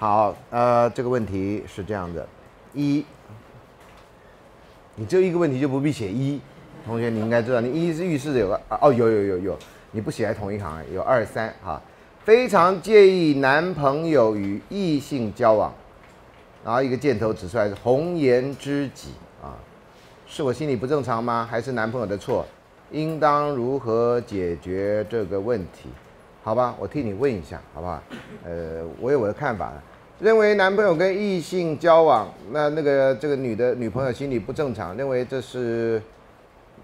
好，呃，这个问题是这样的，一，你只有一个问题就不必写一，同学你应该知道，你一是预示着有个哦，有有有有，你不写在同一行，有二三哈，非常介意男朋友与异性交往，然后一个箭头指出来是红颜知己啊，是我心理不正常吗？还是男朋友的错？应当如何解决这个问题？好吧，我替你问一下，好不好？呃，我有我的看法，认为男朋友跟异性交往，那那个这个女的女朋友心理不正常，认为这是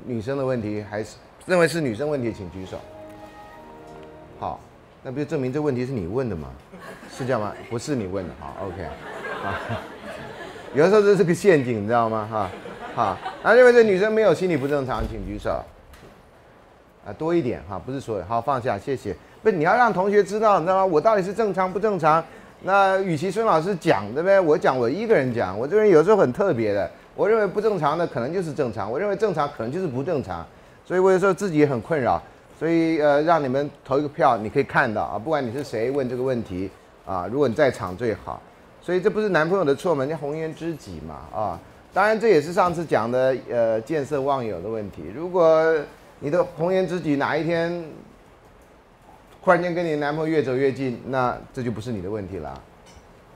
女生的问题，还是认为是女生问题，请举手。好，那不就证明这问题是你问的吗？是这样吗？不是你问的，好，OK，啊，有的时候这是个陷阱，你知道吗？哈，好，那认为这女生没有心理不正常，请举手。啊，多一点哈，不是所有，好放下，谢谢。不，你要让同学知道，你知道吗？我到底是正常不正常？那与其孙老师讲，对不对？我讲我一个人讲，我这个人有时候很特别的。我认为不正常的可能就是正常，我认为正常可能就是不正常。所以我有时候自己也很困扰。所以呃，让你们投一个票，你可以看到啊，不管你是谁问这个问题啊，如果你在场最好。所以这不是男朋友的错吗？人家红颜知己嘛啊。当然这也是上次讲的呃见色忘友的问题。如果你的红颜知己哪一天忽然间跟你男朋友越走越近，那这就不是你的问题了，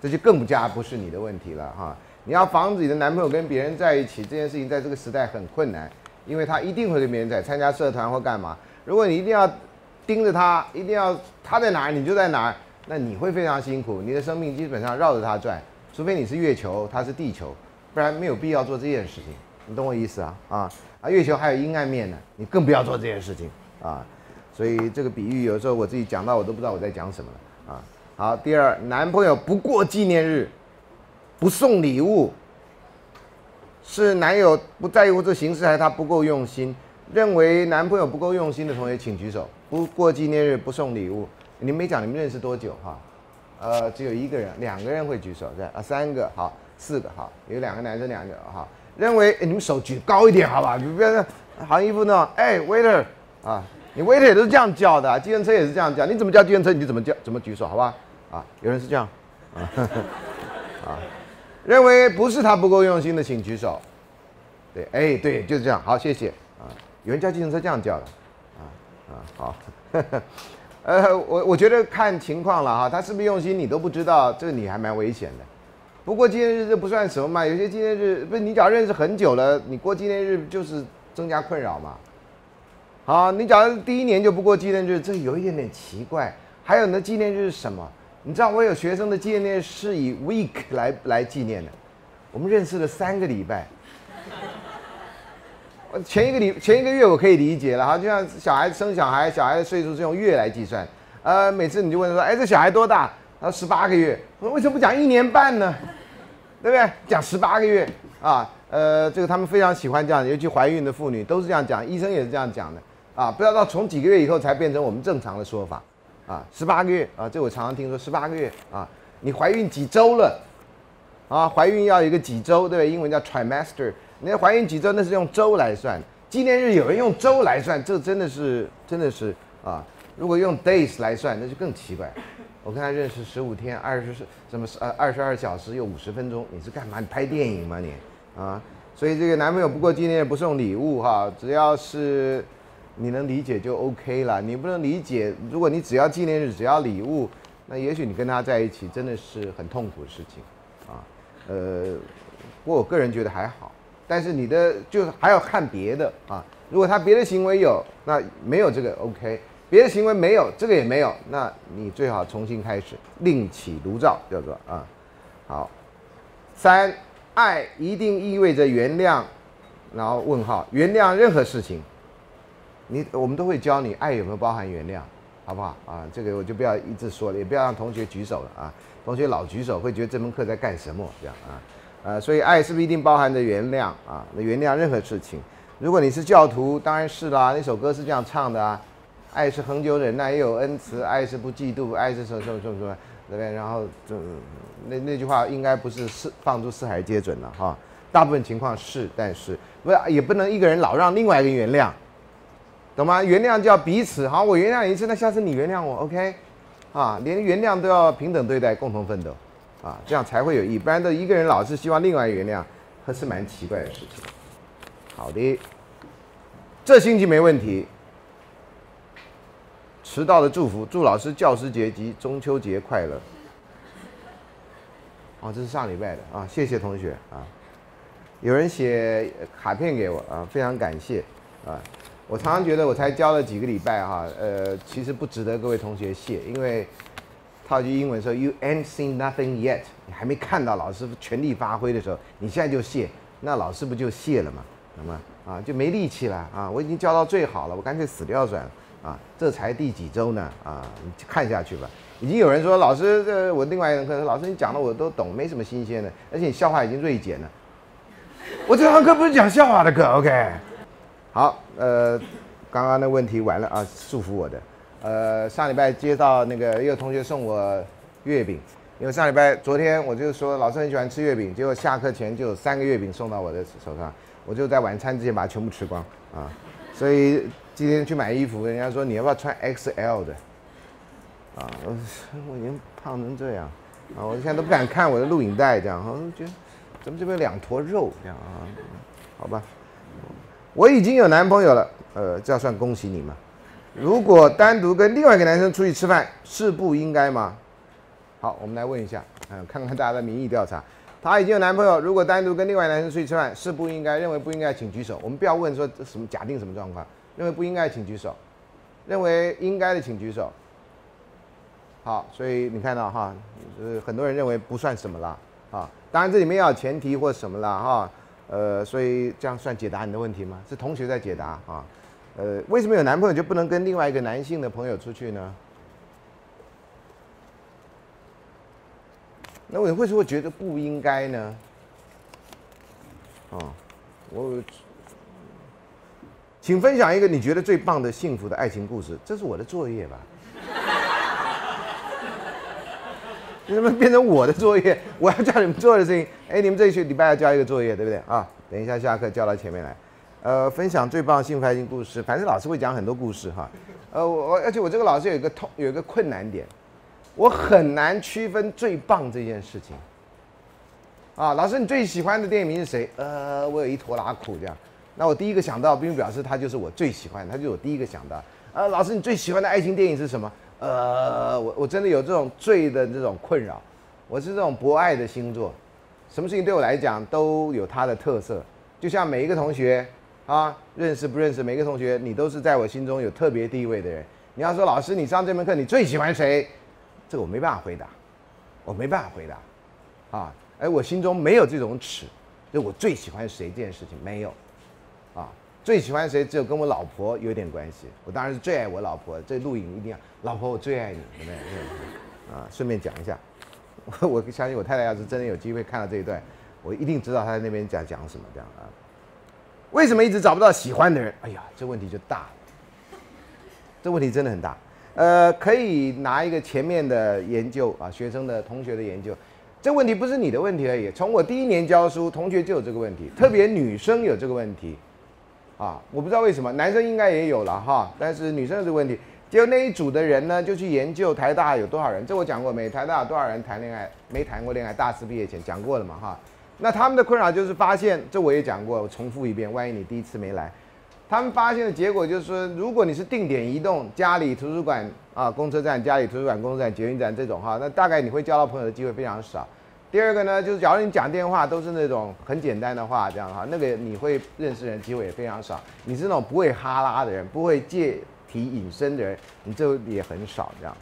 这就更加不是你的问题了哈。你要防止你的男朋友跟别人在一起这件事情，在这个时代很困难，因为他一定会跟别人在参加社团或干嘛。如果你一定要盯着他，一定要他在哪儿你就在哪儿，那你会非常辛苦，你的生命基本上绕着他转，除非你是月球，他是地球，不然没有必要做这件事情。你懂我意思啊？啊？啊，月球还有阴暗面呢，你更不要做这件事情啊！所以这个比喻有时候我自己讲到我都不知道我在讲什么了啊。好，第二，男朋友不过纪念日，不送礼物，是男友不在乎这形式，还是他不够用心？认为男朋友不够用心的同学请举手。不过纪念日不送礼物，你们没讲你们认识多久哈？呃，只有一个人，两个人会举手，对啊，三个好，四个好，有两个男生，两个哈。认为你们手举高一点，好吧？你不要行衣服那种，哎，waiter 啊，你 waiter 也都是这样叫的，计程车也是这样叫，你怎么叫计程车，你就怎么叫，怎么举手，好吧？啊，有人是这样，啊，啊，认为不是他不够用心的，请举手。对，哎，对，就是这样，好，谢谢。啊，有人叫计程车这样叫的，啊啊，好，呃，我我觉得看情况了哈，他是不是用心你都不知道，这个你还蛮危险的。不过纪念日这不算什么嘛，有些纪念日不是你只要认识很久了，你过纪念日就是增加困扰嘛。好，你假如第一年就不过纪念日，这有一点点奇怪。还有你的纪念日是什么？你知道我有学生的纪念日是以 week 来来纪念的，我们认识了三个礼拜。前一个礼前一个月我可以理解了哈，就像小孩生小孩，小孩的岁数是用月来计算。呃，每次你就问说，哎，这小孩多大？他说十八个月。我说为什么不讲一年半呢？对不对？讲十八个月啊，呃，这个他们非常喜欢这样，尤其怀孕的妇女都是这样讲，医生也是这样讲的啊。不知道到从几个月以后才变成我们正常的说法啊，十八个月啊，这我常常听说十八个月啊，你怀孕几周了啊？怀孕要一个几周，对不对？英文叫 trimester，你怀孕几周那是用周来算，纪念日有人用周来算，这真的是真的是啊，如果用 days 来算，那就更奇怪。我跟他认识十五天，二十什么？呃，二十二小时又五十分钟，你是干嘛？你拍电影吗你？啊，所以这个男朋友不过纪念日不送礼物哈，只要是你能理解就 OK 了。你不能理解，如果你只要纪念日，只要礼物，那也许你跟他在一起真的是很痛苦的事情啊。呃，不过我个人觉得还好，但是你的就是还要看别的啊。如果他别的行为有，那没有这个 OK。别的行为没有，这个也没有，那你最好重新开始，另起炉灶，叫做啊，好。三，爱一定意味着原谅，然后问号，原谅任何事情，你我们都会教你，爱有没有包含原谅，好不好啊？这个我就不要一直说了，也不要让同学举手了啊，同学老举手会觉得这门课在干什么这样啊，呃，所以爱是不是一定包含着原谅啊？那原谅任何事情，如果你是教徒，当然是啦，那首歌是这样唱的啊。爱是恒久忍耐，也有恩慈；爱是不嫉妒，爱是什么什么什么什么，对不对？然后就那那句话应该不是四放诸四海皆准了哈。大部分情况是，但是不也不能一个人老让另外一个人原谅，懂吗？原谅就要彼此，好，我原谅你一次，那下次你原谅我，OK？啊，连原谅都要平等对待，共同奋斗，啊，这样才会有意义。不然都一个人老是希望另外原谅，还是蛮奇怪的事情。好的，这星期没问题。迟到的祝福，祝老师教师节及中秋节快乐。哦，这是上礼拜的啊，谢谢同学啊。有人写卡片给我啊，非常感谢啊。我常常觉得我才教了几个礼拜哈，呃，其实不值得各位同学谢，因为套句英文说，You ain't seen nothing yet，你还没看到老师全力发挥的时候，你现在就谢，那老师不就谢了吗？懂吗？啊，就没力气了啊！我已经教到最好了，我干脆死掉算了。啊，这才第几周呢？啊，你看下去吧。已经有人说老师，这我另外一堂课，老师你讲的我都懂，没什么新鲜的，而且你笑话已经锐减了。我这堂课不是讲笑话的课，OK？好，呃，刚刚的问题完了啊，束缚我的。呃，上礼拜接到那个一个同学送我月饼，因为上礼拜昨天我就说老师很喜欢吃月饼，结果下课前就有三个月饼送到我的手上，我就在晚餐之前把它全部吃光啊，所以。今天去买衣服，人家说你要不要穿 XL 的？啊，我我已经胖成这样，啊，我现在都不敢看我的录影带，这样，我觉得怎么这边两坨肉这样啊？好吧，我已经有男朋友了，呃，这要算恭喜你吗？如果单独跟另外一个男生出去吃饭，是不应该吗？好，我们来问一下，嗯，看看大家的民意调查。他已经有男朋友，如果单独跟另外男生出去吃饭，是不应该？认为不应该，请举手。我们不要问说什么假定什么状况。认为不应该，请举手；认为应该的，请举手。好，所以你看到哈，呃，很多人认为不算什么啦，啊，当然这里面要有前提或什么啦，哈，呃，所以这样算解答你的问题吗？是同学在解答啊，呃，为什么有男朋友就不能跟另外一个男性的朋友出去呢？那我为什么觉得不应该呢？啊，我。请分享一个你觉得最棒的幸福的爱情故事，这是我的作业吧？你怎么变成我的作业？我要叫你们做的事情。哎，你们这一学礼拜要交一个作业，对不对啊？等一下下课交到前面来。呃，分享最棒幸福爱情故事，反正老师会讲很多故事哈。呃，我而且我这个老师有一个痛，有一个困难点，我很难区分最棒这件事情。啊，老师，你最喜欢的电影名是谁？呃，我有一坨拉苦这样。那我第一个想到，并表示他就是我最喜欢，他就是我第一个想到。呃，老师，你最喜欢的爱情电影是什么？呃，我我真的有这种罪的这种困扰。我是这种博爱的星座，什么事情对我来讲都有它的特色。就像每一个同学啊，认识不认识每一个同学，你都是在我心中有特别地位的人。你要说老师，你上这门课你最喜欢谁？这个我没办法回答，我没办法回答。啊，哎，我心中没有这种尺，就我最喜欢谁这件事情没有。啊，最喜欢谁？只有跟我老婆有点关系。我当然是最爱我老婆。这录影一定要，老婆我最爱你，对不对？啊，顺便讲一下，我相信我太太要是真的有机会看到这一段，我一定知道她在那边讲讲什么这样啊。为什么一直找不到喜欢的人？哎呀，这问题就大了。这问题真的很大。呃，可以拿一个前面的研究啊，学生的同学的研究。这问题不是你的问题而已。从我第一年教书，同学就有这个问题，特别女生有这个问题。啊，我不知道为什么，男生应该也有了哈，但是女生的这个问题。结果那一组的人呢，就去研究台大有多少人，这我讲过没？台大有多少人谈恋爱没谈过恋爱？大四毕业前讲过了嘛哈。那他们的困扰就是发现，这我也讲过，我重复一遍，万一你第一次没来，他们发现的结果就是说，如果你是定点移动，家里图书馆啊，公车站，家里图书馆，公车站，捷运站这种哈，那大概你会交到朋友的机会非常少。第二个呢，就是假如你讲电话都是那种很简单的话，这样哈，那个你会认识人机会也非常少。你是那种不会哈拉的人，不会借题引申的人，你就也很少这样，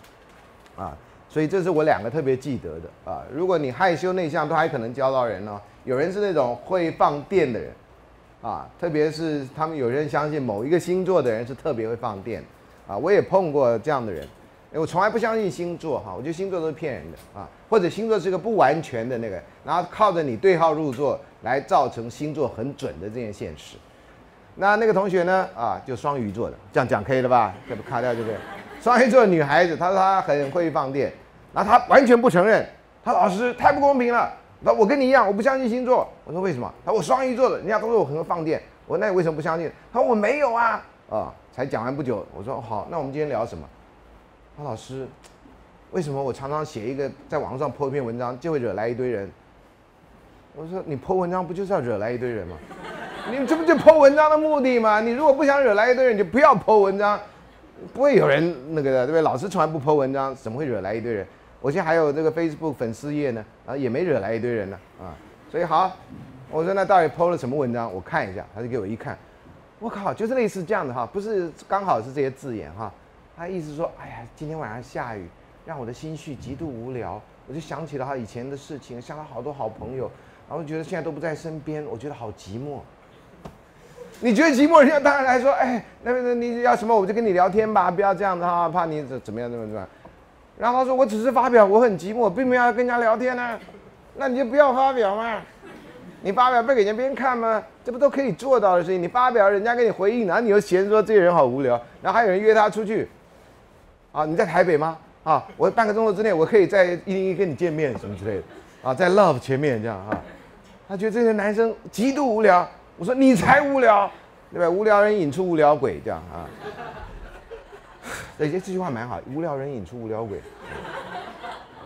啊，所以这是我两个特别记得的啊。如果你害羞内向，都还可能交到人呢。有人是那种会放电的人，啊，特别是他们有人相信某一个星座的人是特别会放电，啊，我也碰过这样的人。我从来不相信星座哈，我觉得星座都是骗人的啊，或者星座是个不完全的那个，然后靠着你对号入座来造成星座很准的这件现实。那那个同学呢啊，就双鱼座的，这样讲可以了吧？这不卡掉对不对？双鱼座的女孩子，她说她很会放电，然后她完全不承认，她老师太不公平了。那我跟你一样，我不相信星座。我说为什么？她说我双鱼座的，人家都说我很会放电。我说那你为什么不相信？她说我没有啊啊！才讲完不久，我说好，那我们今天聊什么？他老师，为什么我常常写一个在网上 po 一篇文章就会惹来一堆人？我说你 po 文章不就是要惹来一堆人吗？你这不就 po 文章的目的吗？你如果不想惹来一堆人，你就不要 po 文章，不会有人那个的，对不对？老师从来不 po 文章，怎么会惹来一堆人？我现在还有这个 Facebook 粉丝页呢，啊，也没惹来一堆人呢，啊，所以好，我说那到底 po 了什么文章？我看一下，他就给我一看，我靠，就是类似这样的哈，不是刚好是这些字眼哈，他意思说，哎呀，今天晚上下雨，让我的心绪极度无聊，我就想起了他以前的事情，想了好多好朋友。然后觉得现在都不在身边，我觉得好寂寞。你觉得寂寞，人家当然来说，哎，那那你要什么，我就跟你聊天吧，不要这样子哈，怕你怎怎么样怎么怎么。然后他说，我只是发表，我很寂寞，并没有要跟人家聊天呢。那你就不要发表嘛，你发表不给人别人看吗？这不都可以做到的事情？你发表，人家给你回应，然后你又嫌说这个人好无聊，然后还有人约他出去。啊，你在台北吗？啊，我半个钟头之内我可以在一零一跟你见面什么之类的。啊，在 Love 前面这样啊。他觉得这些男生极度无聊，我说你才无聊，对吧？无聊人引出无聊鬼，这样啊。对，这这句话蛮好，无聊人引出无聊鬼。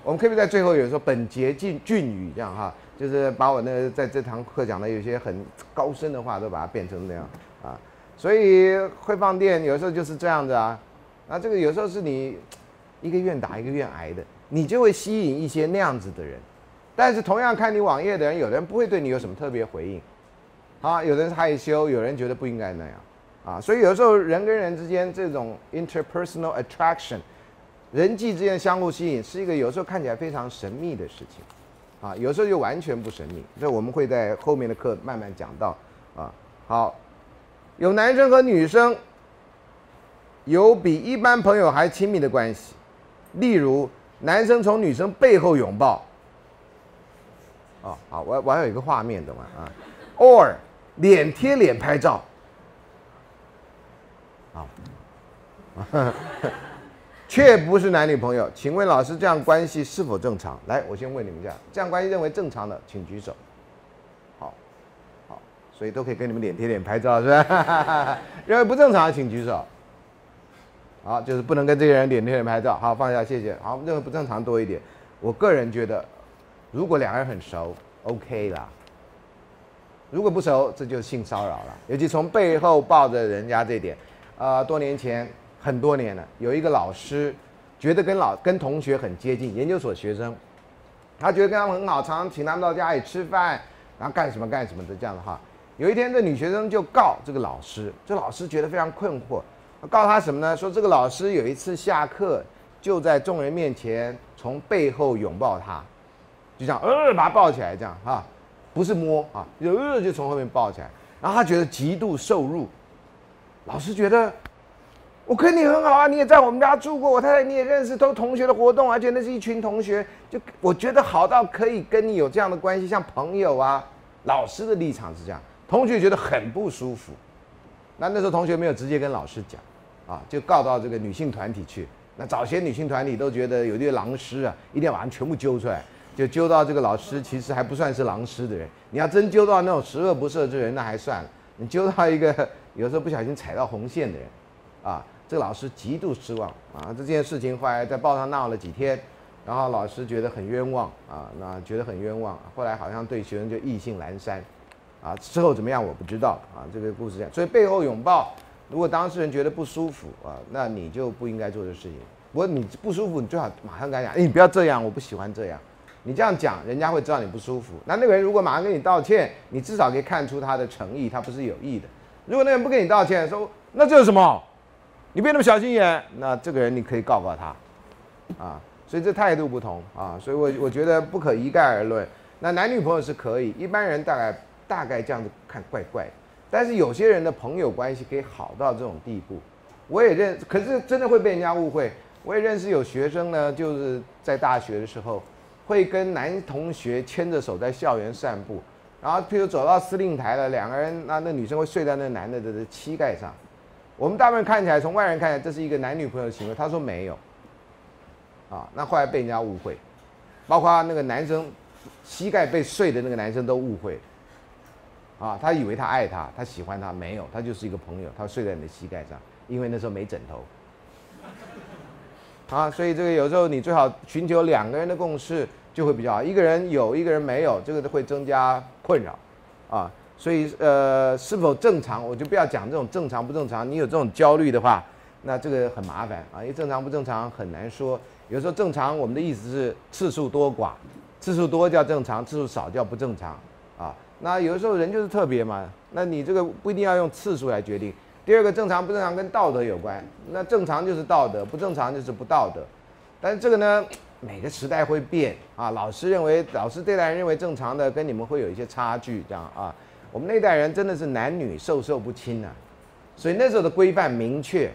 我们可不可以在最后有说本节俊俊语这样哈，就是把我那在这堂课讲的有些很高深的话都把它变成那样啊。所以会放电有时候就是这样子啊。那这个有时候是你一个愿打一个愿挨的，你就会吸引一些那样子的人。但是同样看你网页的人，有的人不会对你有什么特别回应，啊，有的人害羞，有人觉得不应该那样，啊，所以有时候人跟人之间这种 interpersonal attraction，人际之间相互吸引，是一个有时候看起来非常神秘的事情，啊，有时候又完全不神秘。所以我们会在后面的课慢慢讲到，啊，好，有男生和女生有比一般朋友还亲密的关系，例如男生从女生背后拥抱。哦，好，我我还有一个画面，懂吗？啊，or 脸贴脸拍照，啊，却不是男女朋友，请问老师这样关系是否正常？来，我先问你们一下，这样关系认为正常的，请举手。好，好，所以都可以跟你们脸贴脸拍照，是吧？认为不正常的，请举手。好，就是不能跟这些人脸贴脸拍照。好，放下，谢谢。好，认为不正常多一点。我个人觉得。如果两个人很熟，OK 啦。如果不熟，这就是性骚扰了。尤其从背后抱着人家这点，呃，多年前很多年了，有一个老师觉得跟老跟同学很接近，研究所学生，他觉得跟他们很好，常常请他们到家里吃饭，然后干什么干什么的这样的话。有一天，这女学生就告这个老师，这老师觉得非常困惑，告他什么呢？说这个老师有一次下课就在众人面前从背后拥抱他。就这样，呃，把他抱起来，这样哈，不是摸啊，就呃，就从后面抱起来，然后他觉得极度受辱。老师觉得，我跟你很好啊，你也在我们家住过，我太太你也认识，都同学的活动，而且那是一群同学，就我觉得好到可以跟你有这样的关系，像朋友啊。老师的立场是这样，同学觉得很不舒服。那那时候同学没有直接跟老师讲，啊，就告到这个女性团体去。那早些女性团体都觉得有些狼师啊，一定要把人全部揪出来。就揪到这个老师，其实还不算是狼师的人。你要真揪到那种十恶不赦之人，那还算了。你揪到一个有时候不小心踩到红线的人，啊，这个老师极度失望啊。这件事情后来在报上闹了几天，然后老师觉得很冤枉啊，那觉得很冤枉。后来好像对学生就意兴阑珊，啊，之后怎么样我不知道啊。这个故事这样，所以背后拥抱，如果当事人觉得不舒服啊，那你就不应该做这事情。不过你不舒服，你最好马上跟他讲，哎，你不要这样，我不喜欢这样。你这样讲，人家会知道你不舒服。那那个人如果马上跟你道歉，你至少可以看出他的诚意，他不是有意的。如果那人不跟你道歉，说那这是什么？你别那么小心眼，那这个人你可以告告他，啊，所以这态度不同啊，所以我我觉得不可一概而论。那男女朋友是可以，一般人大概大概这样子看怪怪的，但是有些人的朋友关系可以好到这种地步。我也认，可是真的会被人家误会。我也认识有学生呢，就是在大学的时候。会跟男同学牵着手在校园散步，然后譬如走到司令台了，两个人，那那女生会睡在那男的的膝盖上。我们大部分看起来，从外人看起来，这是一个男女朋友的行为。他说没有，啊，那后来被人家误会，包括那个男生膝盖被睡的那个男生都误会，啊，他以为他爱他，他喜欢他，没有，他就是一个朋友，他睡在你的膝盖上，因为那时候没枕头。啊，所以这个有时候你最好寻求两个人的共识就会比较好，一个人有一个人没有，这个会增加困扰啊。所以呃，是否正常，我就不要讲这种正常不正常。你有这种焦虑的话，那这个很麻烦啊，因为正常不正常很难说。有时候正常，我们的意思是次数多寡，次数多叫正常，次数少叫不正常。那有的时候人就是特别嘛，那你这个不一定要用次数来决定。第二个正常不正常跟道德有关，那正常就是道德，不正常就是不道德。但是这个呢，每个时代会变啊。老师认为，老师这代人认为正常的，跟你们会有一些差距，这样啊。我们那代人真的是男女授受不亲呐，所以那时候的规范明确。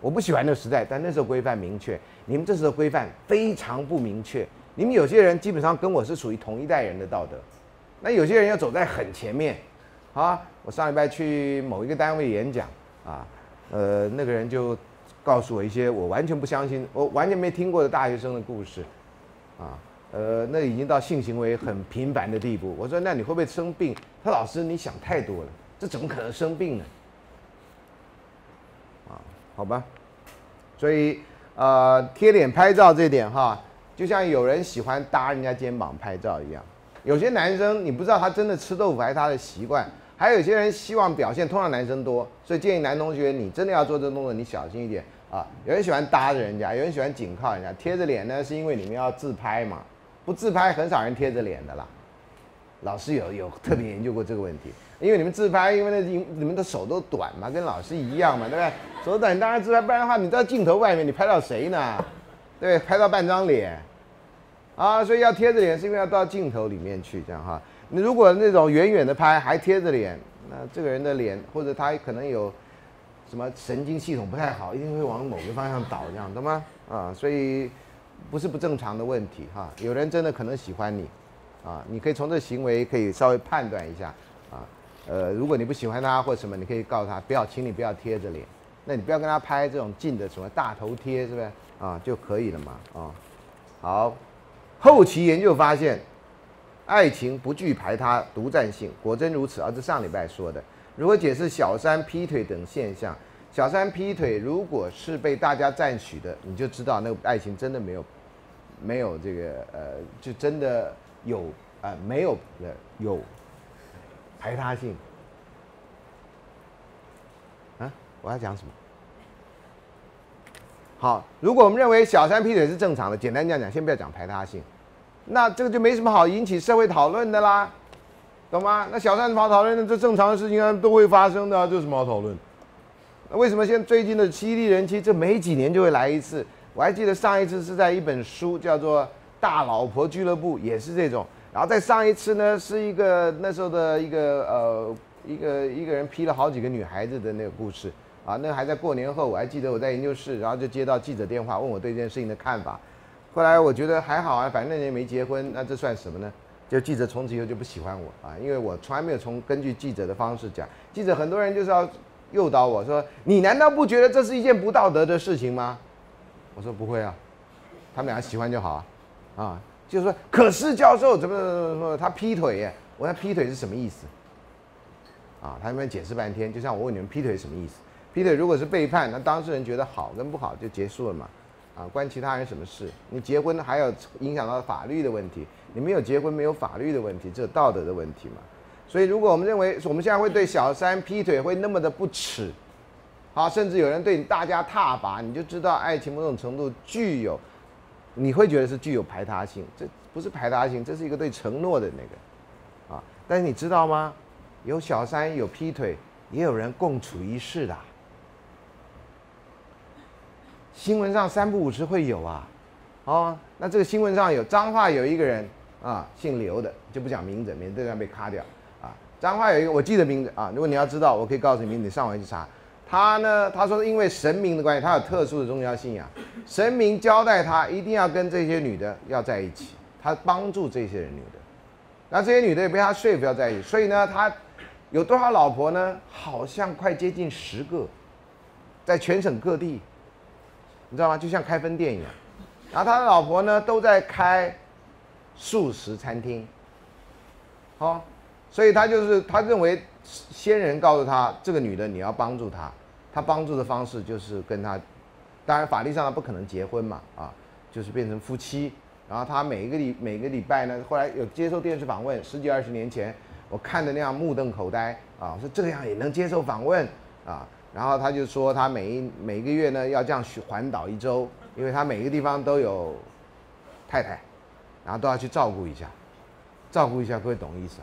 我不喜欢那个时代，但那时候规范明确。你们这时候规范非常不明确。你们有些人基本上跟我是属于同一代人的道德，那有些人要走在很前面。啊，我上礼拜去某一个单位演讲啊，呃，那个人就告诉我一些我完全不相信、我完全没听过的大学生的故事，啊。呃，那已经到性行为很频繁的地步。我说，那你会不会生病？他老师，你想太多了，这怎么可能生病呢？啊，好吧。所以，呃，贴脸拍照这点哈，就像有人喜欢搭人家肩膀拍照一样。有些男生你不知道他真的吃豆腐还是他的习惯，还有些人希望表现，通常男生多，所以建议男同学你真的要做这个动作，你小心一点啊。有人喜欢搭着人家，有人喜欢紧靠人家，贴着脸呢，是因为你们要自拍嘛。不自拍，很少人贴着脸的啦。老师有有特别研究过这个问题，因为你们自拍，因为那你你们的手都短嘛，跟老师一样嘛，对不对？手短当然自拍，不然的话你在镜头外面，你拍到谁呢？对，拍到半张脸啊，所以要贴着脸，是因为要到镜头里面去，这样哈。你如果那种远远的拍还贴着脸，那这个人的脸或者他可能有什么神经系统不太好，一定会往某个方向倒，这样懂吗？啊，所以。不是不正常的问题哈，有人真的可能喜欢你，啊，你可以从这行为可以稍微判断一下，啊，呃，如果你不喜欢他或什么，你可以告诉他不要，请你不要贴着脸，那你不要跟他拍这种近的什么大头贴，是不是啊就可以了嘛，啊，好，后期研究发现，爱情不具排他独占性，果真如此，而是上礼拜说的，如何解释小三劈腿等现象？小三劈腿，如果是被大家赞许的，你就知道那个爱情真的没有，没有这个呃，就真的有呃没有的有排他性。啊，我要讲什么？好，如果我们认为小三劈腿是正常的，简单这样讲，先不要讲排他性，那这个就没什么好引起社会讨论的啦，懂吗？那小三什么讨论的？这正常的事情啊都会发生的，这有什么好讨论？那为什么现在最近的犀利人妻，这没几年就会来一次？我还记得上一次是在一本书叫做《大老婆俱乐部》，也是这种。然后再上一次呢，是一个那时候的一个呃一个一个人劈了好几个女孩子的那个故事啊。那还在过年后，我还记得我在研究室，然后就接到记者电话，问我对这件事情的看法。后来我觉得还好啊，反正那年没结婚，那这算什么呢？就记者从此以后就不喜欢我啊，因为我从来没有从根据记者的方式讲。记者很多人就是要。诱导我说：“你难道不觉得这是一件不道德的事情吗？”我说：“不会啊，他们俩喜欢就好啊。”啊，就是说，可是教授怎么怎么怎么他劈腿耶？我说劈腿是什么意思？啊，他们解释半天，就像我问你们劈腿什么意思？劈腿如果是背叛，那当事人觉得好跟不好就结束了嘛？啊，关其他人什么事？你结婚还有影响到法律的问题，你没有结婚没有法律的问题，只有道德的问题嘛？所以，如果我们认为我们现在会对小三劈腿会那么的不耻，好，甚至有人对你大家踏伐，你就知道爱情某种程度具有，你会觉得是具有排他性，这不是排他性，这是一个对承诺的那个，啊，但是你知道吗？有小三有劈腿，也有人共处一室的，新闻上三不五时会有啊，哦，那这个新闻上有脏话，有一个人啊，姓刘的，就不讲名字，免得这样被卡掉啊。彰化有一个，我记得名字啊。如果你要知道，我可以告诉你名字，你上网去查。他呢，他说因为神明的关系，他有特殊的宗教信仰，神明交代他一定要跟这些女的要在一起，他帮助这些人女的，那这些女的也被他说服要在一起。所以呢，他有多少老婆呢？好像快接近十个，在全省各地，你知道吗？就像开分店一样。然后他的老婆呢，都在开素食餐厅，好。所以他就是他认为仙人告诉他，这个女的你要帮助她，他帮助的方式就是跟她当然法律上他不可能结婚嘛，啊，就是变成夫妻。然后他每一个礼每个礼拜呢，后来有接受电视访问，十几二十年前我看的那样目瞪口呆啊，说这样也能接受访问啊。然后他就说他每一每个月呢要这样去环岛一周，因为他每个地方都有太太，然后都要去照顾一下，照顾一下各位懂意思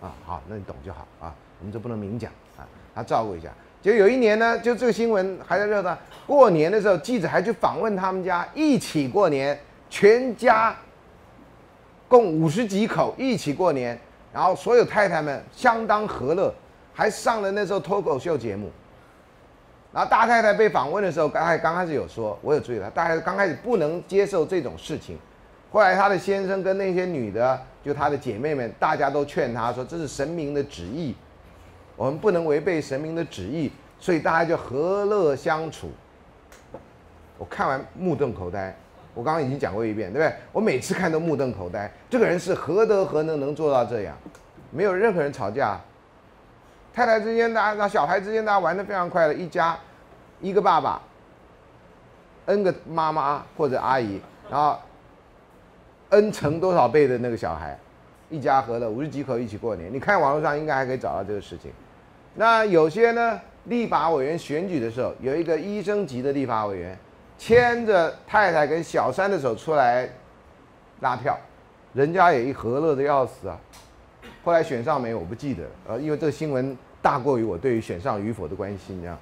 啊？啊，好，那你懂就好啊，我们就不能明讲啊，他照顾一下。就有一年呢，就这个新闻还在热呢。过年的时候，记者还去访问他们家，一起过年，全家共五十几口一起过年，然后所有太太们相当和乐，还上了那时候脱口秀节目。然后大太太被访问的时候，刚开刚开始有说，我有注意到，大概刚开始不能接受这种事情。后来他的先生跟那些女的，就他的姐妹们，大家都劝他说，这是神明的旨意。我们不能违背神明的旨意，所以大家就和乐相处。我看完目瞪口呆，我刚刚已经讲过一遍，对不对？我每次看都目瞪口呆。这个人是何德何能能做到这样？没有任何人吵架，太太之间大家、那小孩之间大家玩的非常快乐，一家一个爸爸，n 个妈妈或者阿姨，然后 n 乘多少倍的那个小孩，一家和乐，五十几口一起过年。你看网络上应该还可以找到这个事情。那有些呢，立法委员选举的时候，有一个医生级的立法委员，牵着太太跟小三的手出来拉票，人家也一和乐的要死啊。后来选上没有？我不记得，呃，因为这个新闻大过于我对于选上与否的关心，这样。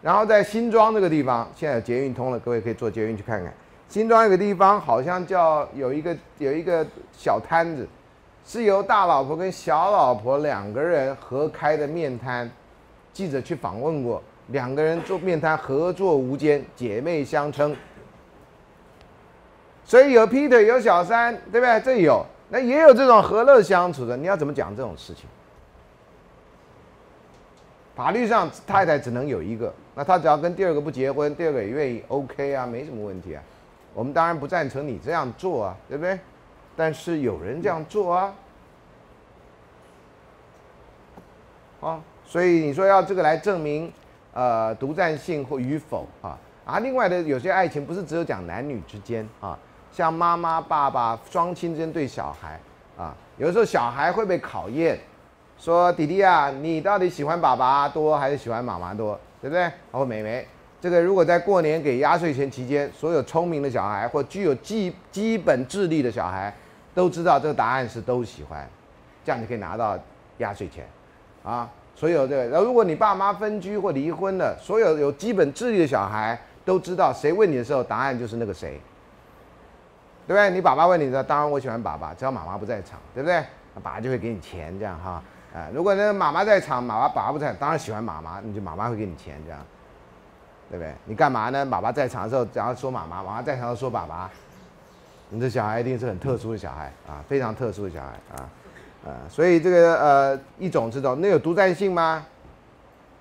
然后在新庄这个地方，现在捷运通了，各位可以坐捷运去看看。新庄有个地方好像叫有一个有一个小摊子。是由大老婆跟小老婆两个人合开的面摊，记者去访问过，两个人做面摊合作无间，姐妹相称。所以有 Peter 有小三，对不对？这有，那也有这种和乐相处的。你要怎么讲这种事情？法律上太太只能有一个，那他只要跟第二个不结婚，第二个也愿意，OK 啊，没什么问题啊。我们当然不赞成你这样做啊，对不对？但是有人这样做啊，啊，所以你说要这个来证明，呃，独占性或与否啊？啊，另外的有些爱情不是只有讲男女之间啊，像妈妈、爸爸、双亲之间对小孩啊，有的时候小孩会被考验，说弟弟啊，你到底喜欢爸爸多还是喜欢妈妈多，对不对？或妹妹。这个如果在过年给压岁钱期间，所有聪明的小孩或具有基基本智力的小孩。都知道这个答案是都喜欢，这样你可以拿到压岁钱，啊，所有这个，然后如果你爸妈分居或离婚了，所有有基本智力的小孩都知道，谁问你的时候，答案就是那个谁，对不对？你爸爸问你的，当然我喜欢爸爸，只要妈妈不在场，对不对？爸爸就会给你钱，这样哈，啊，如果那妈妈在场，妈妈爸爸不在，当然喜欢妈妈，你就妈妈会给你钱，这样，对不对？你干嘛呢？爸爸在场的时候，只要说妈妈，妈妈在场的时候说爸爸。你的小孩一定是很特殊的小孩啊，非常特殊的小孩啊，啊，所以这个呃一种这种，那有独占性吗？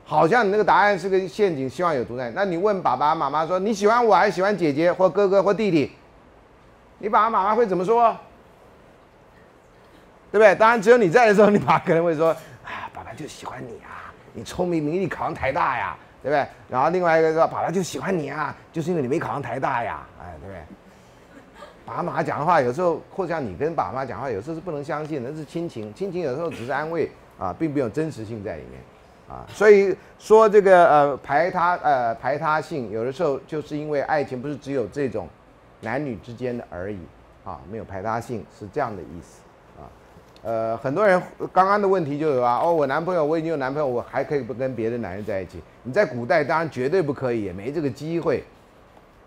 好像你那个答案是个陷阱，希望有独占。那你问爸爸妈妈说你喜欢我还是喜欢姐姐或哥哥或弟弟？你爸爸妈妈会怎么说？对不对？当然只有你在的时候，你爸可能会说啊，爸爸就喜欢你啊，你聪明伶俐，考上台大呀，对不对？然后另外一个说，爸爸就喜欢你啊，就是因为你没考上台大呀，哎，对不对？爸妈讲的话，有时候或者像你跟爸妈讲话，有时候是不能相信，那是亲情，亲情有时候只是安慰啊，并没有真实性在里面啊。所以说这个呃排他呃排他性，有的时候就是因为爱情不是只有这种男女之间的而已啊，没有排他性是这样的意思啊。呃，很多人刚刚的问题就有啊，哦，我男朋友我已经有男朋友，我还可以不跟别的男人在一起？你在古代当然绝对不可以，也没这个机会。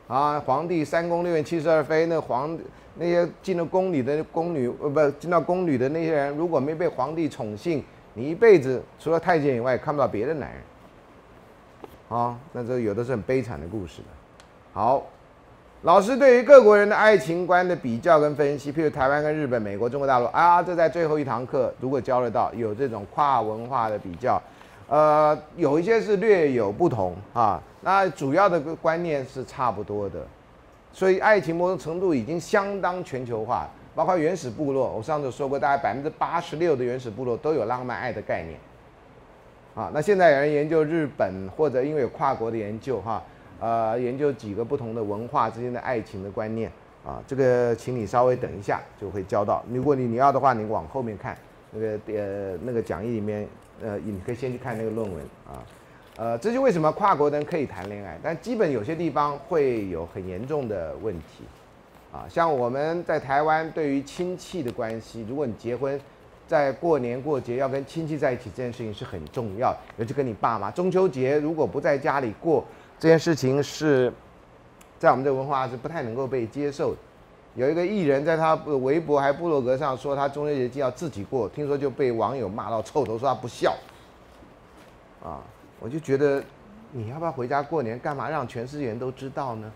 啊，皇帝三宫六院七十二妃，那皇那些进了宫里的宫女，呃，不进到宫里的那些人，如果没被皇帝宠幸，你一辈子除了太监以外看不到别的男人。啊，那这有的是很悲惨的故事。好，老师对于各国人的爱情观的比较跟分析，譬如台湾跟日本、美国、中国大陆，啊，这在最后一堂课如果教得到，有这种跨文化的比较。呃，有一些是略有不同啊，那主要的观念是差不多的，所以爱情某种程度已经相当全球化，包括原始部落，我上次说过，大概百分之八十六的原始部落都有浪漫爱的概念，啊，那现在有人研究日本或者因为有跨国的研究哈，呃，研究几个不同的文化之间的爱情的观念啊，这个请你稍微等一下就会教到。如果你你要的话，你往后面看那个呃那个讲义里面，呃，你可以先去看那个论文啊。呃，这就为什么跨国人可以谈恋爱，但基本有些地方会有很严重的问题啊。像我们在台湾对于亲戚的关系，如果你结婚。在过年过节要跟亲戚在一起这件事情是很重要，尤其跟你爸妈。中秋节如果不在家里过，这件事情是在我们的文化是不太能够被接受的。有一个艺人，在他微博还部落格上说他中秋节就要自己过，听说就被网友骂到臭头，说他不孝。啊，我就觉得你要不要回家过年？干嘛让全世界人都知道呢？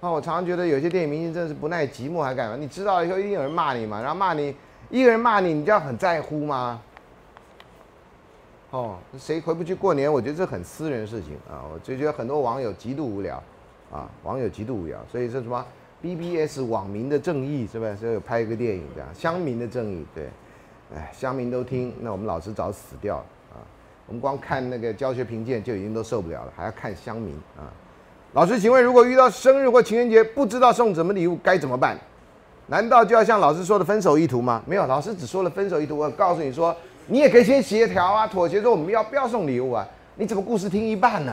啊，我常常觉得有些电影明星真的是不耐寂寞，还干嘛？你知道以后一定有人骂你嘛，然后骂你。一个人骂你，你就要很在乎吗？哦，谁回不去过年？我觉得这很私人事情啊。我就觉得很多网友极度无聊啊，网友极度无聊，所以说什么 BBS 网民的正义是吧？所以拍一个电影这样，乡民的正义对，哎，乡民都听，那我们老师早死掉了啊。我们光看那个教学评鉴就已经都受不了了，还要看乡民啊。老师，请问如果遇到生日或情人节不知道送什么礼物该怎么办？难道就要像老师说的分手意图吗？没有，老师只说了分手意图。我告诉你说，你也可以先协调啊，妥协说我们要不要送礼物啊？你怎么故事听一半呢？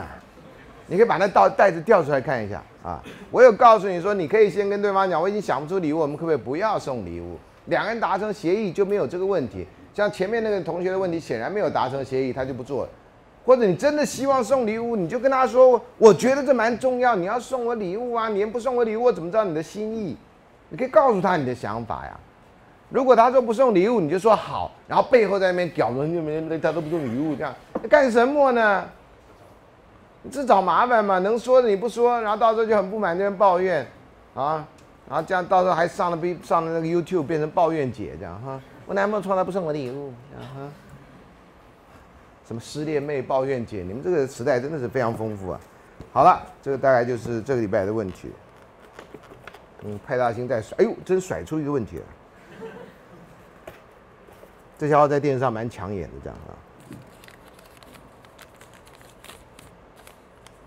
你可以把那袋袋子调出来看一下啊。我有告诉你说，你可以先跟对方讲，我已经想不出礼物，我们可不可以不要送礼物？两个人达成协议就没有这个问题。像前面那个同学的问题，显然没有达成协议，他就不做了。或者你真的希望送礼物，你就跟他说，我觉得这蛮重要，你要送我礼物啊，你不送我礼物，我怎么知道你的心意？你可以告诉他你的想法呀。如果他说不送礼物，你就说好，然后背后在那边屌人，就没人他都不送礼物，这样干什么呢？你自找麻烦嘛。能说的你不说，然后到时候就很不满，这边抱怨啊，然后这样到时候还上了 B 上了那个 YouTube 变成抱怨姐这样哈。我男朋友从来不送我礼物，啊哈。什么失恋妹抱怨姐，你们这个时代真的是非常丰富啊。好了，这个大概就是这个礼拜的问题。嗯，派大星在甩，哎呦，真甩出一个问题了。这家伙在电视上蛮抢眼的，这样啊。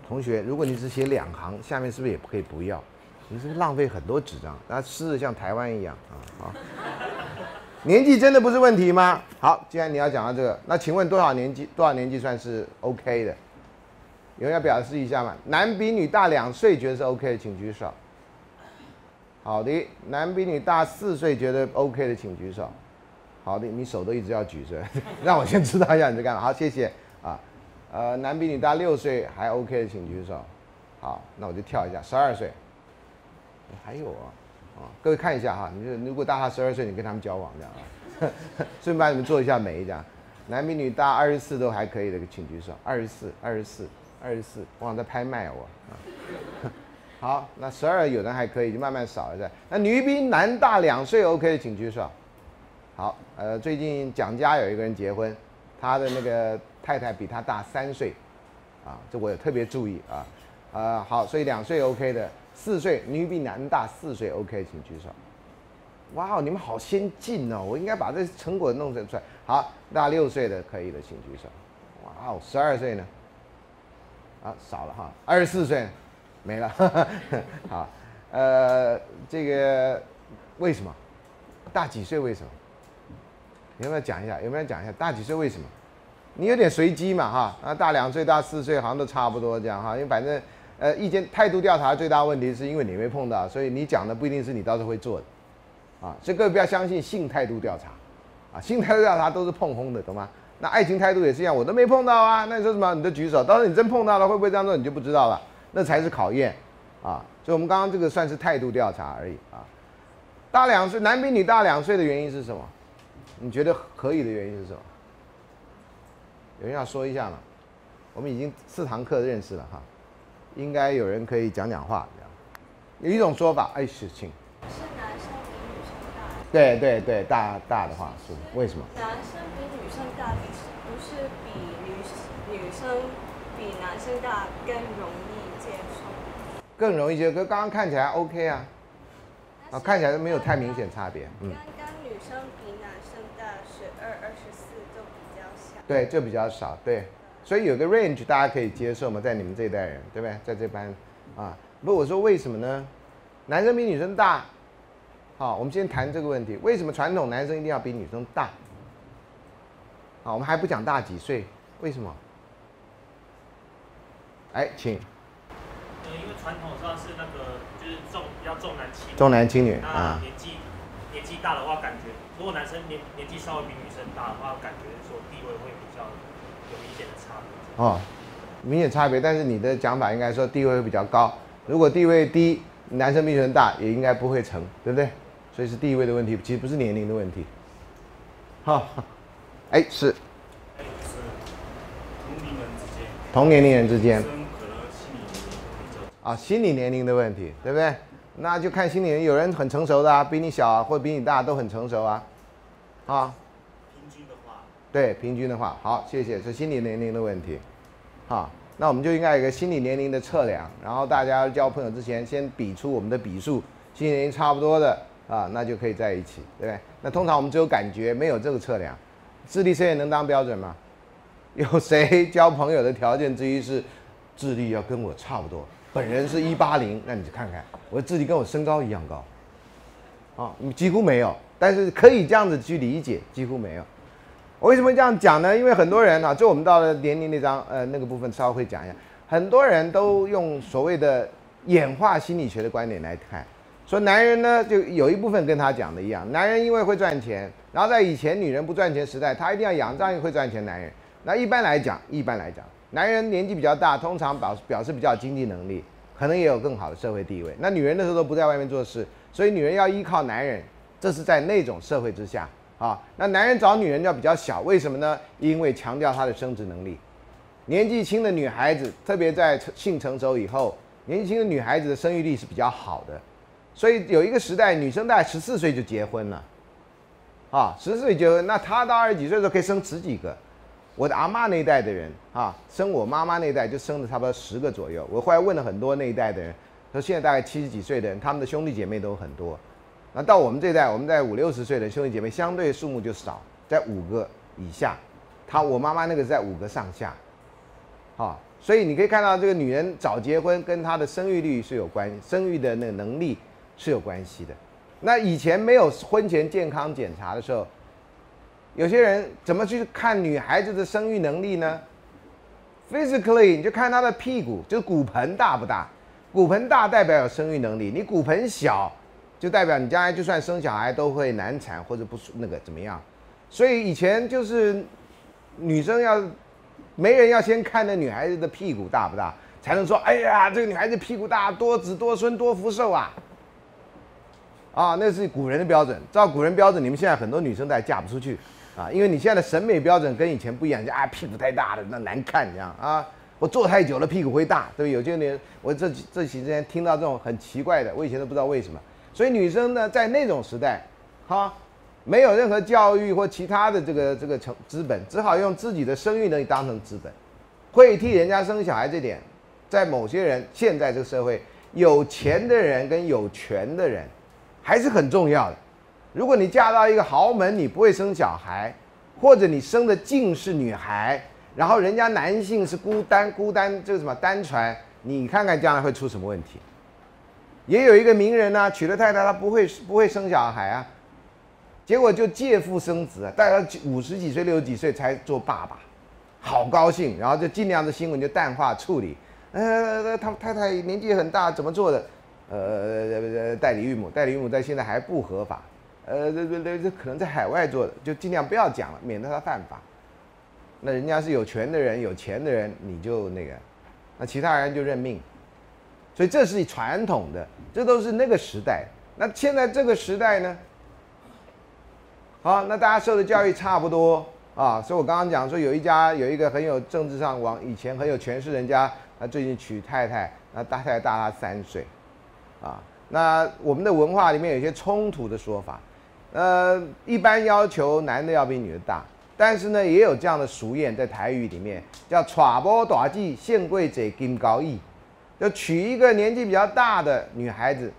同学，如果你只写两行，下面是不是也可以不要？你是不是浪费很多纸张？那湿的像台湾一样啊？好，年纪真的不是问题吗？好，既然你要讲到这个，那请问多少年纪？多少年纪算是 OK 的？有人要表示一下吗？男比女大两岁，觉得是 OK 的，请举手。好的，男比女大四岁，觉得 OK 的，请举手。好的，你手都一直要举着，让我先知道一下你在干嘛。好，谢谢啊。呃，男比女大六岁还 OK 的，请举手。好，那我就跳一下，十二岁。还有啊，啊，各位看一下哈，你如果大他十二岁，你跟他们交往这样啊，顺便帮你们做一下媒这样。男比女大二十四都还可以的，请举手。二十四，二十四，二十四，我在拍卖我啊。好，那十二有人还可以，就慢慢少一下。那女比男大两岁，OK 的请举手。好，呃，最近蒋家有一个人结婚，他的那个太太比他大三岁，啊，这我也特别注意啊。呃，好，所以两岁 OK 的，四岁女比男大四岁 OK，请举手。哇哦，你们好先进哦，我应该把这成果弄出来。好，大六岁的可以的，请举手。哇哦，十二岁呢？啊，少了哈，二十四岁。没了，好，呃，这个为什么大几岁？为什么？有没有讲一下？有没有讲一下大几岁为什么？你有点随机嘛，哈，啊，大两岁、大四岁好像都差不多这样哈，因为反正呃，意见态度调查最大问题是因为你没碰到，所以你讲的不一定是你到时候会做的，啊，所以各位不要相信性态度调查，啊，性态度调查都是碰轰的，懂吗？那爱情态度也是一样，我都没碰到啊，那你说什么？你就举手，到时候你真碰到了，会不会这样做？你就不知道了。那才是考验，啊，所以我们刚刚这个算是态度调查而已啊。大两岁，男比女大两岁的原因是什么？你觉得可以的原因是什么？有人要说一下吗？我们已经四堂课认识了哈，应该有人可以讲讲话这样。有一种说法，哎，是请。是男生比女生大。对对对，大大的话是为什么？男生比女生大，不是比女女生比男生大更容易接受。更容易接受，可刚刚看起来 OK 啊，啊，看起来都没有太明显差别。嗯。刚刚女生二、二十四就比较小。对，就比较少。对，所以有个 range 大家可以接受嘛，在你们这一代人，对不对？在这班啊，不，我说为什么呢？男生比女生大，好，我们先谈这个问题，为什么传统男生一定要比女生大？好，我们还不讲大几岁，为什么？哎，请呃，因为传统上是那个就是重比较重男轻女，重男轻女啊，年纪年纪大的话，感觉如果男生年年纪稍微比女生大的话，感觉说地位会比较有明显的差别。哦，明显差别，但是你的讲法应该说地位会比较高，如果地位低，男生比女生大，也应该不会成，对不对？所以是地位的问题，其实不是年龄的问题。好，哎，是还有就是同龄人之间，同年龄人之间可能心理年龄比较啊，心理年龄的问题，对不对？那就看心理人，有人很成熟的啊，比你小啊，或比你大都很成熟啊，啊，平均的话，对，平均的话，好，谢谢，是心理年龄的问题，好，那我们就应该有一个心理年龄的测量，然后大家交朋友之前先比出我们的比数，心理年龄差不多的啊，那就可以在一起，对不对？那通常我们只有感觉，没有这个测量，智力测验能当标准吗？有谁交朋友的条件之一是智力要跟我差不多？本人是一八零，那你就看看我的智力跟我身高一样高，啊，几乎没有，但是可以这样子去理解，几乎没有。我为什么这样讲呢？因为很多人啊，就我们到了年龄那张呃那个部分稍微会讲一下，很多人都用所谓的演化心理学的观点来看，说男人呢就有一部分跟他讲的一样，男人因为会赚钱，然后在以前女人不赚钱时代，他一定要养这样一个会赚钱男人。那一般来讲，一般来讲，男人年纪比较大，通常表表示比较经济能力，可能也有更好的社会地位。那女人那时候都不在外面做事，所以女人要依靠男人，这是在那种社会之下啊。那男人找女人要比较小，为什么呢？因为强调他的生殖能力。年纪轻的女孩子，特别在性成熟以后，年纪轻的女孩子的生育力是比较好的，所以有一个时代，女生大概十四岁就结婚了，啊，十四岁结婚，那她到二十几岁的时候可以生十几个。我的阿妈那一代的人啊，生我妈妈那一代就生了差不多十个左右。我后来问了很多那一代的人，说现在大概七十几岁的人，他们的兄弟姐妹都很多。那到我们这代，我们在五六十岁的兄弟姐妹相对数目就少，在五个以下。他我妈妈那个在五个上下，啊，所以你可以看到这个女人早结婚跟她的生育率是有关，生育的那个能力是有关系的。那以前没有婚前健康检查的时候。有些人怎么去看女孩子的生育能力呢？Physically，你就看她的屁股，就是骨盆大不大。骨盆大代表有生育能力，你骨盆小，就代表你将来就算生小孩都会难产或者不那个怎么样。所以以前就是女生要没人要先看那女孩子的屁股大不大，才能说哎呀这个女孩子屁股大，多子多孙多福寿啊。啊，那是古人的标准，照古人标准，你们现在很多女生都还嫁不出去。啊，因为你现在的审美标准跟以前不一样，就啊屁股太大了，那难看这样啊。我坐太久了，屁股会大，对不对？有些人我这这几天听到这种很奇怪的，我以前都不知道为什么。所以女生呢，在那种时代，哈，没有任何教育或其他的这个这个成资本，只好用自己的生育能力当成资本，会替人家生小孩这点，在某些人现在这个社会，有钱的人跟有权的人，还是很重要的。如果你嫁到一个豪门，你不会生小孩，或者你生的尽是女孩，然后人家男性是孤单孤单，这个什么单传，你看看将来会出什么问题？也有一个名人呢，娶了太太，他不会不会生小孩啊，结果就借腹生子啊，大概五十几岁六十几岁才做爸爸，好高兴，然后就尽量的新闻就淡化处理，呃，他太太年纪很大，怎么做的？呃，代理孕母，代理孕母在现在还不合法。呃，这这这这可能在海外做的，就尽量不要讲了，免得他犯法。那人家是有权的人、有钱的人，你就那个，那其他人就认命。所以这是传统的，这都是那个时代。那现在这个时代呢？好，那大家受的教育差不多啊。所以我刚刚讲说，有一家有一个很有政治上往以前很有权势人家，他最近娶太太，那大太太大他三岁，啊，那我们的文化里面有些冲突的说法。呃，一般要求男的要比女的大，但是呢，也有这样的俗谚在台语里面叫“娶波大计，献贵者金高义”，要娶一个年纪比较大的女孩子，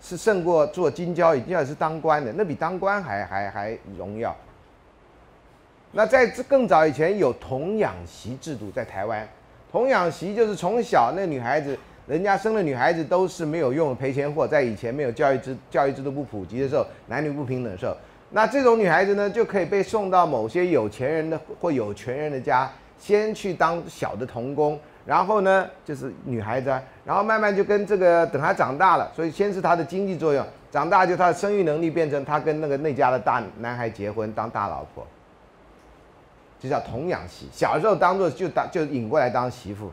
是胜过做金交椅，金交椅是当官的，那比当官还还还荣耀。那在更早以前有童养媳制度，在台湾，童养媳就是从小那女孩子，人家生的女孩子都是没有用的赔钱货，在以前没有教育制教育制度不普及的时候，男女不平等的时候，那这种女孩子呢，就可以被送到某些有钱人的或有权人的家，先去当小的童工，然后呢，就是女孩子，然后慢慢就跟这个等她长大了，所以先是她的经济作用，长大就她的生育能力变成她跟那个那家的大男孩结婚当大老婆，就叫童养媳。小时候当做就当就引过来当媳妇，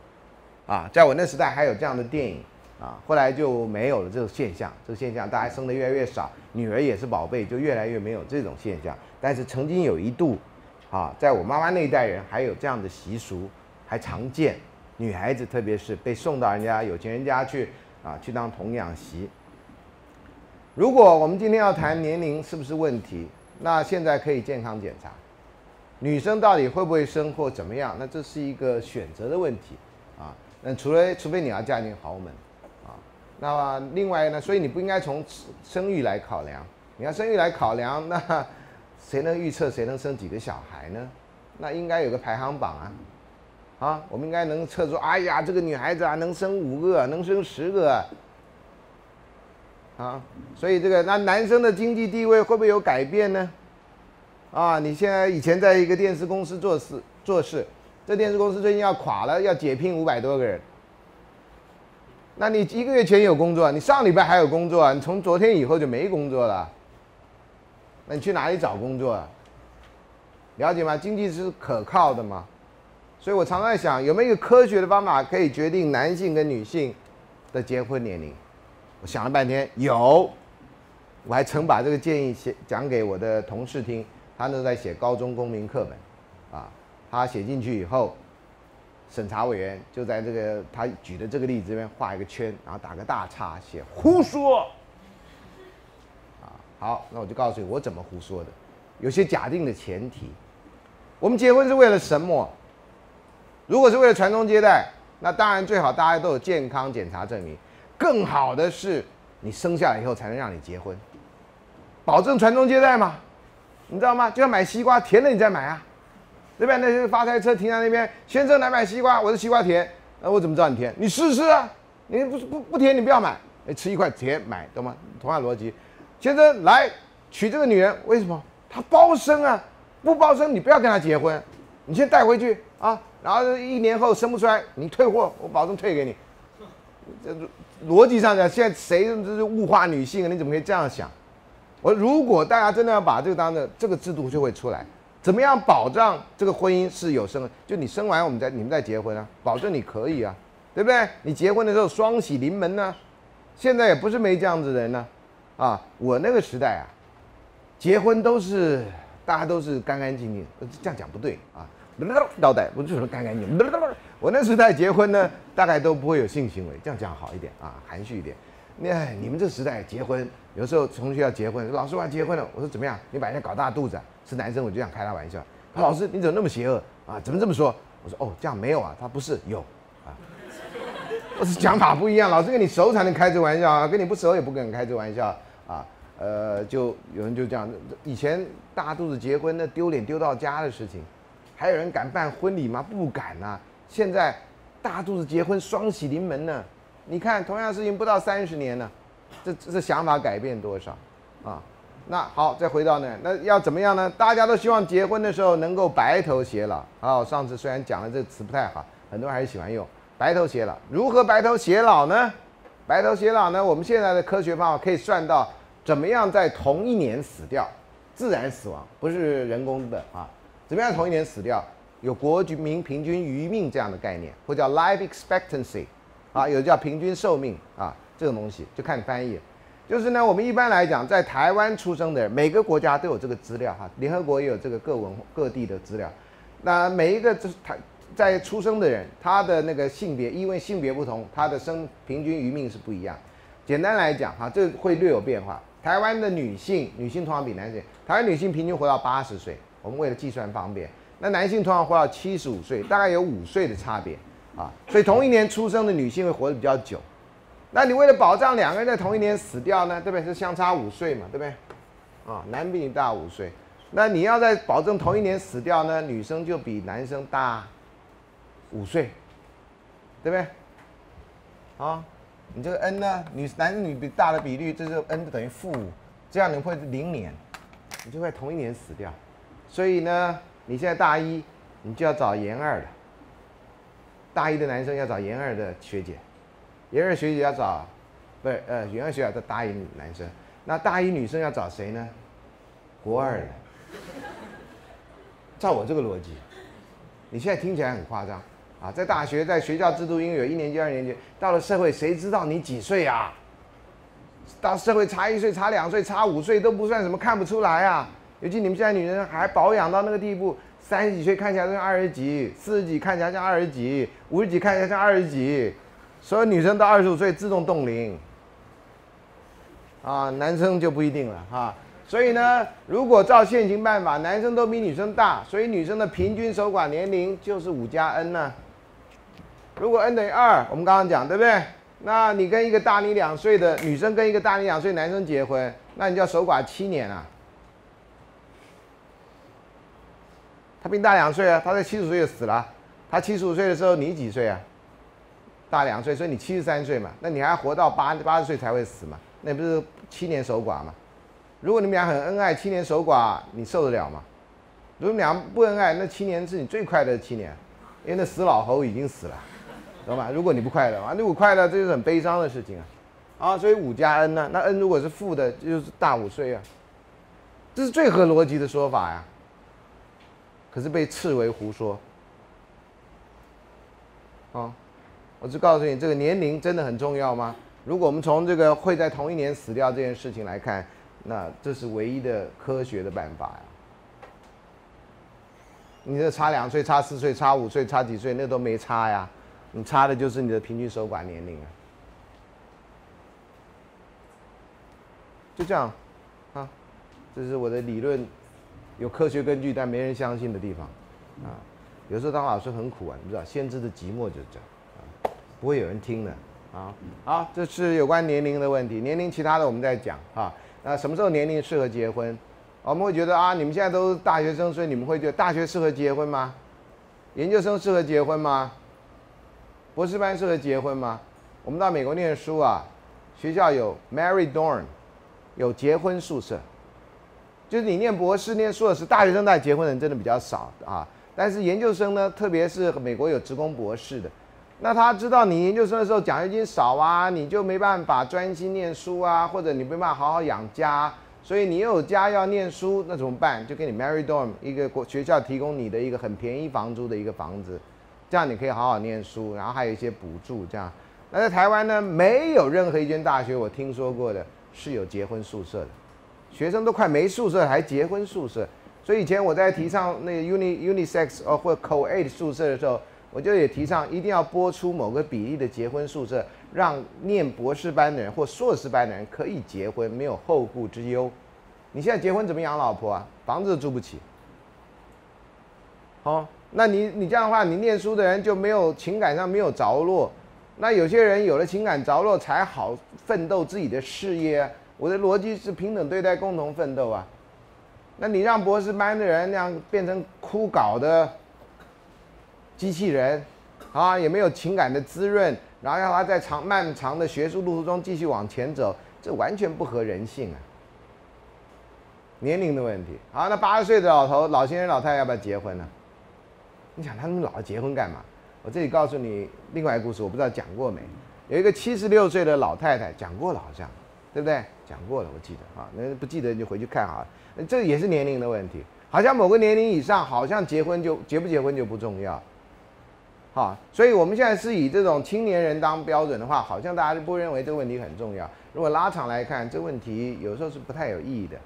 啊，在我那时代还有这样的电影啊，后来就没有了这个现象，这个现象大家生的越来越少，女儿也是宝贝，就越来越没有这种现象。但是曾经有一度，啊，在我妈妈那一代人还有这样的习俗，还常见，女孩子特别是被送到人家有钱人家去啊，去当童养媳。如果我们今天要谈年龄是不是问题，那现在可以健康检查，女生到底会不会生或怎么样？那这是一个选择的问题啊。那除了除非你要嫁进豪门啊，那么另外呢，所以你不应该从生育来考量。你要生育来考量，那谁能预测谁能生几个小孩呢？那应该有个排行榜啊。啊，我们应该能测出，哎呀，这个女孩子啊，能生五个，能生十个啊，所以这个那男生的经济地位会不会有改变呢？啊，你现在以前在一个电视公司做事做事，这电视公司最近要垮了，要解聘五百多个人。那你一个月前有工作，你上礼拜还有工作，你从昨天以后就没工作了。那你去哪里找工作啊？了解吗？经济是可靠的吗？所以我常在想，有没有一个科学的方法可以决定男性跟女性的结婚年龄？我想了半天，有。我还曾把这个建议写讲给我的同事听，他那在写高中公民课本，啊，他写进去以后，审查委员就在这个他举的这个例子这边画一个圈，然后打个大叉，写胡说。啊，好，那我就告诉你我怎么胡说的，有些假定的前提，我们结婚是为了什么？如果是为了传宗接代，那当然最好大家都有健康检查证明。更好的是，你生下来以后才能让你结婚，保证传宗接代嘛，你知道吗？就像买西瓜，甜了你再买啊，对不对？那些发财车停在那边，先生来买西瓜，我的西瓜甜，那我怎么知道你甜？你试试啊，你不不不甜你不要买，你，吃一块甜买，懂吗？同样逻辑，先生来娶这个女人，为什么？她包生啊，不包生你不要跟她结婚，你先带回去啊。然后一年后生不出来，你退货，我保证退给你。这逻辑上讲，现在谁这是物化女性啊？你怎么可以这样想？我如果大家真的要把这个当的这个制度就会出来，怎么样保障这个婚姻是有生？就你生完我们再你们再结婚啊，保证你可以啊，对不对？你结婚的时候双喜临门呢。现在也不是没这样子的人呢，啊，我那个时代啊，结婚都是大家都是干干净净，这样讲不对啊。脑袋，不是说干干净净。我那时代结婚呢，大概都不会有性行为，这样讲好一点啊，含蓄一点。那你们这时代结婚，有时候同学要结婚，老师我要结婚了，我说怎么样？你把人家搞大肚子，是男生我就想开他玩笑。他老师你怎么那么邪恶啊？怎么这么说？我说哦这样没有啊，他不是有啊，我是讲法不一样。老师跟你熟才能开这玩笑啊，跟你不熟也不跟你开这玩笑啊。呃，就有人就这样，以前大肚子结婚那丢脸丢到家的事情。还有人敢办婚礼吗？不敢呐！现在大肚子结婚，双喜临门呢。你看，同样事情不到三十年呢，这这想法改变多少啊？那好，再回到那，那要怎么样呢？大家都希望结婚的时候能够白头偕老。啊，上次虽然讲了这个词不太好，很多人还是喜欢用白头偕老。如何白头偕老呢？白头偕老呢？我们现在的科学方法可以算到怎么样在同一年死掉，自然死亡，不是人工的啊。怎么样同一年死掉？有国民平均余命这样的概念，或叫 life expectancy，啊，有叫平均寿命啊，这种东西就看翻译。就是呢，我们一般来讲，在台湾出生的人，每个国家都有这个资料哈，联合国也有这个各文各地的资料。那每一个就是他在出生的人，他的那个性别，因为性别不同，他的生平均余命是不一样。简单来讲哈，这会略有变化。台湾的女性，女性通常比男性，台湾女性平均活到八十岁。我们为了计算方便，那男性通常活到七十五岁，大概有五岁的差别啊，所以同一年出生的女性会活得比较久。那你为了保障两个人在同一年死掉呢，对不对？是相差五岁嘛，对不对？啊，男比你大五岁，那你要在保证同一年死掉呢，女生就比男生大五岁，对不对？啊，你这个 n 呢，女男女比大的比率，这就 n 等于负五，这样你会零年，你就会同一年死掉。所以呢，你现在大一，你就要找研二的，大一的男生要找研二的学姐，研二学姐要找，不是呃研二学姐要大一男生，那大一女生要找谁呢？国二的。照我这个逻辑，你现在听起来很夸张啊！在大学，在学校制度，因为有一年级、二年级，到了社会，谁知道你几岁啊？到社会差一岁、差两岁、差五岁都不算什么，看不出来啊！尤其你们现在女人还保养到那个地步，三十几岁看起来像二十几，四十几看起来像二十几，五十几看起来像二十几，所有女生到二十五岁自动冻龄，啊，男生就不一定了哈。所以呢，如果照现行办法，男生都比女生大，所以女生的平均守寡年龄就是五加 n 呢。如果 n 等于二，我们刚刚讲对不对？那你跟一个大你两岁的女生跟一个大你两岁男生结婚，那你就要守寡七年啊。比你大两岁啊，他在七十岁就死了。他七十五岁的时候你几岁啊？大两岁，所以你七十三岁嘛，那你还活到八八十岁才会死嘛？那不是七年守寡嘛？如果你们俩很恩爱，七年守寡，你受得了吗？如果你们俩不恩爱，那七年是你最快乐的七年，因为那死老猴已经死了，懂吗？如果你不快乐啊，如果快乐，这就是很悲伤的事情啊。啊，所以五加 n 呢？那 n 如果是负的，就是大五岁啊，这是最合逻辑的说法呀。可是被斥为胡说。啊，我就告诉你，这个年龄真的很重要吗？如果我们从这个会在同一年死掉这件事情来看。那这是唯一的科学的办法呀！你这差两岁、差四岁、差五岁、差几岁，那都没差呀。你差的就是你的平均守寡年龄啊。就这样，啊，这是我的理论，有科学根据但没人相信的地方啊。有时候当老师很苦啊，你知道，先知的寂寞就是这样啊，不会有人听的啊。好，这是有关年龄的问题，年龄其他的我们再讲啊。那什么时候年龄适合结婚？我们会觉得啊，你们现在都是大学生，所以你们会觉得大学适合结婚吗？研究生适合结婚吗？博士班适合结婚吗？我们到美国念书啊，学校有 married dorm，有结婚宿舍。就是你念博士、念硕士，大学生在结婚的人真的比较少啊。但是研究生呢，特别是美国有职工博士的。那他知道你研究生的时候奖学金少啊，你就没办法专心念书啊，或者你没办法好好养家，所以你又有家要念书，那怎么办？就给你 marry dorm 一个国学校提供你的一个很便宜房租的一个房子，这样你可以好好念书，然后还有一些补助这样。那在台湾呢，没有任何一间大学我听说过的是有结婚宿舍的，学生都快没宿舍还结婚宿舍，所以以前我在提倡那个 uni unisex 或 co-ed 宿舍的时候。我就也提倡一定要拨出某个比例的结婚宿舍，让念博士班的人或硕士班的人可以结婚，没有后顾之忧。你现在结婚怎么养老婆啊？房子都住不起。好，那你你这样的话，你念书的人就没有情感上没有着落。那有些人有了情感着落，才好奋斗自己的事业。我的逻辑是平等对待，共同奋斗啊。那你让博士班的人那样变成枯槁的？机器人，啊，也没有情感的滋润，然后让他在长漫长的学术路途中继续往前走，这完全不合人性啊！年龄的问题，好，那八十岁的老头、老先生、老太太要不要结婚呢？你想他们老结婚干嘛？我这里告诉你另外一个故事，我不知道讲过没？有一个七十六岁的老太太，讲过了好像，对不对？讲过了，我记得啊，那不记得你就回去看好了。这也是年龄的问题，好像某个年龄以上，好像结婚就结不结婚就不重要。好，所以我们现在是以这种青年人当标准的话，好像大家就不认为这个问题很重要。如果拉长来看，这问题有时候是不太有意义的。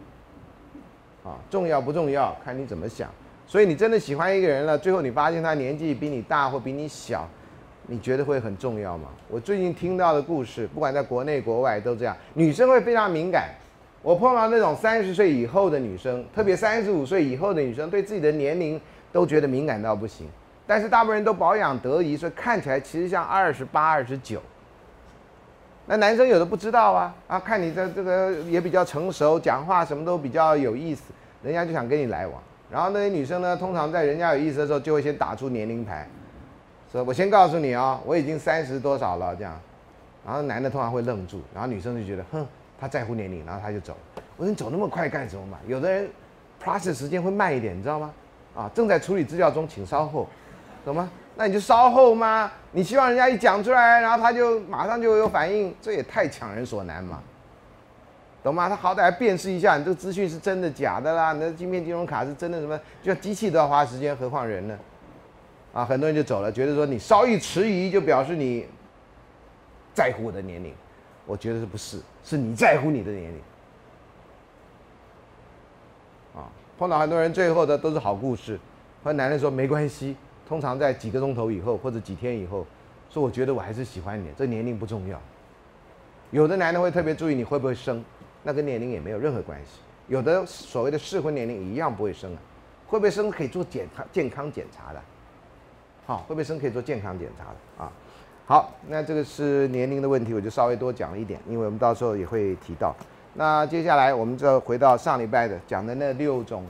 啊，重要不重要，看你怎么想。所以你真的喜欢一个人了，最后你发现他年纪比你大或比你小，你觉得会很重要吗？我最近听到的故事，不管在国内国外都这样，女生会非常敏感。我碰到那种三十岁以后的女生，特别三十五岁以后的女生，对自己的年龄都觉得敏感到不行。但是大部分人都保养得宜，所以看起来其实像二十八、二十九。那男生有的不知道啊，啊，看你在这个也比较成熟，讲话什么都比较有意思，人家就想跟你来往。然后那些女生呢，通常在人家有意思的时候，就会先打出年龄牌，说我先告诉你哦，我已经三十多少了这样。然后男的通常会愣住，然后女生就觉得，哼，他在乎年龄，然后他就走。我说你走那么快干什么嘛？有的人 process 时间会慢一点，你知道吗？啊，正在处理资料中，请稍后，懂吗？那你就稍后吗？你希望人家一讲出来，然后他就马上就有反应，这也太强人所难嘛，懂吗？他好歹要辨识一下你这个资讯是真的假的啦，你的芯片金融卡是真的什么？就像机器都要花时间，何况人呢？啊，很多人就走了，觉得说你稍一迟疑就表示你在乎我的年龄，我觉得是不是？是你在乎你的年龄。啊，碰到很多人最后的都是好故事，和男人说没关系。通常在几个钟头以后或者几天以后，说我觉得我还是喜欢你，这年龄不重要。有的男的会特别注意你会不会生，那跟年龄也没有任何关系。有的所谓的适婚年龄一样不会生啊，会不会生可以做检查健康检查的，好，会不会生可以做健康检查的啊。好，那这个是年龄的问题，我就稍微多讲了一点，因为我们到时候也会提到。那接下来我们就回到上礼拜的讲的那六种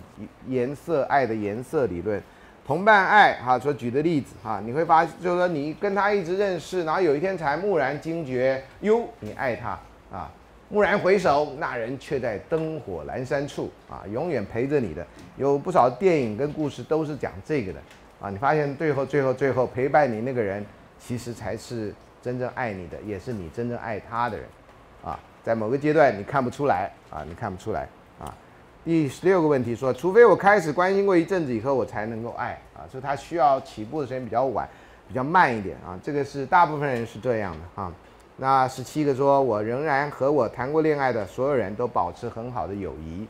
颜色爱的颜色理论。同伴爱哈，所举的例子哈，你会发，就是说你跟他一直认识，然后有一天才蓦然惊觉，哟，你爱他啊！蓦然回首，那人却在灯火阑珊处啊，永远陪着你的。有不少电影跟故事都是讲这个的啊。你发现最后、最后、最后陪伴你那个人，其实才是真正爱你的，也是你真正爱他的人啊。在某个阶段你看不出来啊，你看不出来。啊第十六个问题说，除非我开始关心过一阵子以后，我才能够爱啊，所以他需要起步的时间比较晚，比较慢一点啊，这个是大部分人是这样的啊。那十七个说，我仍然和我谈过恋爱的所有人都保持很好的友谊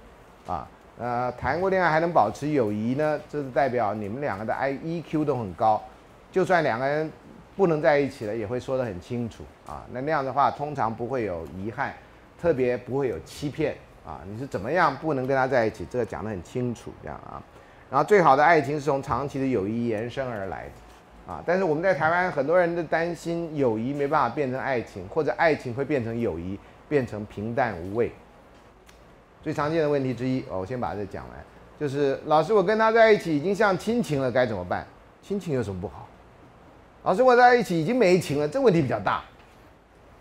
啊，呃，谈过恋爱还能保持友谊呢，这是代表你们两个的 I E Q 都很高，就算两个人不能在一起了，也会说得很清楚啊，那那样的话，通常不会有遗憾，特别不会有欺骗。啊，你是怎么样不能跟他在一起？这个讲得很清楚，这样啊。然后最好的爱情是从长期的友谊延伸而来的，啊。但是我们在台湾很多人都担心友谊没办法变成爱情，或者爱情会变成友谊，变成平淡无味。最常见的问题之一，我先把这讲完，就是老师，我跟他在一起已经像亲情了，该怎么办？亲情有什么不好？老师，我在一起已经没情了，这问题比较大。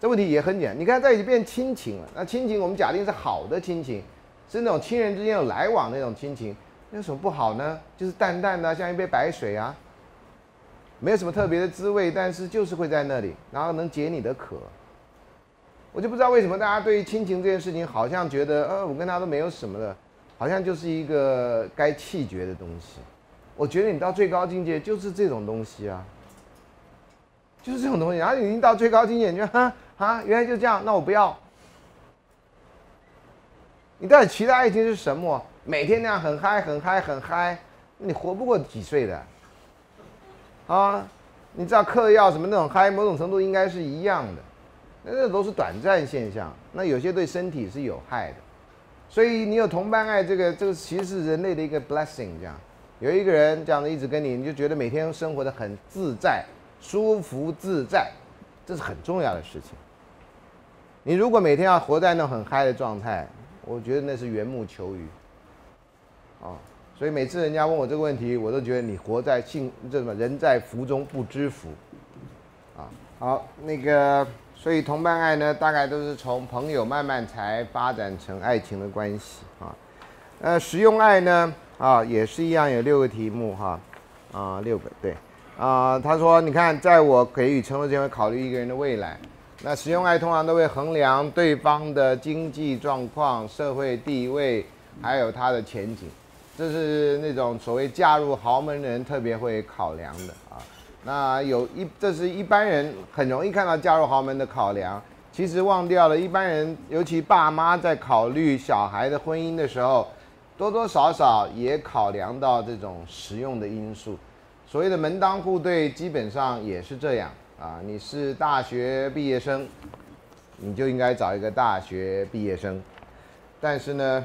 这问题也很简单，你看在一起变亲情了，那亲情我们假定是好的亲情，是那种亲人之间有来往那种亲情，那有什么不好呢？就是淡淡的，像一杯白水啊，没有什么特别的滋味，但是就是会在那里，然后能解你的渴。我就不知道为什么大家对于亲情这件事情，好像觉得，呃，我跟他都没有什么的，好像就是一个该弃绝的东西。我觉得你到最高境界就是这种东西啊，就是这种东西，然后你已经到最高境界，你就哈。啊，原来就这样，那我不要。你到底期待爱情是什么？每天那样很嗨、很嗨、很嗨，你活不过几岁的。啊，你知道嗑药什么那种嗨，某种程度应该是一样的，那都是短暂现象。那有些对身体是有害的，所以你有同伴爱，这个这个其实是人类的一个 blessing。这样，有一个人这样子一直跟你，你就觉得每天生活的很自在、舒服、自在，这是很重要的事情。你如果每天要活在那种很嗨的状态，我觉得那是缘木求鱼，啊，所以每次人家问我这个问题，我都觉得你活在幸这什么人在福中不知福，啊，好，那个，所以同伴爱呢，大概都是从朋友慢慢才发展成爱情的关系啊，呃，实用爱呢，啊，也是一样，有六个题目哈，啊，六个对，啊，他说，你看，在我给予承诺前，会考虑一个人的未来。那实用爱通常都会衡量对方的经济状况、社会地位，还有他的前景，这是那种所谓嫁入豪门的人特别会考量的。那有一，这是一般人很容易看到嫁入豪门的考量，其实忘掉了一般人，尤其爸妈在考虑小孩的婚姻的时候，多多少少也考量到这种实用的因素。所谓的门当户对，基本上也是这样。啊，你是大学毕业生，你就应该找一个大学毕业生。但是呢，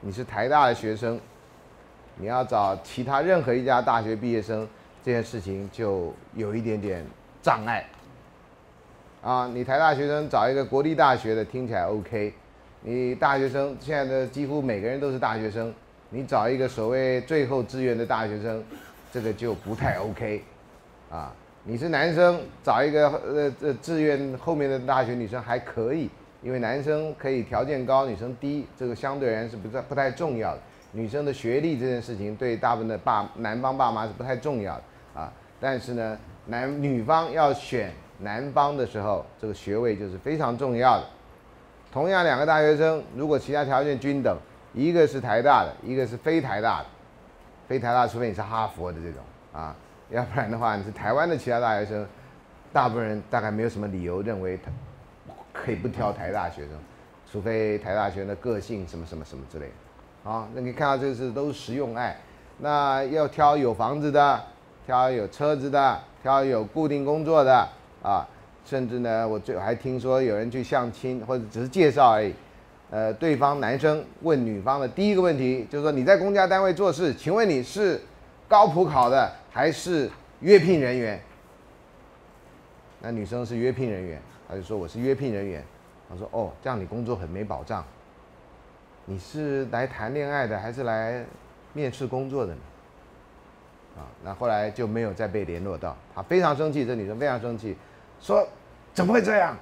你是台大的学生，你要找其他任何一家大学毕业生，这件事情就有一点点障碍。啊，你台大学生找一个国立大学的听起来 OK，你大学生现在的几乎每个人都是大学生，你找一个所谓最后志愿的大学生，这个就不太 OK，啊，你是男生找一个呃呃志愿后面的大学女生还可以，因为男生可以条件高，女生低，这个相对而言是不太不太重要的。女生的学历这件事情对大部分的爸男方爸妈是不太重要的，但是呢，男女方要选男方的时候，这个学位就是非常重要的。同样两个大学生，如果其他条件均等，一个是台大的，一个是非台大的，非台大除非你是哈佛的这种啊，要不然的话你是台湾的其他大学生，大部分人大概没有什么理由认为他可以不挑台大学生，除非台大学生的个性什么什么什么之类的。啊，那你看到这是都是实用爱，那要挑有房子的，挑有车子的，挑有固定工作的啊。甚至呢，我最还听说有人去相亲，或者只是介绍而已。呃，对方男生问女方的第一个问题就是说：“你在公家单位做事，请问你是高普考的还是约聘人员？”那女生是约聘人员，他就说：“我是约聘人员。”他说：“哦，这样你工作很没保障。你是来谈恋爱的还是来面试工作的呢？”啊，那后来就没有再被联络到。他非常生气，这女生非常生气。说怎么会这样？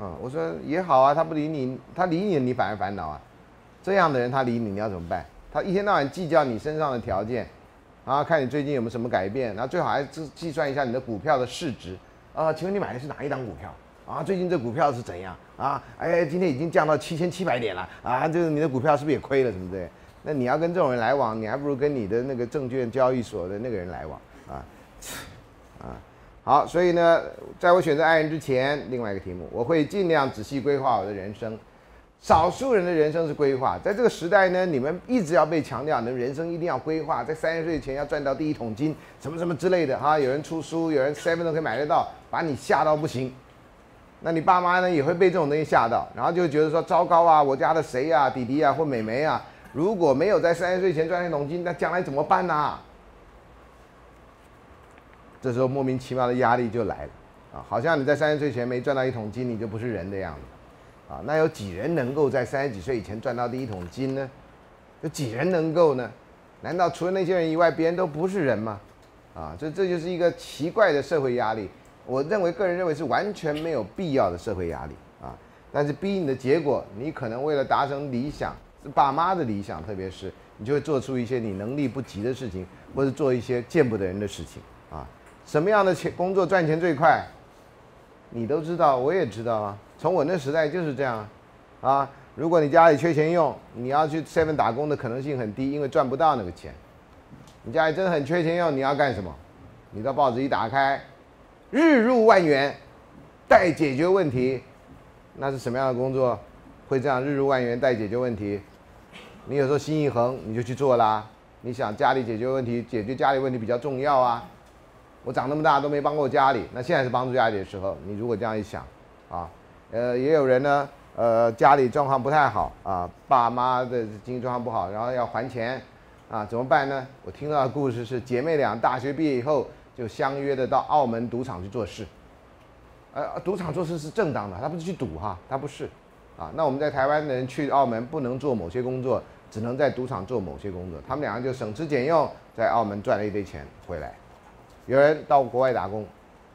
嗯，我说也好啊，他不理你，他理你，你反而烦恼啊。这样的人他理你，你要怎么办？他一天到晚计较你身上的条件，啊，看你最近有没有什么改变，然后最好还计计算一下你的股票的市值。啊，请问你买的是哪一档股票？啊，最近这股票是怎样？啊，哎，今天已经降到七千七百点了。啊，就是你的股票是不是也亏了什么的？那你要跟这种人来往，你还不如跟你的那个证券交易所的那个人来往啊，啊。好，所以呢，在我选择爱人之前，另外一个题目，我会尽量仔细规划我的人生。少数人的人生是规划，在这个时代呢，你们一直要被强调，你的人生一定要规划，在三十岁前要赚到第一桶金，什么什么之类的哈。有人出书，有人 seven 可以买得到，把你吓到不行。那你爸妈呢也会被这种东西吓到，然后就觉得说糟糕啊，我家的谁呀，弟弟啊或妹妹啊，如果没有在三十岁前赚一桶金，那将来怎么办呢？这时候莫名其妙的压力就来了，啊，好像你在三十岁前没赚到一桶金，你就不是人的样子，啊，那有几人能够在三十几岁以前赚到第一桶金呢？有几人能够呢？难道除了那些人以外，别人都不是人吗？啊，这这就是一个奇怪的社会压力。我认为，个人认为是完全没有必要的社会压力啊。但是逼你的结果，你可能为了达成理想，爸妈的理想，特别是你就会做出一些你能力不及的事情，或者做一些见不得人的事情啊。什么样的钱工作赚钱最快？你都知道，我也知道啊。从我那时代就是这样，啊，如果你家里缺钱用，你要去 seven 打工的可能性很低，因为赚不到那个钱。你家里真的很缺钱用，你要干什么？你到报纸一打开，日入万元，待解决问题，那是什么样的工作？会这样日入万元带解决问题？你有时候心一横，你就去做啦。你想家里解决问题，解决家里问题比较重要啊。我长那么大都没帮过家里，那现在是帮助家里的时候。你如果这样一想，啊，呃，也有人呢，呃，家里状况不太好啊，爸妈的经济状况不好，然后要还钱，啊，怎么办呢？我听到的故事是姐妹俩大学毕业以后就相约的到澳门赌场去做事，呃，赌场做事是正当的，他不是去赌哈，他不是，啊，那我们在台湾的人去澳门不能做某些工作，只能在赌场做某些工作，他们两个就省吃俭用在澳门赚了一堆钱回来。有人到国外打工，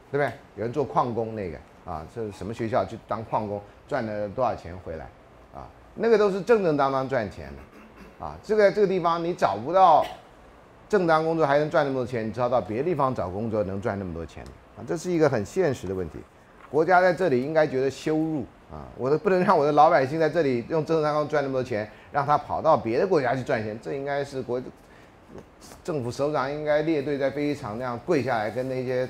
对不对？有人做矿工，那个啊，这是什么学校去当矿工，赚了多少钱回来？啊，那个都是正正当当赚钱的，啊，这个这个地方你找不到正当工作还能赚那么多钱，你知道到别的地方找工作能赚那么多钱啊，这是一个很现实的问题。国家在这里应该觉得羞辱啊，我都不能让我的老百姓在这里用正当工赚那么多钱，让他跑到别的国家去赚钱，这应该是国。政府首长应该列队在飞机场那样跪下来，跟那些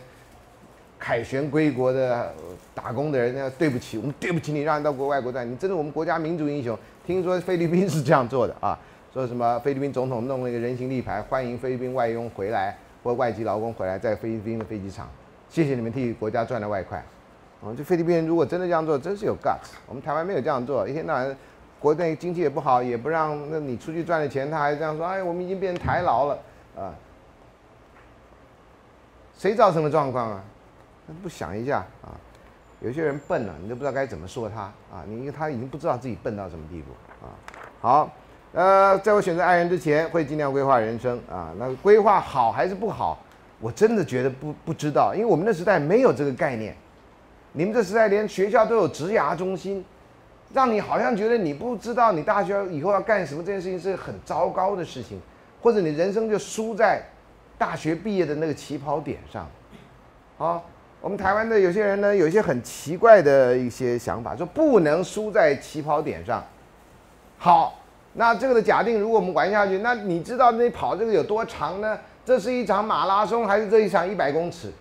凯旋归国的打工的人，那对不起，我们对不起你，让你到国外国战，你真是我们国家民族英雄。听说菲律宾是这样做的啊，说什么菲律宾总统弄了一个人形立牌，欢迎菲律宾外佣回来或外籍劳工回来，在菲律宾的飞机场，谢谢你们替国家赚了外快。哦，就菲律宾人如果真的这样做，真是有 guts。我们台湾没有这样做，一天到晚。国内经济也不好，也不让那你出去赚的钱，他还这样说，哎，我们已经变成台劳了啊！谁造成的状况啊？不想一下啊？有些人笨了，你都不知道该怎么说他啊，你因为他已经不知道自己笨到什么地步啊。好，呃，在我选择爱人之前，会尽量规划人生啊。那规划好还是不好，我真的觉得不不知道，因为我们那时代没有这个概念。你们这时代连学校都有职涯中心，让你好像觉得你不知道你大学以后要干什么，这件事情是很糟糕的事情，或者你人生就输在大学毕业的那个起跑点上。好，我们台湾的有些人呢，有一些很奇怪的一些想法，说不能输在起跑点上。好，那这个的假定，如果我们玩下去，那你知道那跑这个有多长呢？这是一场马拉松，还是这一场一百公尺？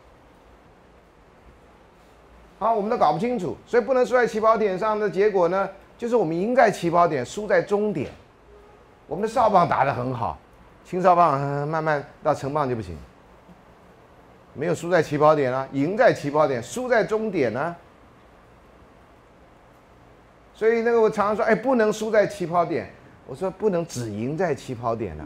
啊，我们都搞不清楚，所以不能输在起跑点上的结果呢，就是我们赢在起跑点，输在终点。我们的少棒打得很好，青少棒、慢慢到成棒就不行，没有输在起跑点啊，赢在起跑点，输在终点呢、所以那个我常常说，哎，不能输在起跑点。我说不能只赢在起跑点啊，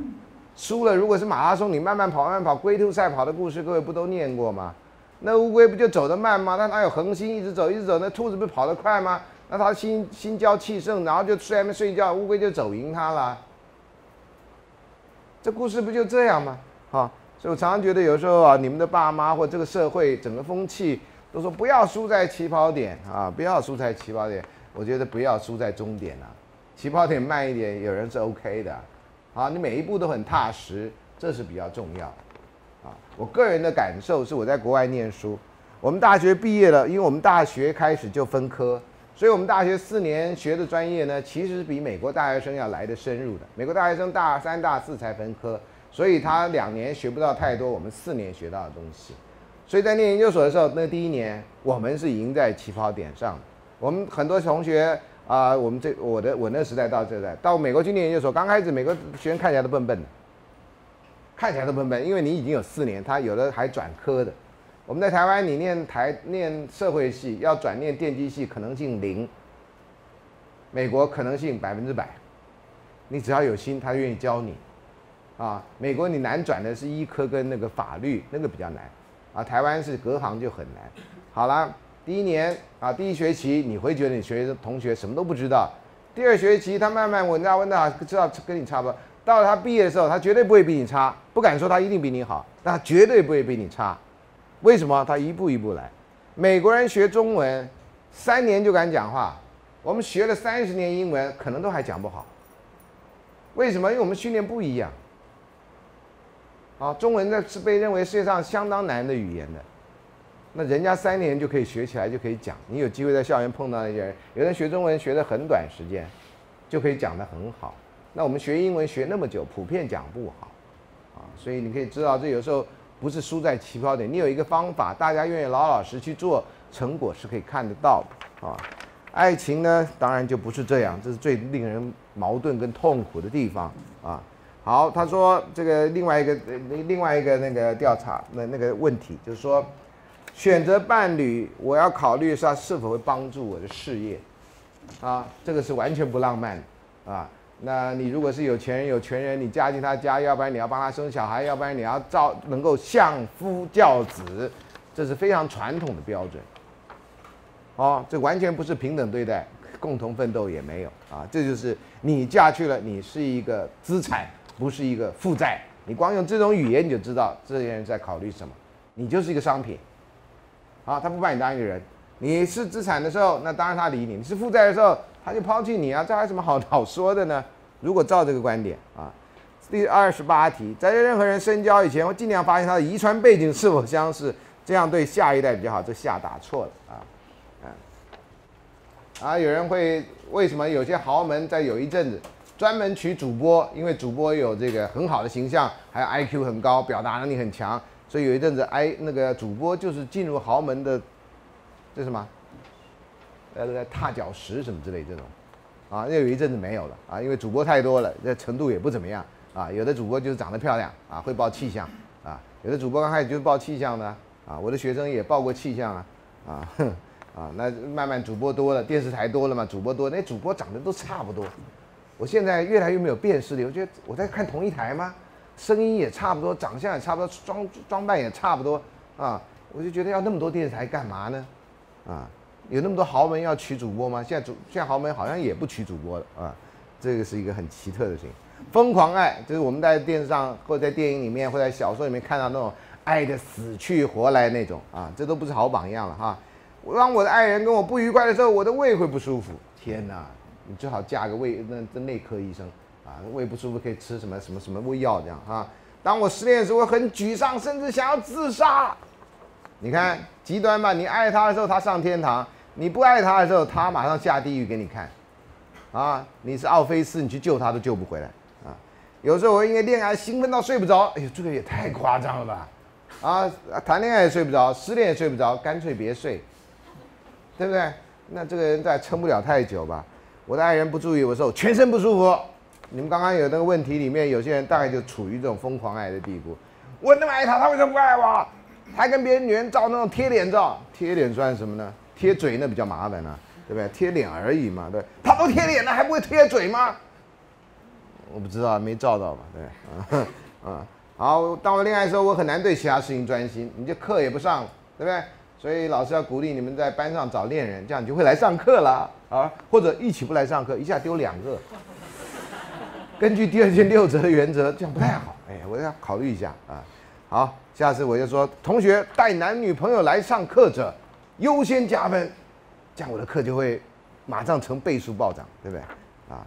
输了如果是马拉松，你慢慢跑慢慢跑，龟兔赛跑的故事，各位不都念过吗？那乌龟不就走得慢吗？那哪有恒心一直走一直走？那兔子不跑得快吗？那它心心焦气盛，然后就睡还没睡觉，乌龟就走赢它了。这故事不就这样吗？哈，所以我常常觉得有时候啊，你们的爸妈或这个社会整个风气都说不要输在起跑点啊，不要输在起跑点。我觉得不要输在终点啊，起跑点慢一点，有人是 OK 的。好，你每一步都很踏实，这是比较重要。我个人的感受是我在国外念书，我们大学毕业了，因为我们大学开始就分科，所以我们大学四年学的专业呢，其实是比美国大学生要来的深入的。美国大学生大三、大四才分科，所以他两年学不到太多我们四年学到的东西。所以在念研究所的时候，那第一年我们是赢在起跑点上。我们很多同学啊、我们这我的我那时代到这代到美国去念研究所，刚开始美国学生看起来都笨笨的。看起来都笨笨，因为你已经有四年，他有的还转科的。我们在台湾，你念台念社会系，要转念电机系可能性零。美国可能性百分之百，你只要有心，他愿意教你。啊，美国你难转的是医科跟那个法律，那个比较难。啊，台湾是隔行就很难。好了，第一年啊，第一学期你会觉得你学生同学什么都不知道，第二学期他慢慢稳扎稳打知道跟你差不多。到他毕业的时候，他绝对不会比你差，不敢说他一定比你好，但他绝对不会比你差。为什么？他一步一步来。美国人学中文三年就敢讲话，我们学了三十年英文，可能都还讲不好。为什么？因为我们训练不一样。啊，中文呢是被认为世界上相当难的语言的，那人家三年就可以学起来，就可以讲。你有机会在校园碰到那些人，有人学中文学的很短时间，就可以讲得很好。那我们学英文学那么久，普遍讲不好，啊，所以你可以知道，这有时候不是输在起跑点，你有一个方法，大家愿意老老实去做，成果是可以看得到的啊。爱情呢，当然就不是这样，这是最令人矛盾跟痛苦的地方啊。好，他说这个另外一个呃另外一个那个调查那那个问题就是说，选择伴侣，我要考虑是他是否会帮助我的事业，啊，这个是完全不浪漫的啊。那你如果是有钱人、有权人，你嫁进他家，要不然你要帮他生小孩，要不然你要照能够相夫教子，这是非常传统的标准。哦，这完全不是平等对待，共同奋斗也没有啊。这就是你嫁去了，你是一个资产，不是一个负债。你光用这种语言你就知道这些人在考虑什么，你就是一个商品。啊，他不把你当一个人。你是资产的时候，那当然他理你；你是负债的时候，他就抛弃你啊，这还有什么好好说的呢？如果照这个观点啊，第二十八题，在跟任何人深交以前，我尽量发现他的遗传背景是否相似，这样对下一代比较好。这下打错了啊，啊，啊，有人会为什么有些豪门在有一阵子专门娶主播，因为主播有这个很好的形象，还有 IQ 很高，表达能力很强，所以有一阵子 I 那个主播就是进入豪门的，这什么？呃，踏脚石什么之类这种，啊，那有一阵子没有了啊，因为主播太多了，这程度也不怎么样啊。有的主播就是长得漂亮啊，会报气象啊，有的主播刚开始就是报气象的啊，我的学生也报过气象啊，啊，哼，啊，那慢慢主播多了，电视台多了嘛，主播多，那主播长得都差不多。我现在越来越没有辨识力，我觉得我在看同一台吗？声音也差不多，长相也差不多，装装扮也差不多啊，我就觉得要那么多电视台干嘛呢？啊，有那么多豪门要娶主播吗？现在主现在豪门好像也不娶主播了啊，这个是一个很奇特的事情。疯狂爱就是我们在电视上或者在电影里面或者在小说里面看到那种爱的死去活来那种啊，这都不是好榜样了哈。当我的爱人跟我不愉快的时候，我的胃会不舒服。天哪，你最好嫁个胃那那内科医生啊，胃不舒服可以吃什么什么什么胃药这样啊。当我失恋的时候，我很沮丧，甚至想要自杀。你看极端吧，你爱他的时候他上天堂，你不爱他的时候他马上下地狱给你看。啊，你是奥菲斯，你去救他都救不回来啊。有时候我因为恋爱兴奋到睡不着，哎呦，这个也太夸张了吧？啊，谈恋爱也睡不着，失恋也睡不着，干脆别睡。对不对？那这个人再撑不了太久吧。我的爱人不注意我的时候，全身不舒服。你们刚刚有那个问题里面，有些人大概就处于这种疯狂爱的地步。我那么爱他，他为什么不爱我？还跟别人女人照那种贴脸照，贴脸算什么呢？贴嘴那比较麻烦呢，对不对？贴脸而已嘛，对。他都贴脸了，还不会贴嘴吗？我不知道，没照到吧？对，啊，好。当我恋爱的时候，我很难对其他事情专心，你这课也不上，对不对？所以老师要鼓励你们在班上找恋人，这样你就会来上课了啊，或者一起不来上课，一下丢两个。根据第二件六则的原则，这样不太好。哎，我要考虑一下啊。好，下次我就说，同学带男女朋友来上课者，优先加分，这样我的课就会马上成倍数暴涨，对不对？啊，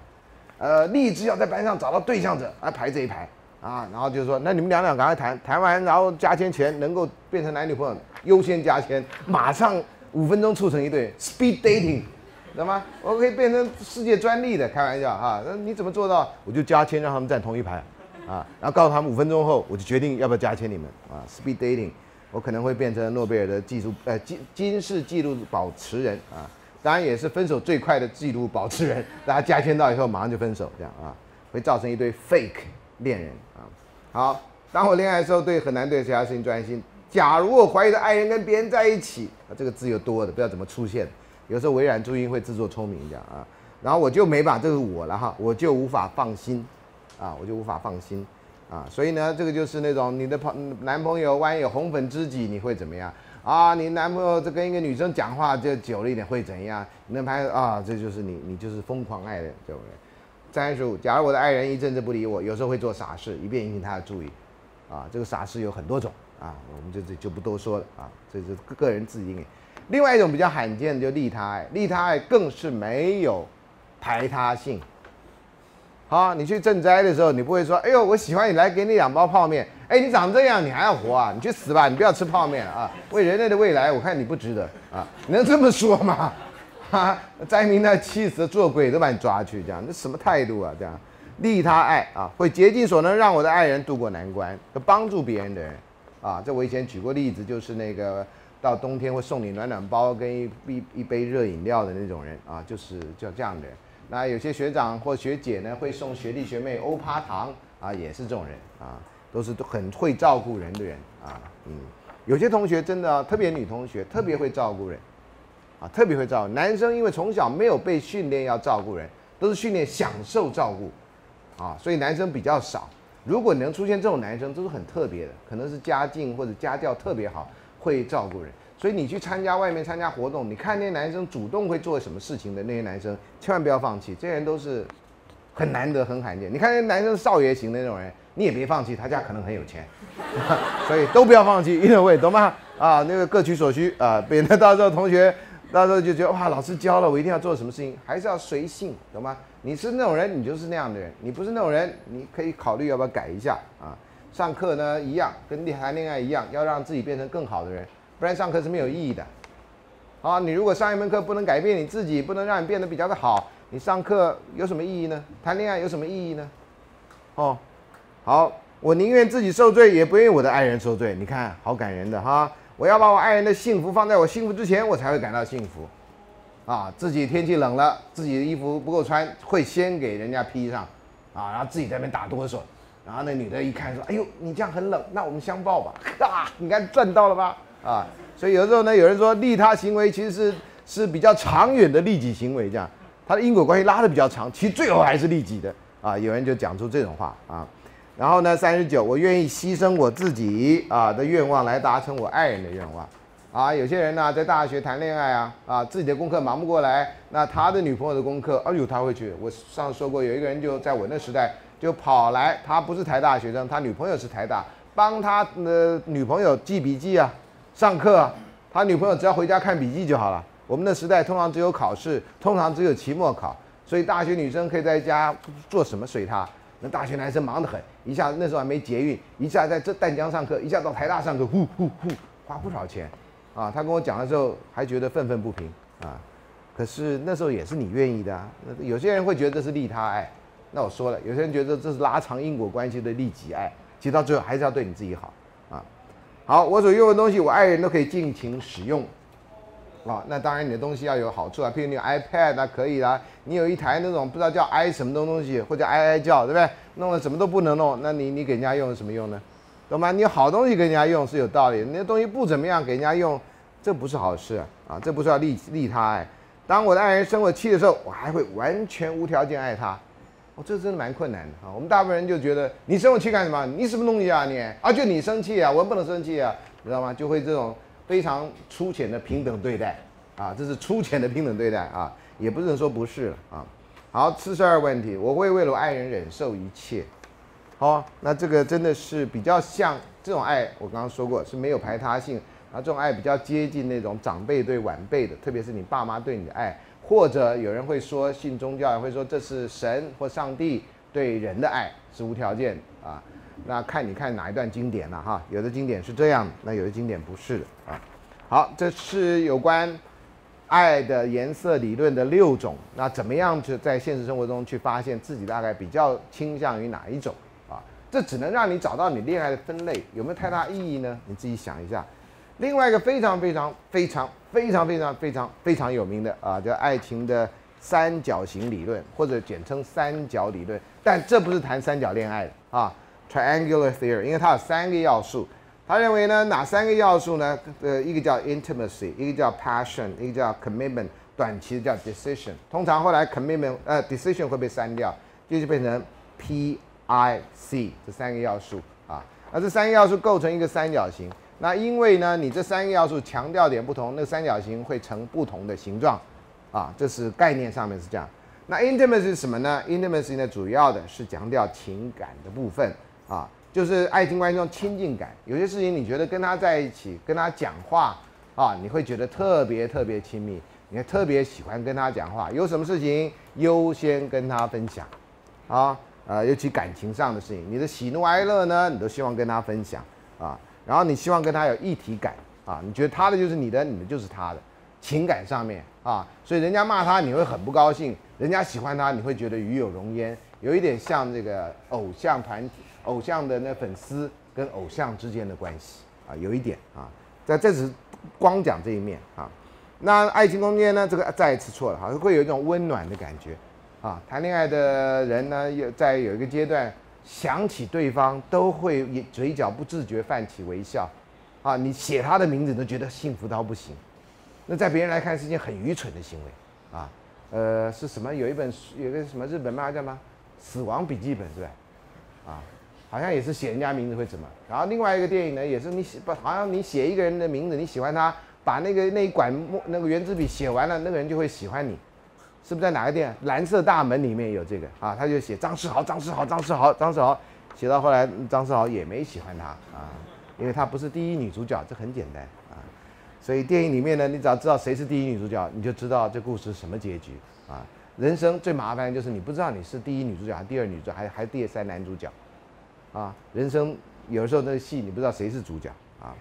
呃，立志要在班上找到对象者，来排这一排。啊，然后就是说，那你们两两赶快谈谈完，然后加签前能够变成男女朋友，优先加签，马上五分钟促成一对 speed dating，知道吗？我可以变成世界专利的，开玩笑哈。那你怎么做到？我就加签，让他们站同一排，啊，然后告诉他们五分钟后，我就决定要不要加签你们啊，speed dating，我可能会变成诺贝尔的技术呃金金氏纪录保持人啊，当然也是分手最快的纪录保持人，大家加签到以后马上就分手，这样啊，会造成一堆 fake 恋人啊。好，当我恋爱的时候，对很难对其他事情专心。假如我怀疑的爱人跟别人在一起，啊，这个字又多的，不知道怎么出现。有时候微软注音会自作聪明这样啊，然后我就没把这是我了哈，我就无法放心，啊，我就无法放心，啊，所以呢，这个就是那种你的朋男朋友万一有红粉知己，你会怎么样啊？你男朋友这跟一个女生讲话就久了一点会怎样？你的朋友啊，这就是你，你就是疯狂爱人，对不对？三十五，假如我的爱人一阵子不理我，有时候会做傻事，以便引起他的注意，啊，这个傻事有很多种啊，我们就这就不多说了啊，这是个人自己。另外一种比较罕见的就利他爱，利他爱更是没有排他性。好，你去赈灾的时候，你不会说，哎呦，我喜欢你来给你两包泡面，哎，你长这样你还要活啊？你去死吧，你不要吃泡面啊！为人类的未来，我看你不值得啊，能这么说吗？哈，灾民呢气死做鬼都把你抓去，这样那什么态度啊？这样利他爱啊，会竭尽所能让我的爱人渡过难关，帮助别人的人啊。这我以前举过例子，就是那个到冬天会送你暖暖包跟一一一杯热饮料的那种人啊，就是叫这样的人。那有些学长或学姐呢会送学弟学妹欧趴糖啊，也是这种人啊，都是很会照顾人的人啊。嗯，有些同学真的特别女同学特别会照顾人。啊，特别会照顾男生，因为从小没有被训练要照顾人，都是训练享受照顾，啊，所以男生比较少。如果能出现这种男生，都是很特别的，可能是家境或者家教特别好，会照顾人。所以你去参加外面参加活动，你看那些男生主动会做什么事情的那些男生，千万不要放弃，这些人都是很难得、很罕见。你看那男生少爷型的那种人，你也别放弃，他家可能很有钱，所以都不要放弃，因为懂吗？啊，那个各取所需啊，免得到时候同学。到时候就觉得哇，老师教了我一定要做什么事情，还是要随性，懂吗？你是那种人，你就是那样的人；你不是那种人，你可以考虑要不要改一下啊。上课呢一样，跟谈恋爱一样，要让自己变成更好的人，不然上课是没有意义的。啊，你如果上一门课不能改变你自己，不能让你变得比较的好，你上课有什么意义呢？谈恋爱有什么意义呢？哦，好，我宁愿自己受罪，也不愿意我的爱人受罪。你看，好感人的哈。我要把我爱人的幸福放在我幸福之前，我才会感到幸福。啊，自己天气冷了，自己的衣服不够穿，会先给人家披上，啊，然后自己在那边打哆嗦。然后那女的一看说：“哎呦，你这样很冷，那我们相抱吧。”啊，你看赚到了吧？啊，所以有时候呢，有人说利他行为其实是是比较长远的利己行为，这样它的因果关系拉的比较长，其实最后还是利己的。啊，有人就讲出这种话啊。然后呢，三十九，我愿意牺牲我自己啊的愿望来达成我爱人的愿望，啊，有些人呢在大学谈恋爱啊，啊自己的功课忙不过来，那他的女朋友的功课，哎呦他会去。我上次说过，有一个人就在我那时代就跑来，他不是台大学生，他女朋友是台大，帮他的女朋友记笔记啊，上课，他女朋友只要回家看笔记就好了。我们的时代通常只有考试，通常只有期末考，所以大学女生可以在家做什么随她。那大学男生忙得很，一下那时候还没捷运，一下在这淡江上课，一下到台大上课，呼呼呼，花不少钱。啊，他跟我讲的时候还觉得愤愤不平啊，可是那时候也是你愿意的啊。那有些人会觉得这是利他爱，那我说了，有些人觉得这是拉长因果关系的利己爱，其实到最后还是要对你自己好啊。好，我所用的东西，我爱人都可以尽情使用啊。那当然你的东西要有好处啊，譬如你有 iPad 那可以啦，你有一台那种不知道叫 i 什么东东西，或者 i i 叫，对不对？弄了什么都不能弄，那你你给人家用有什么用呢？懂吗？你有好东西给人家用是有道理，你的东西不怎么样给人家用。这不是好事啊！啊，这不是要利利他爱。当我的爱人生我气的时候，我还会完全无条件爱他。这真的蛮困难的啊！我们大部分人就觉得你生我气干什么？你什么东西啊你？啊，就你生气啊，我不能生气啊，你知道吗？就会这种非常粗浅的平等对待啊，这是粗浅的平等对待啊，也不能说不是了啊。好，四十二问题，我会为了爱人忍受一切。好，那这个真的是比较像这种爱，我刚刚说过是没有排他性。啊，这种爱比较接近那种长辈对晚辈的，特别是你爸妈对你的爱，或者有人会说信宗教，会说这是神或上帝对人的爱是无条件啊。那看你看哪一段经典了哈，有的经典是这样，那有的经典不是的啊。好，这是有关爱的颜色理论的六种，那怎么样去在现实生活中去发现自己大概比较倾向于哪一种啊？这只能让你找到你恋爱的分类，有没有太大意义呢？你自己想一下。另外一个非常非常非常非常非常非常非常有名的啊，叫爱情的三角形理论，或者简称三角理论。但这不是谈三角恋爱的啊，triangular theory，因为它有三个要素。他认为呢，哪三个要素呢？呃，一个叫 intimacy，一个叫 passion，一个叫 commitment，短期的叫 decision。通常后来 commitment 呃 decision 会被删掉，就就变成 p i c 这三个要素啊。那这三个要素构成一个三角形。那因为呢，你这三个要素强调点不同，那三角形会成不同的形状，啊，这是概念上面是这样。那 intimacy 是什么呢？intimacy 呢，主要的是强调情感的部分，啊，就是爱情关系中亲近感。有些事情你觉得跟他在一起，跟他讲话，啊，你会觉得特别特别亲密，你还特别喜欢跟他讲话。有什么事情优先跟他分享，啊，呃，尤其感情上的事情，你的喜怒哀乐呢，你都希望跟他分享，啊。然后你希望跟他有一体感啊，你觉得他的就是你的，你的就是他的，情感上面啊，所以人家骂他你会很不高兴，人家喜欢他你会觉得与有荣焉，有一点像这个偶像团体、偶像的那粉丝跟偶像之间的关系啊，有一点啊，在这只是光讲这一面啊，那爱情中间呢，这个再一次错了哈，会有一种温暖的感觉啊，谈恋爱的人呢，有在有一个阶段。想起对方都会嘴角不自觉泛起微笑，啊，你写他的名字都觉得幸福到不行，那在别人来看是件很愚蠢的行为，啊，呃，是什么？有一本有个什么日本漫画叫什么《死亡笔记本》是吧？啊，好像也是写人家名字会怎么？然后另外一个电影呢，也是你写不，好像你写一个人的名字，你喜欢他，把那个那一管墨那个圆珠笔写完了，那个人就会喜欢你。是不是在哪个店？蓝色大门里面有这个啊？他就写张世豪，张世豪，张世豪，张世豪，写到后来张世豪也没喜欢他啊，因为他不是第一女主角，这很简单啊。所以电影里面呢，你只要知道谁是第一女主角，你就知道这故事什么结局啊。人生最麻烦的就是你不知道你是第一女主角还是第二女主角，还还第三男主角啊。人生有的时候那个戏你不知道谁是主角啊。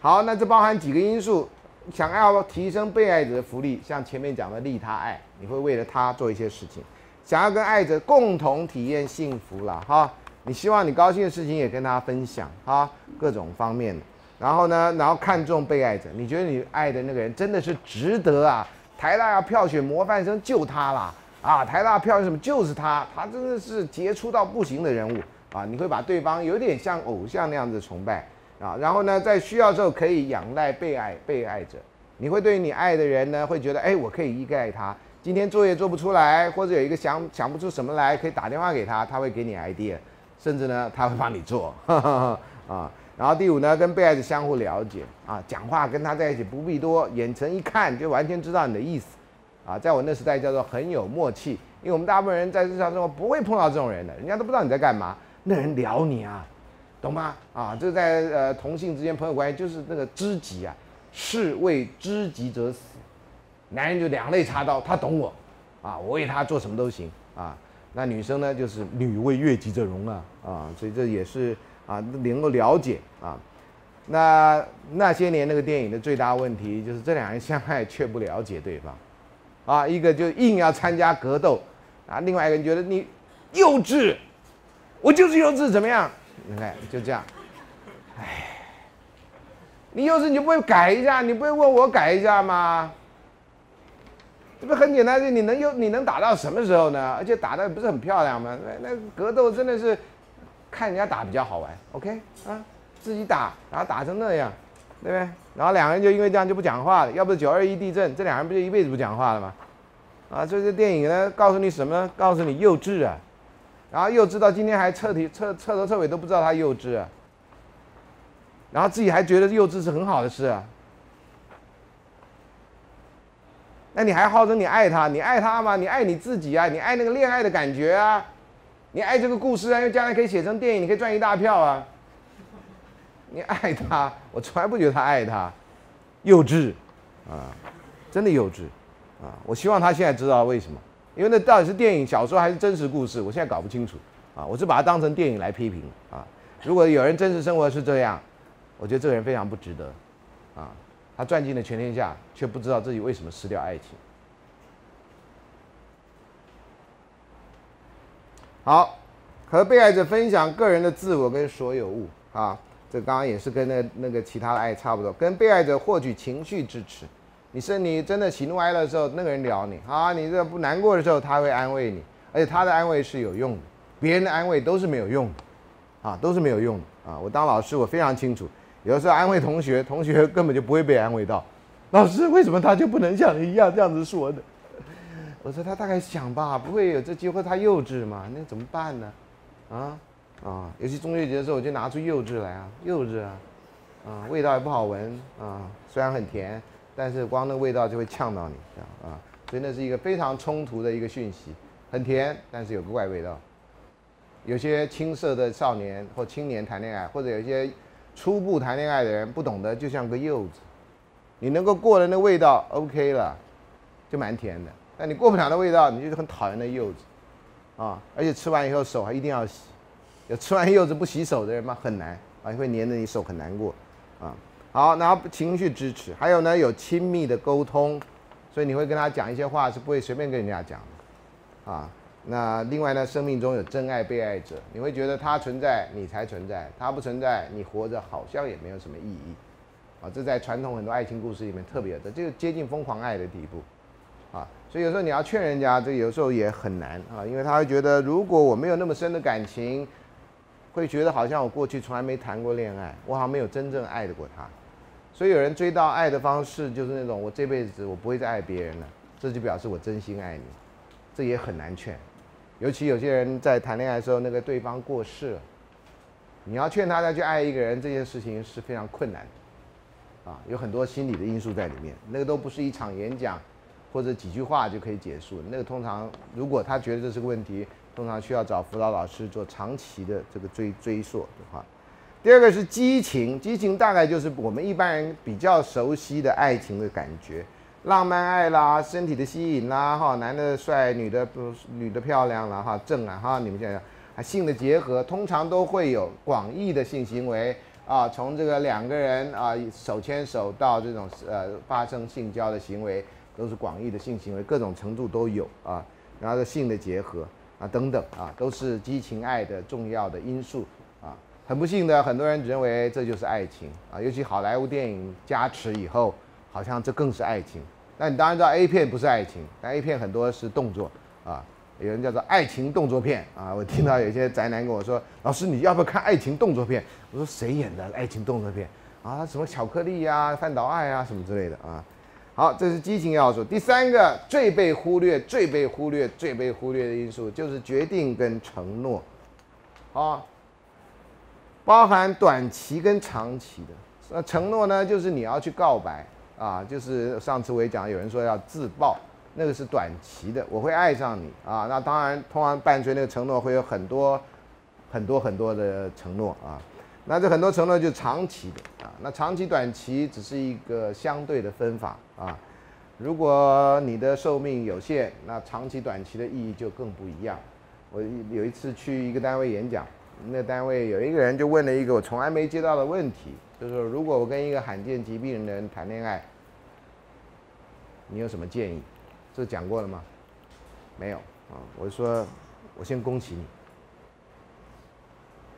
好，那这包含几个因素。想要提升被爱者的福利，像前面讲的利他爱，你会为了他做一些事情。想要跟爱者共同体验幸福了哈，你希望你高兴的事情也跟他分享哈，各种方面的。然后呢，然后看重被爱者，你觉得你爱的那个人真的是值得啊？台大要票选模范生就他啦啊！台大票选什么就是他，他真的是杰出到不行的人物啊！你会把对方有点像偶像那样子崇拜。啊，然后呢，在需要的时候可以仰赖被爱被爱者，你会对你爱的人呢，会觉得，哎，我可以依赖他。今天作业做不出来，或者有一个想想不出什么来，可以打电话给他，他会给你 idea，甚至呢，他会帮你做。啊，然后第五呢，跟被爱者相互了解啊，讲话跟他在一起不必多，眼神一看就完全知道你的意思啊，在我那时代叫做很有默契，因为我们大部分人在日常生活不会碰到这种人的，人家都不知道你在干嘛，那人聊你啊，懂吗？啊，这在呃同性之间朋友关系就是那个知己啊，士为知己者死，男人就两肋插刀，他懂我啊，我为他做什么都行啊。那女生呢，就是女为悦己者容啊啊，所以这也是啊能够了解啊。那那些年那个电影的最大问题就是这两人相爱却不了解对方，啊，一个就硬要参加格斗，啊，另外一个人觉得你幼稚，我就是幼稚，怎么样？你看就这样，哎，你幼稚你不会改一下，你不会问我改一下吗？这不很简单？你能有你能打到什么时候呢？而且打的不是很漂亮吗？那那格斗真的是看人家打比较好玩。OK 啊，自己打，然后打成那样，对不对？然后两个人就因为这样就不讲话了。要不是九二一地震，这两人不就一辈子不讲话了吗？啊，所以这电影呢，告诉你什么？告诉你幼稚啊！然后幼稚到今天还彻底彻彻头彻尾都不知道他幼稚！然后自己还觉得幼稚是很好的事啊！那你还号称你爱他？你爱他吗？你爱你自己啊！你爱那个恋爱的感觉啊！你爱这个故事啊！因为将来可以写成电影，你可以赚一大票啊！你爱他，我从来不觉得他爱他，幼稚啊，真的幼稚啊！我希望他现在知道为什么，因为那到底是电影、小说还是真实故事，我现在搞不清楚啊！我是把它当成电影来批评啊！如果有人真实生活是这样，我觉得这个人非常不值得啊！他赚尽了全天下，却不知道自己为什么失掉爱情。好，和被爱者分享个人的自我跟所有物啊，这刚刚也是跟那那个其他的爱差不多。跟被爱者获取情绪支持，你是你真的喜怒哀乐的时候，那个人聊你啊；你这不难过的时候，他会安慰你，而且他的安慰是有用的，别人的安慰都是没有用的，啊，都是没有用的啊。我当老师，我非常清楚。有的时候安慰同学，同学 根本就不会被安慰到。老师，为什么他就不能像你一样这样子说的？我说他大概想吧，不会有这机会，他幼稚嘛，那怎么办呢？啊啊，尤其中秋节的时候，我就拿出幼稚来啊，幼稚啊，啊，味道也不好闻啊，虽然很甜，但是光那味道就会呛到你，这样啊，所以那是一个非常冲突的一个讯息，很甜，但是有个怪味道。有些青涩的少年或青年谈恋爱，或者有些。初步谈恋爱的人不懂得，就像个柚子，你能够过了那味道，OK 了，就蛮甜的。但你过不了那味道，你就是很讨厌那柚子，啊！而且吃完以后手还一定要洗，有吃完柚子不洗手的人嘛，很难啊，会粘着你手，很难过，啊。好，然后情绪支持，还有呢，有亲密的沟通，所以你会跟他讲一些话，是不会随便跟人家讲的，啊。那另外呢，生命中有真爱被爱者，你会觉得他存在，你才存在；他不存在，你活着好像也没有什么意义。啊，这在传统很多爱情故事里面特别的，这就接近疯狂爱的地步。啊，所以有时候你要劝人家，这有时候也很难啊，因为他会觉得，如果我没有那么深的感情，会觉得好像我过去从来没谈过恋爱，我好像没有真正爱得过他。所以有人追到爱的方式就是那种，我这辈子我不会再爱别人了，这就表示我真心爱你，这也很难劝。尤其有些人在谈恋爱的时候，那个对方过世了，你要劝他再去爱一个人，这件事情是非常困难的，啊，有很多心理的因素在里面，那个都不是一场演讲或者几句话就可以结束。那个通常，如果他觉得这是个问题，通常需要找辅导老师做长期的这个追追溯的话。第二个是激情，激情大概就是我们一般人比较熟悉的爱情的感觉。浪漫爱啦，身体的吸引啦，哈，男的帅，女的不，女的漂亮了，哈，正啊，哈，你们想想，啊性的结合，通常都会有广义的性行为啊，从这个两个人啊手牵手到这种呃发生性交的行为，都是广义的性行为，各种程度都有啊，然后性的结合啊等等啊，都是激情爱的重要的因素。很不幸的，很多人认为这就是爱情啊，尤其好莱坞电影加持以后，好像这更是爱情。那你当然知道 A 片不是爱情，但 A 片很多是动作啊，有人叫做爱情动作片啊。我听到有些宅男跟我说：“老师，你要不要看爱情动作片？”我说：“谁演的爱情动作片啊？什么巧克力呀、饭岛爱啊什么之类的啊？”好，这是激情要素。第三个最被忽略、最被忽略、最被忽略的因素就是决定跟承诺。啊，包含短期跟长期的。那承诺呢，就是你要去告白啊，就是上次我也讲，有人说要自爆，那个是短期的，我会爱上你啊。那当然，通常伴随那个承诺会有很多很多很多的承诺啊。那这很多承诺就长期的啊。那长期、短期只是一个相对的分法啊。如果你的寿命有限，那长期、短期的意义就更不一样。我有一次去一个单位演讲，那单位有一个人就问了一个我从来没接到的问题，就是说如果我跟一个罕见疾病的人谈恋爱，你有什么建议？这讲过了吗？没有啊。我说我先恭喜你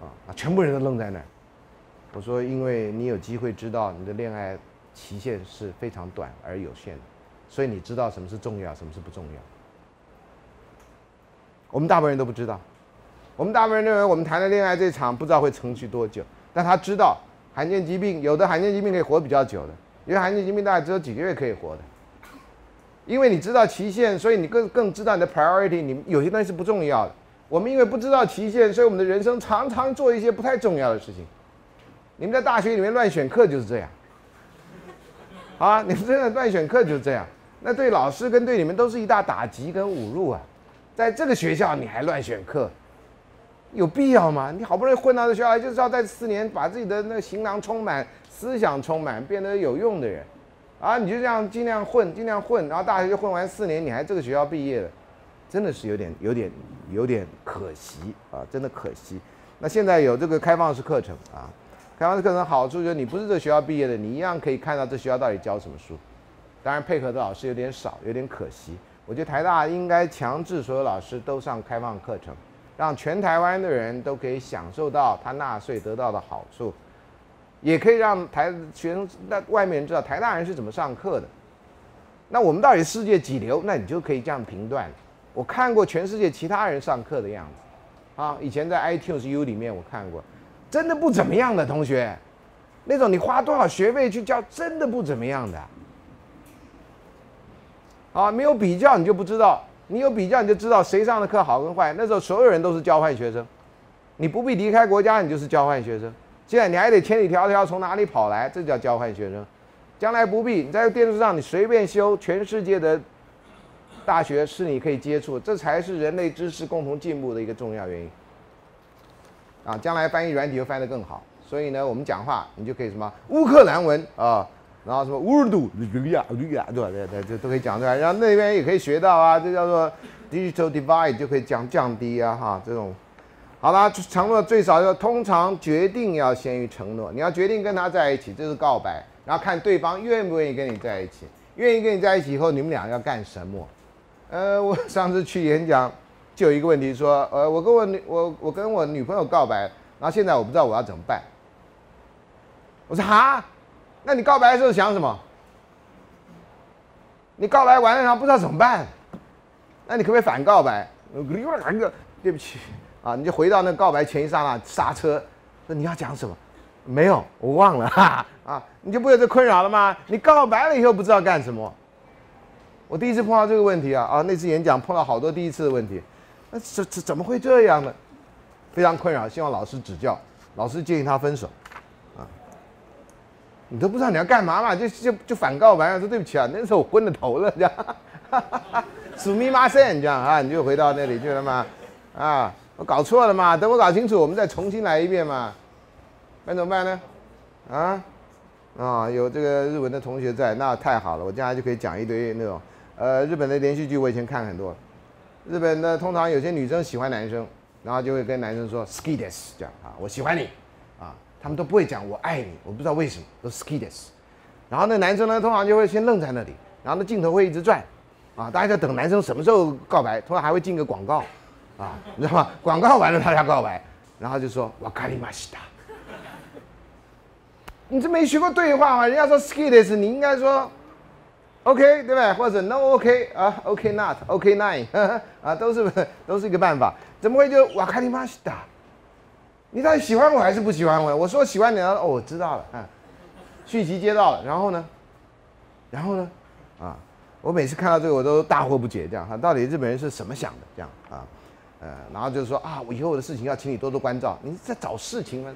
啊，啊，全部人都愣在那儿。我说因为你有机会知道你的恋爱期限是非常短而有限的。所以你知道什么是重要，什么是不重要？我们大部分人都不知道。我们大部分人认为我们谈的恋爱这场不知道会持续多久，但他知道罕见疾病有的罕见疾病可以活比较久的，因为罕见疾病大概只有几个月可以活的。因为你知道期限，所以你更更知道你的 priority，你有些东西是不重要的。我们因为不知道期限，所以我们的人生常常做一些不太重要的事情。你们在大学里面乱选课就是这样。啊，你们真的乱选课就是这样。那对老师跟对你们都是一大打击跟侮辱啊！在这个学校你还乱选课，有必要吗？你好不容易混到这学校来，就是要在四年把自己的那个行囊充满，思想充满，变得有用的人，啊，你就这样尽量混，尽量混，然后大学就混完四年，你还这个学校毕业了，真的是有点有点有点可惜啊！真的可惜。那现在有这个开放式课程啊，开放式课程好处就是你不是这学校毕业的，你一样可以看到这学校到底教什么书。当然，配合的老师有点少，有点可惜。我觉得台大应该强制所有老师都上开放课程，让全台湾的人都可以享受到他纳税得到的好处，也可以让台学生在外面人知道台大人是怎么上课的。那我们到底世界几流？那你就可以这样评断。我看过全世界其他人上课的样子，啊，以前在 iTunes U 里面我看过，真的不怎么样的同学，那种你花多少学费去教，真的不怎么样的。啊，没有比较你就不知道，你有比较你就知道谁上的课好跟坏。那时候所有人都是交换学生，你不必离开国家，你就是交换学生。现在你还得千里迢迢从哪里跑来，这叫交换学生。将来不必，你在电视上你随便修，全世界的大学是你可以接触，这才是人类知识共同进步的一个重要原因。啊，将来翻译软体又翻得更好，所以呢，我们讲话你就可以什么乌克兰文啊。然后什么乌尔都、吕亚、吕亚，对？对对，就都可以讲出来。然后那边也可以学到啊，这叫做 digital divide，就可以降降低啊，哈，这种。好了，承诺最少要通常决定要先于承诺。你要决定跟他在一起，这是告白。然后看对方愿不愿意跟你在一起，愿意跟你在一起以后，你们俩要干什么？呃，我上次去演讲，就有一个问题说，呃，我跟我女我我跟我女朋友告白，然后现在我不知道我要怎么办。我说哈。那你告白的时候想什么？你告白完了，然后不知道怎么办，那你可不可以反告白？对不起啊，你就回到那告白前一刹那刹车，说你要讲什么？没有，我忘了哈啊，你就不有这困扰了吗？你告白了以后不知道干什么？我第一次碰到这个问题啊啊，那次演讲碰到好多第一次的问题，那怎怎怎么会这样呢？非常困扰，希望老师指教。老师建议他分手。你都不知道你要干嘛嘛，就就就反告白，说对不起啊，那时候我昏了头了，这样，数密码线这样啊，你就回到那里去了嘛，啊，我搞错了嘛，等我搞清楚，我们再重新来一遍嘛，那怎么办呢？啊，啊，有这个日文的同学在，那太好了，我将来就可以讲一堆那种，呃，日本的连续剧我以前看很多，日本的通常有些女生喜欢男生，然后就会跟男生说 skides 这样啊，我喜欢你。他们都不会讲我爱你，我不知道为什么都 skides，然后那男生呢，通常就会先愣在那里，然后那镜头会一直转，啊，大家在等男生什么时候告白，通常还会进个广告，啊，你知道吗？广告完了他才告白，然后就说哇卡里马西达，你这没学过对话吗？人家说 skides，你应该说 OK 对不对？或者 No OK 啊 OK Not OK Nine 啊，都是都是一个办法，怎么会就哇卡里马西达？你到底喜欢我还是不喜欢我？我说喜欢你了，哦，我知道了，嗯，续集接到了，然后呢，然后呢，啊，我每次看到这个我都大惑不解，这样哈，到底日本人是怎么想的？这样啊，呃，然后就是说啊，我以后的事情要请你多多关照，你在找事情吗？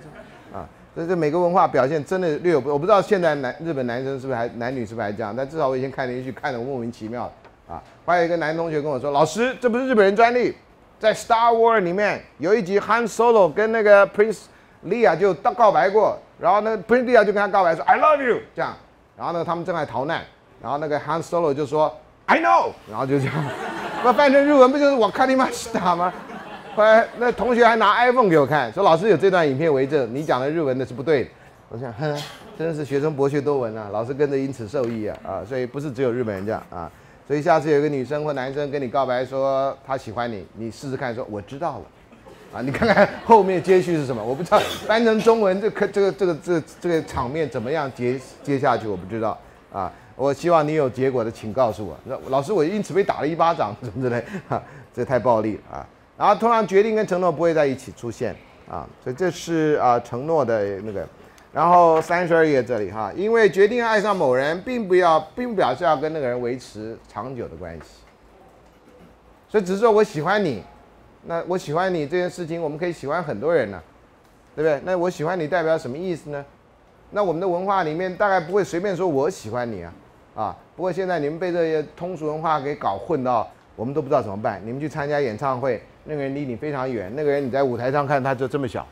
啊。所以这每个文化表现真的略有不，我不知道现在男日本男生是不是还男女是不是还这样，但至少我以前看连续剧看的莫名其妙啊。还有一个男同学跟我说，老师这不是日本人专利，在 Star War 里面有一集 Han Solo 跟那个 Prince Leia 就告告白过，然后那个 Prince Leia 就跟他告白说 I love you 这样，然后呢他们正在逃难，然后那个 Han Solo 就说 I know，然后就这样，那翻译成日文不就是我看你妈是打吗？后来那同学还拿 iPhone 给我看，说老师有这段影片为证，你讲的日文的是不对的。我想，哼，真的是学生博学多闻啊，老师跟着因此受益啊啊，所以不是只有日本人这样啊。所以下次有一个女生或男生跟你告白说他喜欢你，你试试看说我知道了，啊，你看看后面接续是什么？我不知道翻成中文这可这个这个这这个场面怎么样接接下去我不知道啊。我希望你有结果的，请告诉我。那老师我因此被打了一巴掌，什么之类，哈，这太暴力了啊。然后通常决定跟承诺不会在一起出现啊，所以这是啊承诺的那个。然后三十二页这里哈，因为决定爱上某人，并不要，并不表示要跟那个人维持长久的关系。所以只是说我喜欢你，那我喜欢你这件事情，我们可以喜欢很多人呢，对不对？那我喜欢你代表什么意思呢？那我们的文化里面大概不会随便说我喜欢你啊，啊，不过现在你们被这些通俗文化给搞混到，我们都不知道怎么办。你们去参加演唱会。那个人离你非常远，那个人你在舞台上看他就这么小，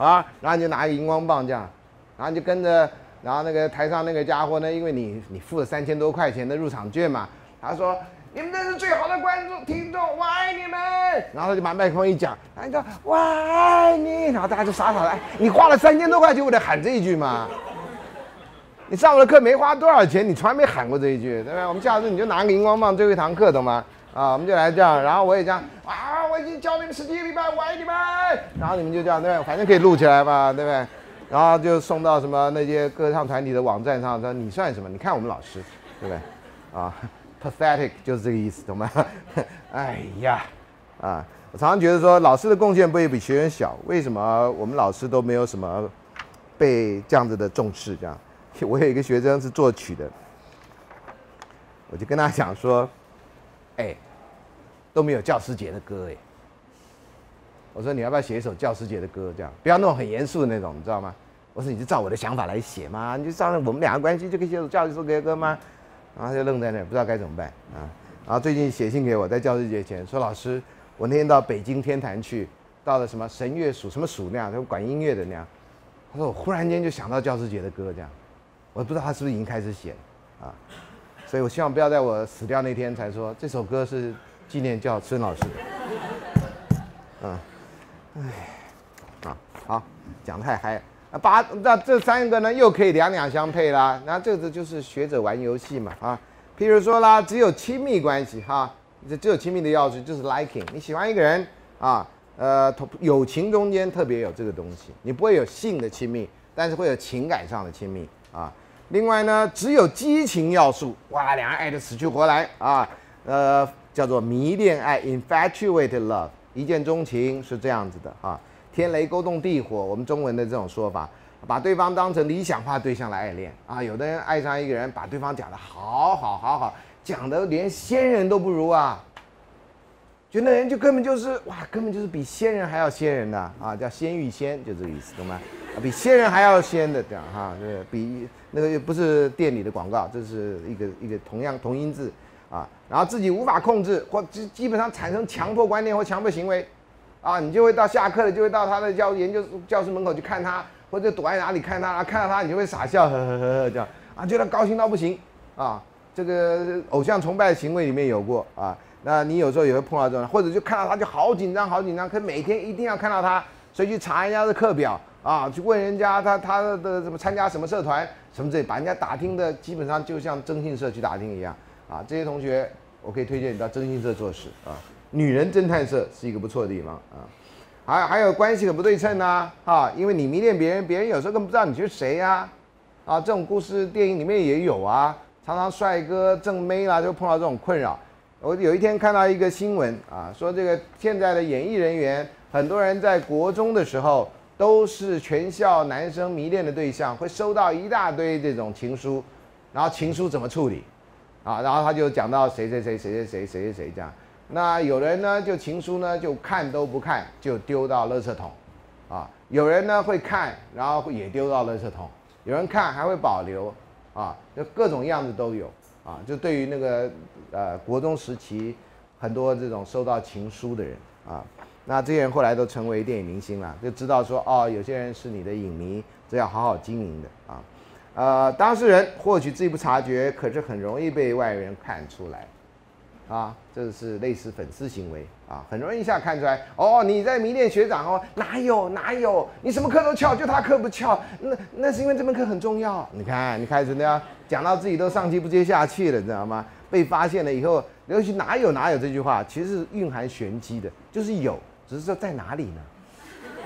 啊，然后你就拿一个荧光棒这样，然后你就跟着，然后那个台上那个家伙呢，因为你你付了三千多块钱的入场券嘛，他说你们这是最好的观众听众，我爱你们，然后他就把麦克风一讲，他说我爱你，然后大家就傻傻的，哎，你花了三千多块钱，我得喊这一句吗？你上我的课没花多少钱，你从来没喊过这一句，对不对？我们下次你就拿个荧光棒最后一堂课，懂吗？啊，我们就来这样，然后我也这样啊，我已经教你们十几个礼拜，我爱你们。然后你们就这样，对？反正可以录起来嘛，对不对？然后就送到什么那些歌唱团体的网站上，说你算什么？你看我们老师，对不对？啊，pathetic 就是这个意思，懂吗？哎呀，啊，我常常觉得说老师的贡献不会比学员小，为什么我们老师都没有什么被这样子的重视？这样，我有一个学生是作曲的，我就跟他讲说。哎，都没有教师节的歌哎。我说你要不要写一首教师节的歌？这样不要那种很严肃的那种，你知道吗？我说你就照我的想法来写嘛，你就照我们两个关系就可以写首教师节歌吗？然后他就愣在那儿，不知道该怎么办啊。然后最近写信给我，在教师节前说老师，我那天到北京天坛去，到了什么神乐署什么署那样，就管音乐的那样。他说我忽然间就想到教师节的歌这样，我不知道他是不是已经开始写了啊。所以，我希望不要在我死掉那天才说这首歌是纪念叫孙老师的。嗯，哎，啊，好，讲太嗨。啊，八那这三个呢，又可以两两相配啦。那这个就是学者玩游戏嘛，啊，譬如说啦，只有亲密关系哈，这只有亲密的钥匙就是 liking，你喜欢一个人啊，呃，友情中间特别有这个东西，你不会有性的亲密，但是会有情感上的亲密啊。另外呢，只有激情要素，哇，两人爱得死去活来啊，呃，叫做迷恋爱 （infatuated love），一见钟情是这样子的啊。天雷勾动地火，我们中文的这种说法，把对方当成理想化对象来爱恋啊。有的人爱上一个人，把对方讲得好好好好，讲得连仙人都不如啊。就那人就根本就是哇，根本就是比仙人还要仙人的啊，叫仙遇仙，就这个意思，懂吗？比仙人还要仙的这样哈，对，比那个又不是店里的广告，这是一个一个同样同音字啊。然后自己无法控制或基基本上产生强迫观念或强迫行为，啊，你就会到下课了就会到他的教研究教室门口去看他，或者躲在哪里看他，看到他你就会傻笑呵呵呵呵这样啊，觉得高兴到不行啊。这个偶像崇拜的行为里面有过啊，那你有时候也会碰到这种，或者就看到他就好紧张好紧张，可每天一定要看到他，所以去查人家的课表。啊，去问人家他他的什么参加什么社团什么这，把人家打听的基本上就像征信社去打听一样啊。这些同学，我可以推荐你到征信社做事啊。女人侦探社是一个不错的地方啊。还还有关系的不对称呐啊，因为你迷恋别人，别人有时候根本不知道你是谁呀啊。这种故事电影里面也有啊，常常帅哥正妹啦就碰到这种困扰。我有一天看到一个新闻啊，说这个现在的演艺人员，很多人在国中的时候。都是全校男生迷恋的对象，会收到一大堆这种情书，然后情书怎么处理？啊，然后他就讲到谁谁谁谁谁谁谁谁谁这样。那有人呢，就情书呢就看都不看，就丢到垃圾桶，啊。有人呢会看，然后也丢到垃圾桶；有人看还会保留啊，就各种样子都有啊。就对于那个呃国中时期很多这种收到情书的人啊，那这些人后来都成为电影明星了，就知道说哦，有些人是你的影迷，这要好好经营的啊。呃，当事人或许自己不察觉，可是很容易被外人看出来。啊，这是类似粉丝行为啊，很容易一下看出来哦，你在迷恋学长哦，哪有哪有，你什么课都翘，就他课不翘，那那是因为这门课很重要。你看，你开始那样讲到自己都上气不接下气了，你知道吗？被发现了以后，尤其哪有哪有这句话，其实是蕴含玄机的，就是有，只是说在哪里呢？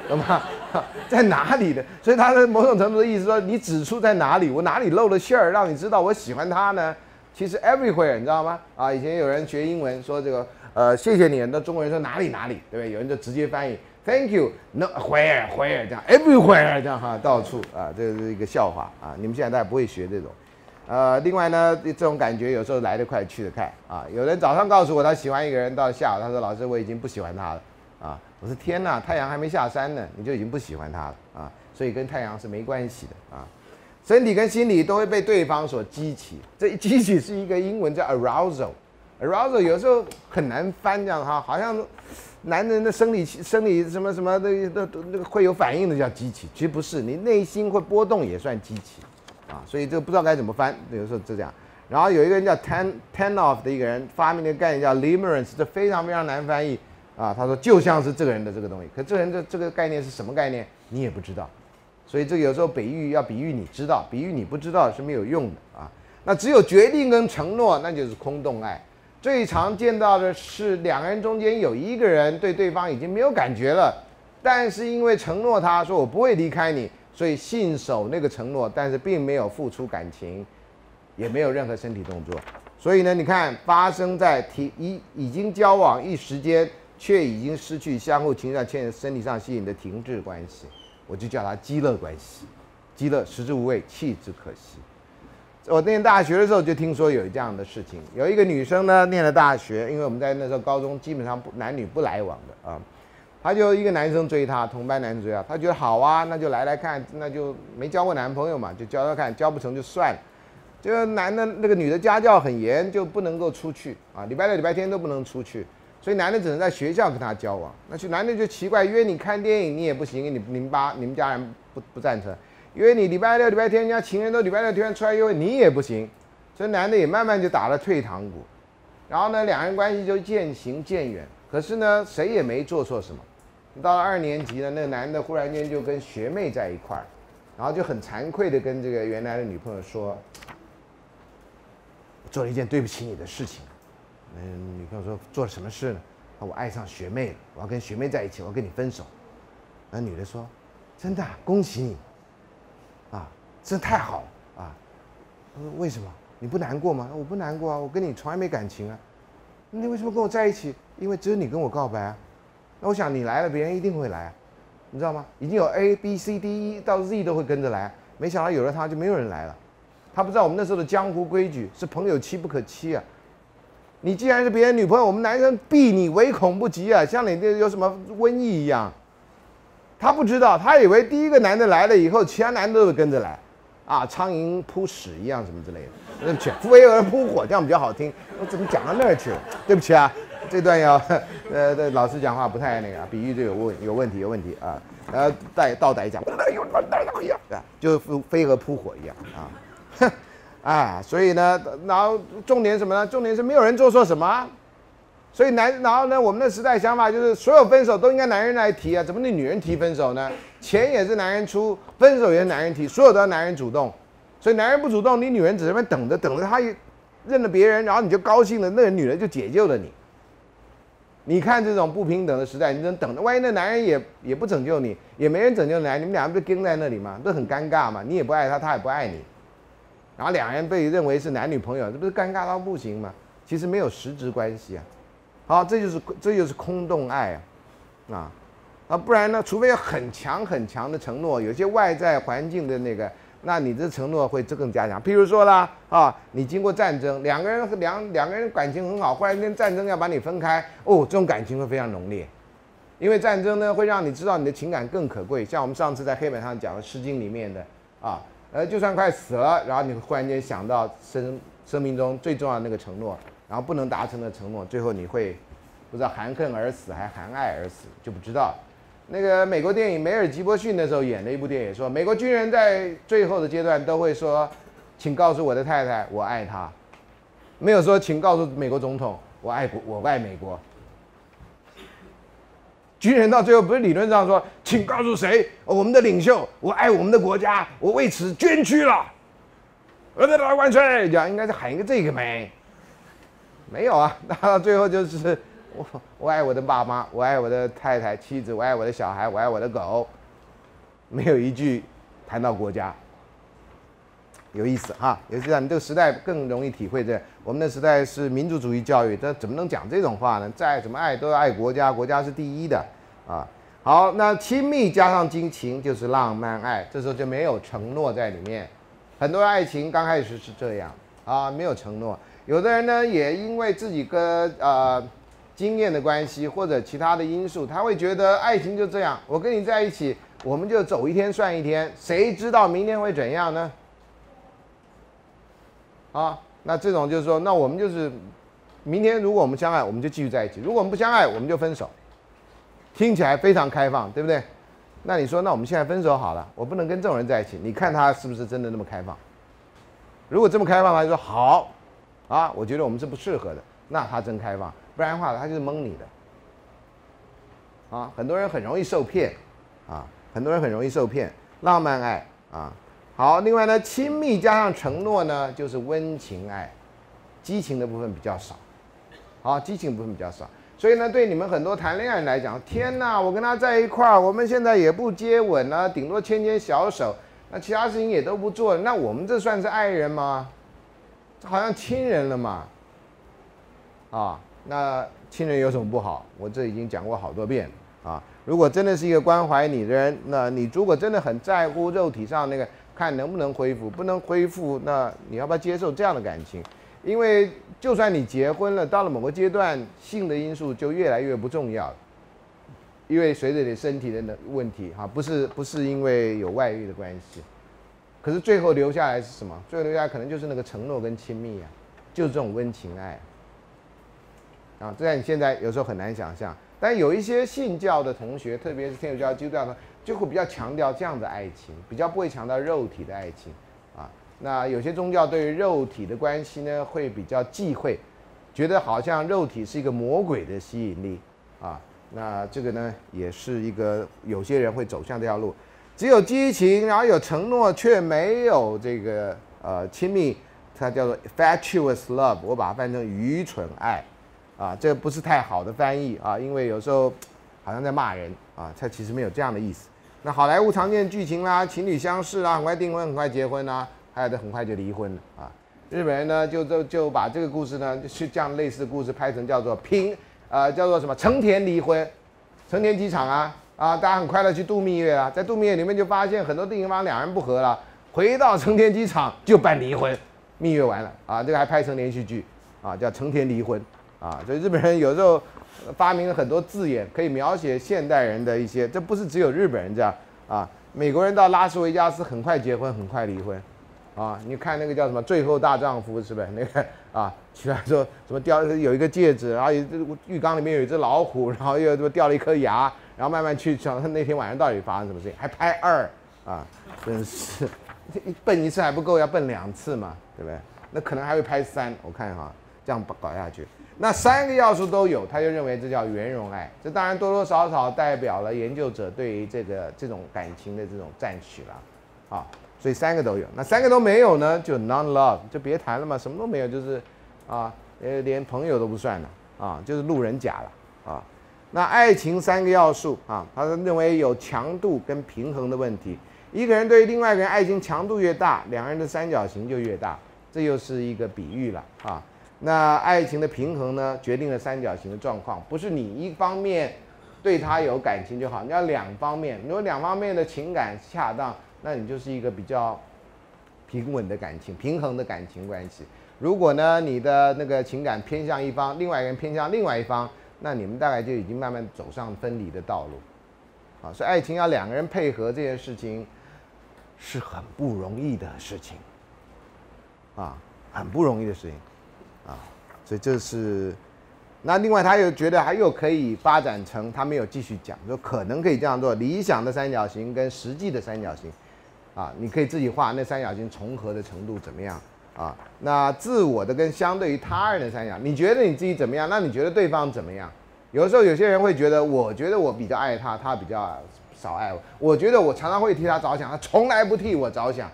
懂吗？在哪里的？所以他的某种程度的意思说，你指出在哪里，我哪里露了馅儿，让你知道我喜欢他呢？其实 everywhere 你知道吗？啊，以前有人学英文说这个，呃，谢谢你，那中国人说哪里哪里，对不对？有人就直接翻译 thank you，no where where 这样 everywhere 这样哈，到处啊，这是一个笑话啊。你们现在大家不会学这种，呃，另外呢，这种感觉有时候来得快去得快啊。有人早上告诉我他喜欢一个人，到下午他说老师我已经不喜欢他了啊。我说天哪，太阳还没下山呢，你就已经不喜欢他了啊？所以跟太阳是没关系的啊。身体跟心理都会被对方所激起，这激起是一个英文叫 arousal，arousal 有时候很难翻这样哈，好像男人的生理生理什么什么的那那个会有反应的叫激起，其实不是，你内心会波动也算激起，啊，所以这个不知道该怎么翻，有时候就这样。然后有一个人叫 ten ten off 的一个人发明的概念叫 limerence，这非常非常难翻译啊，他说就像是这个人的这个东西，可这个人的这个概念是什么概念，你也不知道。所以这有时候比喻要比喻你知道，比喻你不知道是没有用的啊。那只有决定跟承诺，那就是空洞爱。最常见到的是两个人中间有一个人对对方已经没有感觉了，但是因为承诺他说我不会离开你，所以信守那个承诺，但是并没有付出感情，也没有任何身体动作。所以呢，你看发生在提一已经交往一时间，却已经失去相互情上牵身体上吸引的停滞关系。我就叫他饥乐关系，饥乐食之无味，弃之可惜。我念大学的时候就听说有这样的事情，有一个女生呢，念了大学，因为我们在那时候高中基本上不男女不来往的啊，她就一个男生追她，同班男生追她，她觉得好啊，那就来来看，那就没交过男朋友嘛，就交交看，交不成就算了。这个男的那个女的家教很严，就不能够出去啊，礼拜六礼拜天都不能出去。所以男的只能在学校跟他交往，那去男的就奇怪，约你看电影你也不行，你你们爸你们家人不不赞成，约你礼拜六礼拜天人家情人都礼拜六天出来约会你也不行，所以男的也慢慢就打了退堂鼓，然后呢两人关系就渐行渐远，可是呢谁也没做错什么，到了二年级呢那个男的忽然间就跟学妹在一块儿，然后就很惭愧的跟这个原来的女朋友说，做了一件对不起你的事情。嗯，女朋友说做了什么事呢？我爱上学妹了，我要跟学妹在一起，我要跟你分手。那女的说：“真的，恭喜你，啊，真太好了啊。”他说：“为什么？你不难过吗？”我不难过啊，我跟你从来没感情啊。你为什么跟我在一起？因为只有你跟我告白啊。那我想你来了，别人一定会来啊，你知道吗？已经有 A B C D E 到 Z 都会跟着来，没想到有了他就没有人来了。他不知道我们那时候的江湖规矩是朋友妻不可欺啊。你既然是别人女朋友，我们男生避你唯恐不及啊，像你这有什么瘟疫一样。他不知道，他以为第一个男的来了以后，其他男的都会跟着来，啊，苍蝇扑屎一样什么之类的。对不起，飞蛾扑火这样比较好听。我怎么讲到那儿去了？对不起啊，这段要呃，老师讲话不太那个，比喻就有问有问题有问题啊。呃，带倒带讲，就飞蛾扑火一样啊。哎。所以呢，然后重点什么呢？重点是没有人做错什么，所以男，然后呢，我们的时代想法就是所有分手都应该男人来提啊，怎么你女人提分手呢？钱也是男人出，分手也是男人提，所有都要男人主动，所以男人不主动，你女人只在那等着，等着他认了别人，然后你就高兴了，那个女人就解救了你。你看这种不平等的时代，你能等着？万一那男人也也不拯救你，也没人拯救你，你们俩不是跟在那里吗？不是很尴尬吗？你也不爱他，他也不爱你。然后两人被认为是男女朋友，这不是尴尬到不行吗？其实没有实质关系啊。好，这就是这就是空洞爱啊，啊啊，不然呢？除非有很强很强的承诺，有些外在环境的那个，那你这承诺会这更加强。譬如说啦，啊，你经过战争，两个人两两个人感情很好，忽然间战争要把你分开，哦，这种感情会非常浓烈，因为战争呢会让你知道你的情感更可贵。像我们上次在黑板上讲的《诗经》里面的啊，呃，就算快死了，然后你忽然间想到生生命中最重要的那个承诺，然后不能达成的承诺，最后你会不知道含恨而死还含爱而死，就不知道。那个美国电影梅尔吉伯逊那时候演的一部电影，说美国军人在最后的阶段都会说，请告诉我的太太我爱她，没有说请告诉美国总统我爱国我爱美国。军人到最后不是理论上说，请告诉谁我们的领袖我爱我们的国家，我为此捐躯了，呃，大万岁！讲应该是喊一个这个没，没有啊，那 到最后就是。我我爱我的爸妈，我爱我的太太妻子，我爱我的小孩，我爱我的狗，没有一句谈到国家，有意思哈。尤其在你这个时代更容易体会这。我们的时代是民族主义教育，这怎么能讲这种话呢？再怎么爱都要爱国家，国家是第一的啊。好，那亲密加上激情就是浪漫爱，这时候就没有承诺在里面。很多爱情刚开始是这样啊，没有承诺。有的人呢，也因为自己跟呃。经验的关系或者其他的因素，他会觉得爱情就这样，我跟你在一起，我们就走一天算一天，谁知道明天会怎样呢？啊，那这种就是说，那我们就是明天如果我们相爱，我们就继续在一起；如果我们不相爱，我们就分手。听起来非常开放，对不对？那你说，那我们现在分手好了，我不能跟这种人在一起，你看他是不是真的那么开放？如果这么开放，他就说好，啊，我觉得我们是不适合的，那他真开放。不然的话，他就是蒙你的，啊，很多人很容易受骗，啊，很多人很容易受骗。浪漫爱啊，好，另外呢，亲密加上承诺呢，就是温情爱，激情的部分比较少，好，激情部分比较少。所以呢，对你们很多谈恋爱来讲，天哪，我跟他在一块儿，我们现在也不接吻了，顶多牵牵小手，那其他事情也都不做，那我们这算是爱人吗？这好像亲人了嘛，啊。那亲人有什么不好？我这已经讲过好多遍啊！如果真的是一个关怀你的人，那你如果真的很在乎肉体上那个，看能不能恢复，不能恢复，那你要不要接受这样的感情？因为就算你结婚了，到了某个阶段，性的因素就越来越不重要了。因为随着你身体的问题，哈，不是不是因为有外遇的关系，可是最后留下来是什么？最后留下来可能就是那个承诺跟亲密啊，就是这种温情爱。啊，这样你现在有时候很难想象，但有一些信教的同学，特别是天主教、基督教的，就会比较强调这样的爱情，比较不会强调肉体的爱情。啊，那有些宗教对于肉体的关系呢，会比较忌讳，觉得好像肉体是一个魔鬼的吸引力。啊，那这个呢，也是一个有些人会走向这条路，只有激情，然后有承诺，却没有这个呃亲密，它叫做 fatuous love，我把它翻成愚蠢爱。啊，这不是太好的翻译啊，因为有时候好像在骂人啊，它其实没有这样的意思。那好莱坞常见剧情啦，情侣相识啦，很快订婚，很快结婚啦，还有的很快就离婚了啊。日本人呢，就就就把这个故事呢，是这样类似的故事拍成叫做平，呃，叫做什么成田离婚，成田机场啊啊，大家很快乐去度蜜月啊，在度蜜月里面就发现很多订方两人不和了，回到成田机场就办离婚，蜜月完了啊，这个还拍成连续剧啊，叫成田离婚。啊，所以日本人有时候发明了很多字眼，可以描写现代人的一些。这不是只有日本人这样啊，美国人到拉斯维加斯很快结婚，很快离婚。啊，你看那个叫什么《最后大丈夫》是不是？那个啊，起来说什么掉有一个戒指，然后浴缸里面有一只老虎，然后又什么掉了一颗牙，然后慢慢去想他那天晚上到底发生什么事情，还拍二啊，真是笨一次还不够，要笨两次嘛，对不对？那可能还会拍三，我看哈，这样搞下去。那三个要素都有，他就认为这叫圆融爱。这当然多多少少代表了研究者对于这个这种感情的这种赞许了，啊，所以三个都有。那三个都没有呢，就 non love，就别谈了嘛，什么都没有，就是啊，呃，连朋友都不算了，啊，就是路人甲了，啊。那爱情三个要素啊，他认为有强度跟平衡的问题。一个人对于另外一个人爱情强度越大，两个人的三角形就越大，这又是一个比喻了，啊。那爱情的平衡呢，决定了三角形的状况，不是你一方面对他有感情就好，你要两方面，如果两方面的情感恰当，那你就是一个比较平稳的感情、平衡的感情关系。如果呢，你的那个情感偏向一方，另外一个人偏向另外一方，那你们大概就已经慢慢走上分离的道路，啊，所以爱情要两个人配合这件事情是很不容易的事情，啊，很不容易的事情，所以这是，那另外他又觉得还有可以发展成，他没有继续讲，说可能可以这样做，理想的三角形跟实际的三角形，啊，你可以自己画那三角形重合的程度怎么样？啊，那自我的跟相对于他人的三角，你觉得你自己怎么样？那你觉得对方怎么样？有的时候有些人会觉得，我觉得我比较爱他，他比较少爱我。我觉得我常常会替他着想，他从来不替我着想。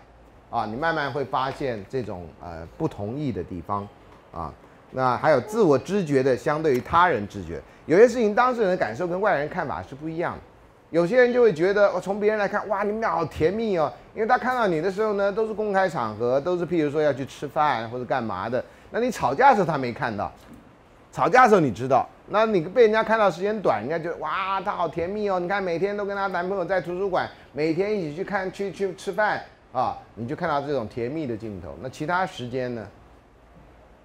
啊，你慢慢会发现这种呃不同意的地方。啊，那还有自我知觉的相对于他人知觉，有些事情当事人的感受跟外人看法是不一样的。有些人就会觉得，我从别人来看，哇，你们俩好甜蜜哦，因为他看到你的时候呢，都是公开场合，都是譬如说要去吃饭或者干嘛的。那你吵架的时候他没看到，吵架的时候你知道，那你被人家看到时间短，人家就哇，他好甜蜜哦，你看每天都跟她男朋友在图书馆，每天一起去看去去吃饭啊，你就看到这种甜蜜的镜头。那其他时间呢？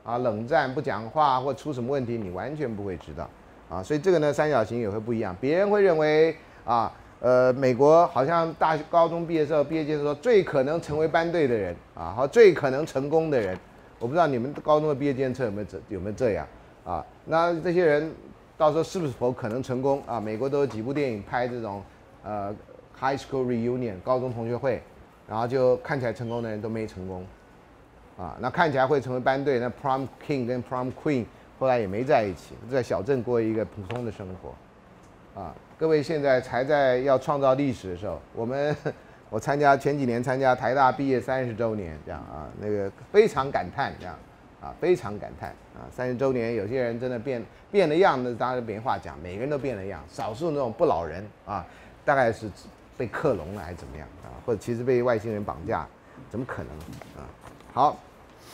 啊，冷战不讲话或出什么问题，你完全不会知道啊。所以这个呢，三角形也会不一样，别人会认为。啊，呃，美国好像大学高中毕业时候，毕业介绍说最可能成为班队的人啊，和最可能成功的人，我不知道你们高中的毕业监测有没有这有没有这样啊？那这些人到时候是不是否可能成功啊？美国都有几部电影拍这种呃 high school reunion 高中同学会，然后就看起来成功的人都没成功啊，那看起来会成为班队，那 prom king 跟 prom queen 后来也没在一起，在小镇过一个普通的生活啊。各位现在才在要创造历史的时候，我们 我参加前几年参加台大毕业三十周年，这样啊，那个非常感叹这样，啊非常感叹啊，三十周年有些人真的变变了样，那当然没话讲，每个人都变了样，少数那种不老人啊，大概是被克隆了还是怎么样啊，或者其实被外星人绑架，怎么可能啊？好，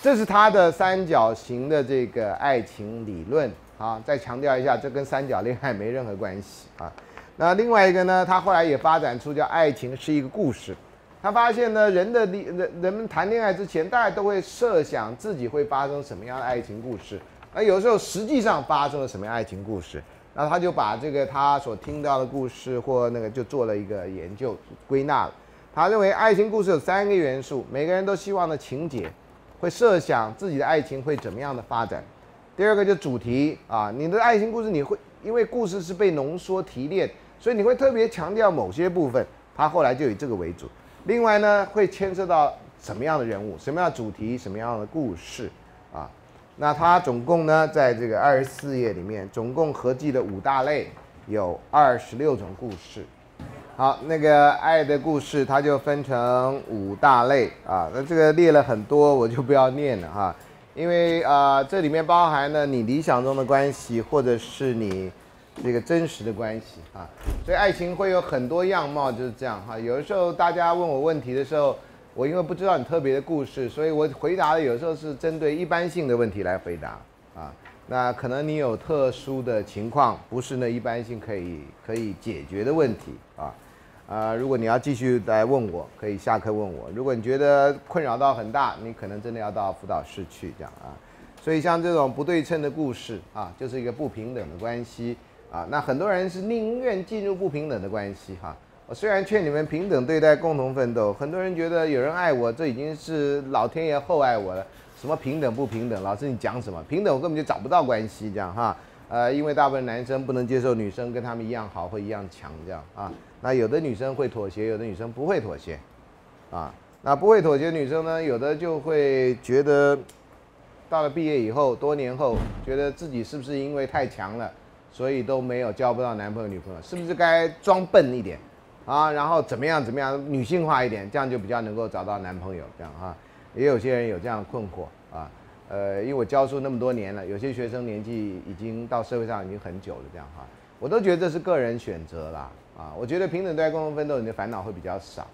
这是他的三角形的这个爱情理论啊，再强调一下，这跟三角恋爱没任何关系啊。那另外一个呢？他后来也发展出叫爱情是一个故事。他发现呢，人的人人们谈恋爱之前，大家都会设想自己会发生什么样的爱情故事。那有时候实际上发生了什么样爱情故事？那他就把这个他所听到的故事或那个就做了一个研究归纳了。他认为爱情故事有三个元素，每个人都希望的情节，会设想自己的爱情会怎么样的发展。第二个就主题啊，你的爱情故事你会因为故事是被浓缩提炼。所以你会特别强调某些部分，他后来就以这个为主。另外呢，会牵涉到什么样的人物、什么样的主题、什么样的故事啊？那他总共呢，在这个二十四页里面，总共合计的五大类，有二十六种故事。好，那个爱的故事，它就分成五大类啊。那这个列了很多，我就不要念了哈，因为啊，这里面包含了你理想中的关系，或者是你。这个真实的关系啊，所以爱情会有很多样貌，就是这样哈。有的时候大家问我问题的时候，我因为不知道你特别的故事，所以我回答的有时候是针对一般性的问题来回答啊。那可能你有特殊的情况，不是那一般性可以可以解决的问题啊。啊，如果你要继续来问我，可以下课问我。如果你觉得困扰到很大，你可能真的要到辅导室去这样啊。所以像这种不对称的故事啊，就是一个不平等的关系。啊，那很多人是宁愿进入不平等的关系哈。我虽然劝你们平等对待，共同奋斗，很多人觉得有人爱我，这已经是老天爷厚爱我了。什么平等不平等？老师你讲什么平等？我根本就找不到关系这样哈。呃，因为大部分男生不能接受女生跟他们一样好或一样强这样啊。那有的女生会妥协，有的女生不会妥协。啊，那不会妥协女生呢，有的就会觉得到了毕业以后，多年后，觉得自己是不是因为太强了？所以都没有交不到男朋友女朋友，是不是该装笨一点啊？然后怎么样怎么样女性化一点，这样就比较能够找到男朋友这样啊？也有些人有这样的困惑。呃，因为我教书那么多年了，有些学生年纪已经到社会上已经很久了这样哈，我都觉得这是个人选择啦啊。我觉得平等对待共同奋斗，你的烦恼会比较少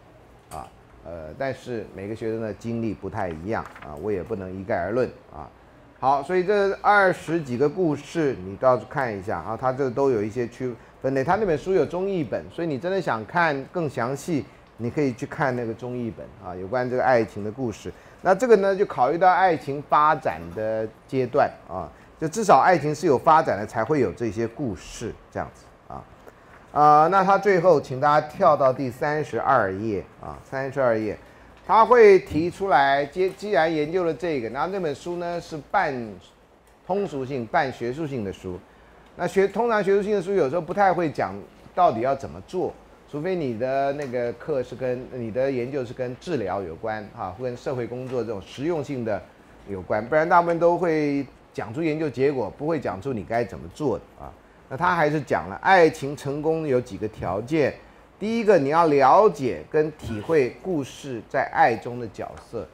啊。呃，但是每个学生的经历不太一样啊，我也不能一概而论啊。好，所以这二十几个故事，你倒是看一下啊，它这都有一些区分类。它那本书有中译本，所以你真的想看更详细，你可以去看那个中译本啊，有关这个爱情的故事。那这个呢，就考虑到爱情发展的阶段啊。就至少爱情是有发展的，才会有这些故事这样子啊。啊，那他最后，请大家跳到第三十二页啊，三十二页，他会提出来，既既然研究了这个，然后这本书呢是半通俗性、半学术性的书。那学通常学术性的书有时候不太会讲到底要怎么做，除非你的那个课是跟你的研究是跟治疗有关啊，或跟社会工作这种实用性的有关，不然大部分都会讲出研究结果，不会讲出你该怎么做的啊。那他还是讲了爱情成功有几个条件，第一个你要了解跟体会故事在爱中的角色，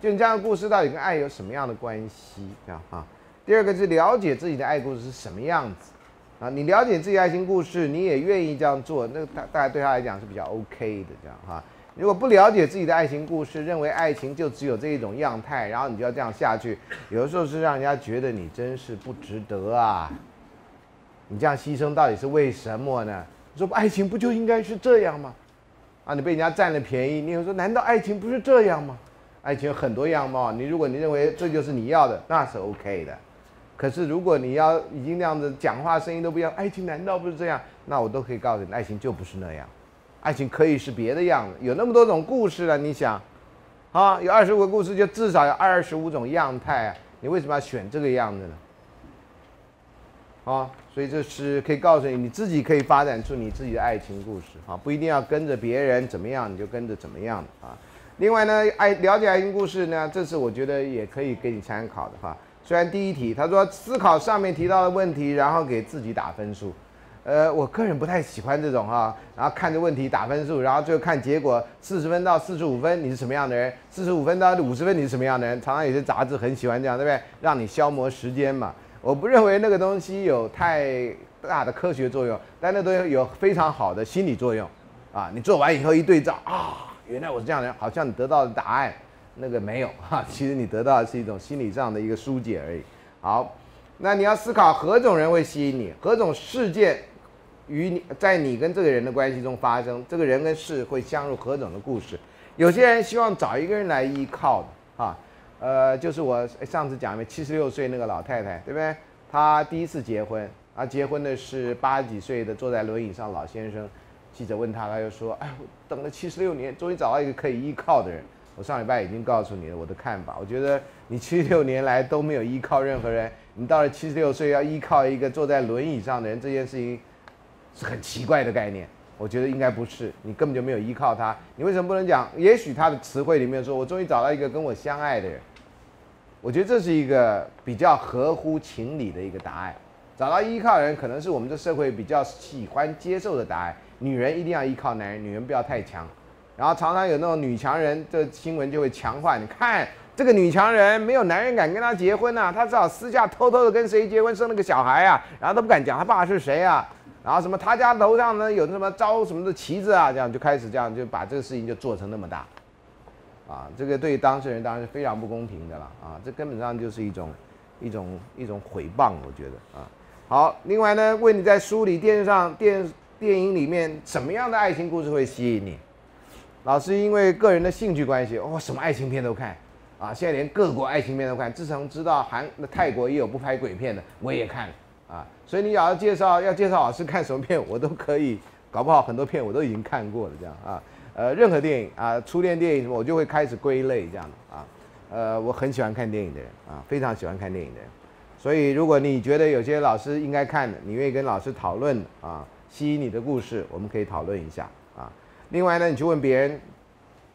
就你这样的故事到底跟爱有什么样的关系，这样啊。第二个是了解自己的爱故事是什么样子，啊，你了解自己爱情故事，你也愿意这样做，那大大概对他来讲是比较 OK 的这样哈。如果不了解自己的爱情故事，认为爱情就只有这一种样态，然后你就要这样下去，有的时候是让人家觉得你真是不值得啊。你这样牺牲到底是为什么呢？你说爱情不就应该是这样吗？啊，你被人家占了便宜，你又说难道爱情不是这样吗？爱情有很多样貌，你如果你认为这就是你要的，那是 OK 的。可是如果你要已经那样子讲话声音都不一样，爱情难道不是这样？那我都可以告诉你，爱情就不是那样，爱情可以是别的样子。有那么多种故事了，你想，啊，有二十五个故事，就至少有二十五种样态啊，你为什么要选这个样子呢？啊，所以这是可以告诉你，你自己可以发展出你自己的爱情故事啊，不一定要跟着别人怎么样你就跟着怎么样啊。另外呢，爱了解爱情故事呢，这是我觉得也可以给你参考的哈。虽然第一题他说思考上面提到的问题，然后给自己打分数，呃，我个人不太喜欢这种哈，然后看着问题打分数，然后最后看结果四十分到四十五分你是什么样的人，四十五分到五十分你是什么样的人，常常有些杂志很喜欢这样，对不对？让你消磨时间嘛。我不认为那个东西有太大的科学作用，但那东西有非常好的心理作用，啊，你做完以后一对照啊，原来我是这样的人，好像你得到的答案那个没有 哈，其实你得到的是一种心理上的一个疏解而已。好，那你要思考何种人会吸引你，何种事件与你在你跟这个人的关系中发生，这个人跟事会相入何种的故事。有些人希望找一个人来依靠，哈。呃，就是我上次讲的七十六岁那个老太太，对不对？她第一次结婚，啊，结婚的是八十几岁的坐在轮椅上老先生。记者问他，他就说：“哎，等了七十六年，终于找到一个可以依靠的人。”我上礼拜已经告诉你了我的看法。我觉得你七十六年来都没有依靠任何人，你到了七十六岁要依靠一个坐在轮椅上的人，这件事情是很奇怪的概念。我觉得应该不是，你根本就没有依靠他。你为什么不能讲？也许他的词汇里面说：“我终于找到一个跟我相爱的人。”我觉得这是一个比较合乎情理的一个答案。找到依靠人，可能是我们这社会比较喜欢接受的答案。女人一定要依靠男人，女人不要太强。然后常常有那种女强人，这新闻就会强化。你看这个女强人，没有男人敢跟她结婚呐，她只好私下偷偷的跟谁结婚，生了个小孩啊，然后都不敢讲她爸是谁啊。然后什么，他家头上呢有什么招什么的旗子啊？这样就开始这样就把这个事情就做成那么大，啊，这个对当事人当然是非常不公平的了啊！这根本上就是一种一种一种诽谤，我觉得啊。好，另外呢，问你在书里、电视上、电电影里面，什么样的爱情故事会吸引你？老师因为个人的兴趣关系，哦，什么爱情片都看啊！现在连各国爱情片都看，自从知道韩、那泰国也有不拍鬼片的，我也看。啊，所以你要介绍要介绍老师看什么片，我都可以，搞不好很多片我都已经看过了，这样啊，呃，任何电影啊，初恋电影，我就会开始归类这样啊，呃，我很喜欢看电影的人啊，非常喜欢看电影的人，所以如果你觉得有些老师应该看的，你愿意跟老师讨论啊，吸引你的故事，我们可以讨论一下。另外呢，你去问别人，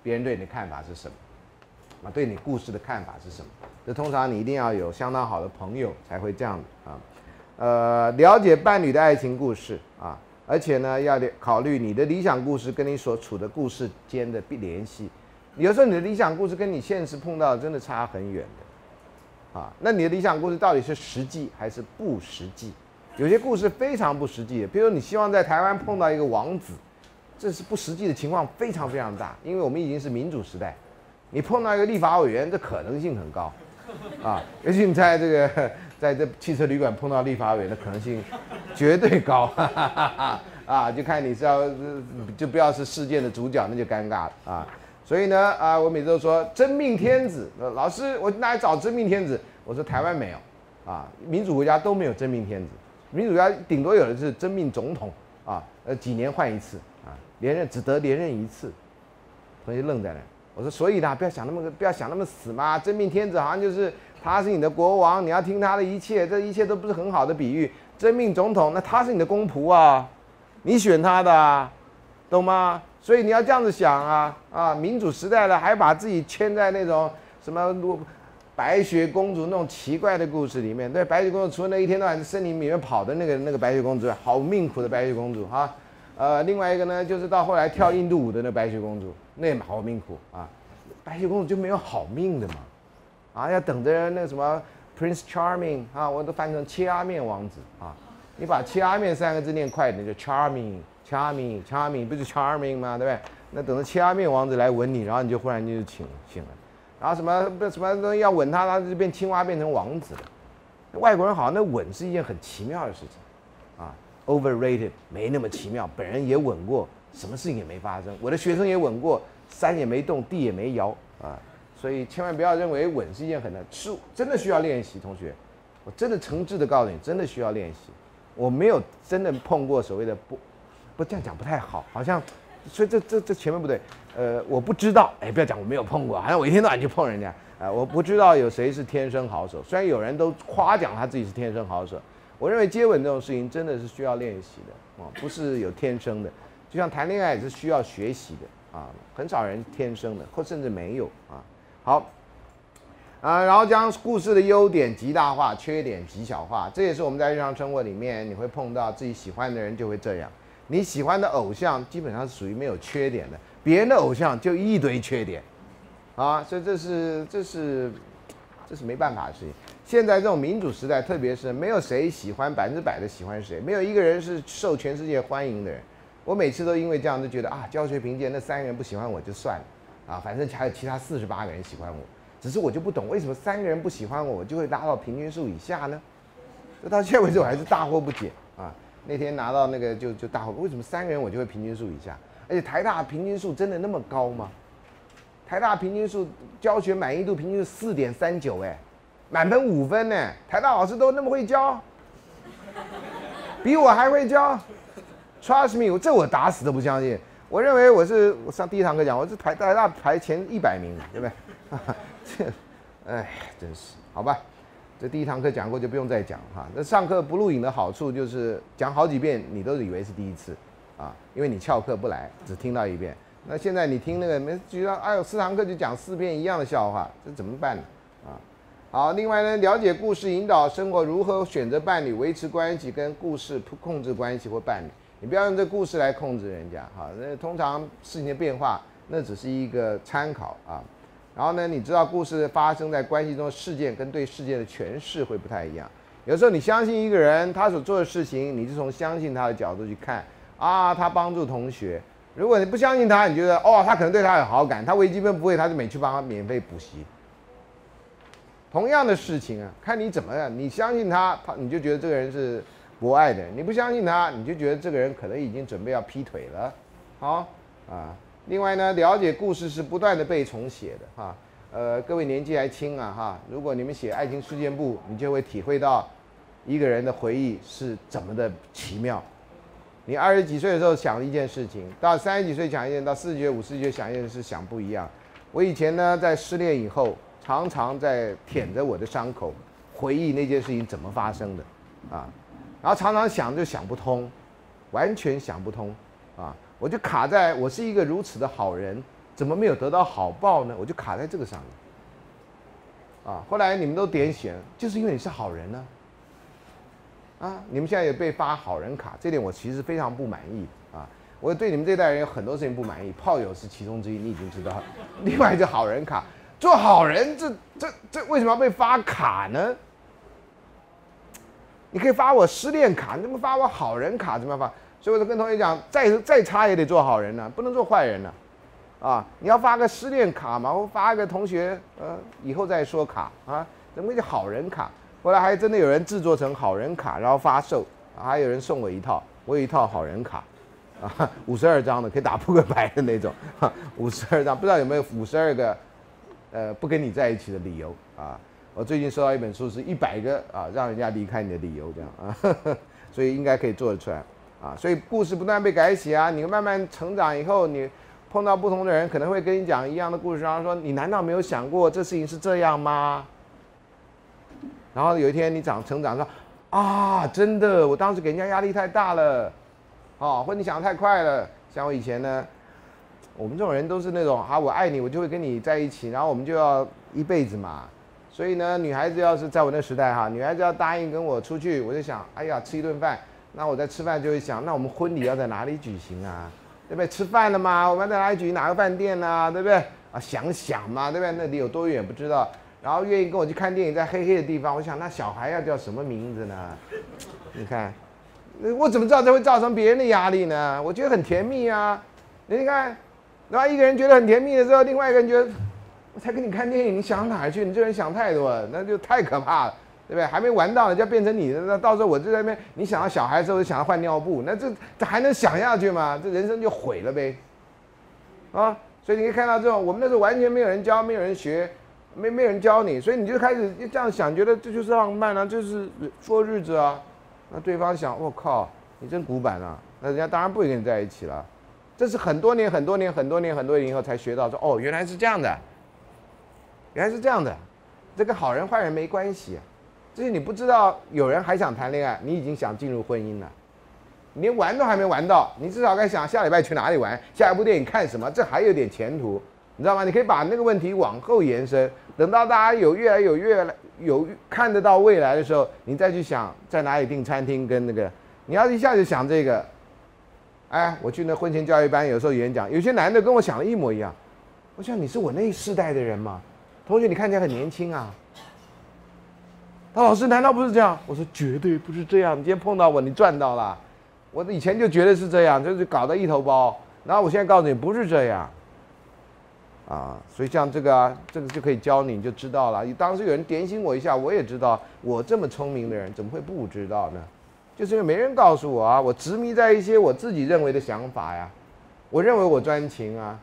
别人对你的看法是什么？啊，对你故事的看法是什么？这通常你一定要有相当好的朋友才会这样啊。呃，了解伴侣的爱情故事啊，而且呢，要考虑你的理想故事跟你所处的故事间的必联系。有时候你的理想故事跟你现实碰到真的差很远的，啊，那你的理想故事到底是实际还是不实际？有些故事非常不实际，比如你希望在台湾碰到一个王子，这是不实际的情况非常非常大，因为我们已经是民主时代，你碰到一个立法委员，这可能性很高，啊，尤其你在这个。在这汽车旅馆碰到立法委员的可能性绝对高，啊，就看你是要就不要是事件的主角，那就尴尬了啊。所以呢，啊，我每次都说真命天子，老师，我哪里找真命天子？我说台湾没有，啊，民主国家都没有真命天子，民主国家顶多有的是真命总统啊，呃，几年换一次，连任只得连任一次。同学愣在那，我说所以呢，不要想那么不要想那么死嘛，真命天子好像就是他是你的国王，你要听他的一切，这一切都不是很好的比喻。真命总统，那他是你的公仆啊，你选他的啊，懂吗？所以你要这样子想啊啊，民主时代了，还把自己圈在那种什么如白雪公主那种奇怪的故事里面。对，白雪公主除了那一天到晚在森林里面跑的那个那个白雪公主，好命苦的白雪公主哈。呃，另外一个呢，就是到后来跳印度舞的那白雪公主，那也好命苦啊。白雪公主就没有好命的嘛，啊，要等着那什么 Prince Charming 啊，我都翻成切阿面王子啊。你把切阿面三个字念快一点，就 Charming，Charming，Charming，不是 Charming 吗？对不对？那等着切阿面王子来吻你，然后你就忽然就醒醒了。然后什么不什么东西要吻他，他就变青蛙变成王子了。外国人好像那吻是一件很奇妙的事情，，overrated 没那么奇妙。本人也稳过，什么事情也没发生。我的学生也稳过，山也没动，地也没摇啊。所以千万不要认为稳是一件很难，是真的需要练习。同学，我真的诚挚的告诉你，真的需要练习。我没有真的碰过所谓的不，不这样讲不太好，好像，所以这这这前面不对，呃，我不知道，哎，不要讲我没有碰过，好像我一天到晚去碰人家，啊，我不知道有谁是天生好手，虽然有人都夸奖他自己是天生好手，我认为接吻这种事情真的是需要练习的，啊，不是有天生的，就像谈恋爱也是需要学习的，啊，很少人天生的，或甚至没有，啊，好。啊，然后将故事的优点极大化，缺点极小化，这也是我们在日常生活里面你会碰到自己喜欢的人就会这样。你喜欢的偶像基本上是属于没有缺点的，别人的偶像就一堆缺点，啊，所以这是这是这是没办法的事情。现在这种民主时代，特别是没有谁喜欢百分之百的喜欢谁，没有一个人是受全世界欢迎的人。我每次都因为这样就觉得啊，教学评鉴那三个人不喜欢我就算了，啊，反正还有其他四十八个人喜欢我。只是我就不懂，为什么三个人不喜欢我，我就会拉到平均数以下呢？这到现在为止我还是大惑不解啊！那天拿到那个就就大惑，为什么三个人我就会平均数以下？而且台大平均数真的那么高吗？台大平均数教学满意度平均是四点三九，哎，满分五分呢！台大老师都那么会教，比我还会教，Trust me，这我打死都不相信。我认为我是我上第一堂课讲，我是台台大排前一百名，对不对？这，哎，真是好吧。这第一堂课讲过，就不用再讲哈。那上课不录影的好处就是讲好几遍，你都以为是第一次啊，因为你翘课不来，只听到一遍。那现在你听那个没觉得？哎呦，四堂课就讲四遍一样的笑话，这怎么办呢？啊，好。另外呢，了解故事引导生活，如何选择伴侣、维持关系，跟故事控制关系或伴侣，你不要用这故事来控制人家哈。那通常事情的变化，那只是一个参考啊。然后呢，你知道故事发生在关系中的事件跟对事件的诠释会不太一样。有时候你相信一个人，他所做的事情，你是从相信他的角度去看啊，他帮助同学。如果你不相信他，你觉得哦，他可能对他有好感，他微积分不会，他就每去帮他免费补习。同样的事情啊，看你怎么样。你相信他，他你就觉得这个人是博爱的；你不相信他，你就觉得这个人可能已经准备要劈腿了。好啊。另外呢，了解故事是不断的被重写的哈。呃，各位年纪还轻啊哈，如果你们写爱情事件簿，你就会体会到一个人的回忆是怎么的奇妙。你二十几岁的时候想一件事情，到三十几岁想一件，到四十岁、五十岁想一件事想不一样。我以前呢，在失恋以后，常常在舔着我的伤口，回忆那件事情怎么发生的啊，然后常常想就想不通，完全想不通啊。我就卡在，我是一个如此的好人，怎么没有得到好报呢？我就卡在这个上面。啊，后来你们都点选，就是因为你是好人呢。啊你们现在也被发好人卡，这点我其实非常不满意啊。我对你们这代人有很多事情不满意，炮友是其中之一，你已经知道了。另外一个好人卡，做好人，这这这为什么要被发卡呢？你可以发我失恋卡，你怎么发我好人卡？怎么发？所以我就跟同学讲，再再差也得做好人呢，不能做坏人呢，啊，你要发个失恋卡嘛，我发一个同学，呃，以后再说卡啊，怎么叫好人卡？后来还真的有人制作成好人卡，然后发售，还有人送我一套，我有一套好人卡，啊，五十二张的，可以打扑克牌的那种，五十二张，不知道有没有五十二个，呃，不跟你在一起的理由啊？我最近收到一本书，是一百个啊让人家离开你的理由，这样啊，所以应该可以做得出来啊。所以故事不断被改写啊，你慢慢成长以后，你碰到不同的人，可能会跟你讲一样的故事，然后说你难道没有想过这事情是这样吗？然后有一天你长成长说啊，真的，我当时给人家压力太大了，哦，或者你想的太快了。像我以前呢，我们这种人都是那种啊，我爱你，我就会跟你在一起，然后我们就要一辈子嘛。所以呢，女孩子要是在我那时代哈，女孩子要答应跟我出去，我就想，哎呀，吃一顿饭。那我在吃饭就会想，那我们婚礼要在哪里举行啊？对不对？吃饭了吗，我们在哪里举行？哪个饭店呢？对不对？啊，想想嘛，对不对？那里有多远不知道。然后愿意跟我去看电影，在黑黑的地方，我想那小孩要叫什么名字呢？你看，我怎么知道这会造成别人的压力呢？我觉得很甜蜜啊。你看，然后一个人觉得很甜蜜的时候，另外一个人觉得我才跟你看电影，你想哪去？你这人想太多了，那就太可怕了，对不对？还没玩到，人家变成你的，那到时候我就在那边，你想要小孩的时候就想要换尿布，那这这还能想下去吗？这人生就毁了呗。啊，所以你可以看到这种，我们那时候完全没有人教，没有人学。没没人教你，所以你就开始这样想，觉得这就是浪漫啊，就是过日子啊。那对方想，我靠，你真古板啊！那人家当然不会跟你在一起了。这是很多年、很多年、很多年、很多年以后才学到，说哦，原来是这样的，原来是这样的。这跟好人坏人没关系，啊这是你不知道，有人还想谈恋爱，你已经想进入婚姻了，连玩都还没玩到，你至少该想下礼拜去哪里玩，下一部电影看什么，这还有点前途。你知道吗？你可以把那个问题往后延伸，等到大家有越来有越来有看得到未来的时候，你再去想在哪里订餐厅跟那个，你要一下子想这个，哎，我去那婚前教育班，有时候演讲，有些男的跟我想的一模一样。我想你是我那一世代的人吗？同学，你看起来很年轻啊。他老师难道不是这样？我说绝对不是这样。你今天碰到我，你赚到了。我以前就觉得是这样，就是搞得一头包。然后我现在告诉你，不是这样。啊，所以像这个啊，这个就可以教你，你就知道了。你当时有人点醒我一下，我也知道，我这么聪明的人怎么会不知道呢？就是因为没人告诉我啊，我执迷在一些我自己认为的想法呀，我认为我专情啊。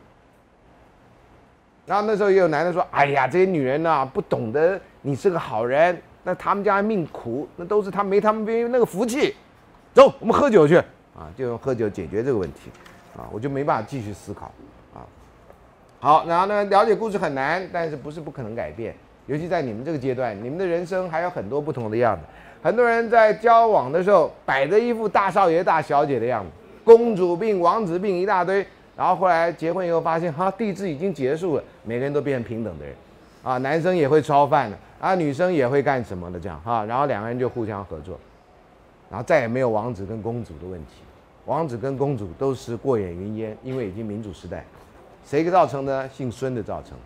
然后那时候也有男的说：“哎呀，这些女人呐，不懂得你是个好人，那他们家命苦，那都是他没他们边那个福气。”走，我们喝酒去啊，就用喝酒解决这个问题啊，我就没办法继续思考。好，然后呢？了解故事很难，但是不是不可能改变？尤其在你们这个阶段，你们的人生还有很多不同的样子。很多人在交往的时候摆着一副大少爷、大小姐的样子，公主病、王子病一大堆。然后后来结婚以后发现，哈，地质已经结束了，每个人都变成平等的人，啊，男生也会烧饭了，啊，女生也会干什么的这样哈。然后两个人就互相合作，然后再也没有王子跟公主的问题。王子跟公主都是过眼云烟，因为已经民主时代。谁造成的？姓孙的造成，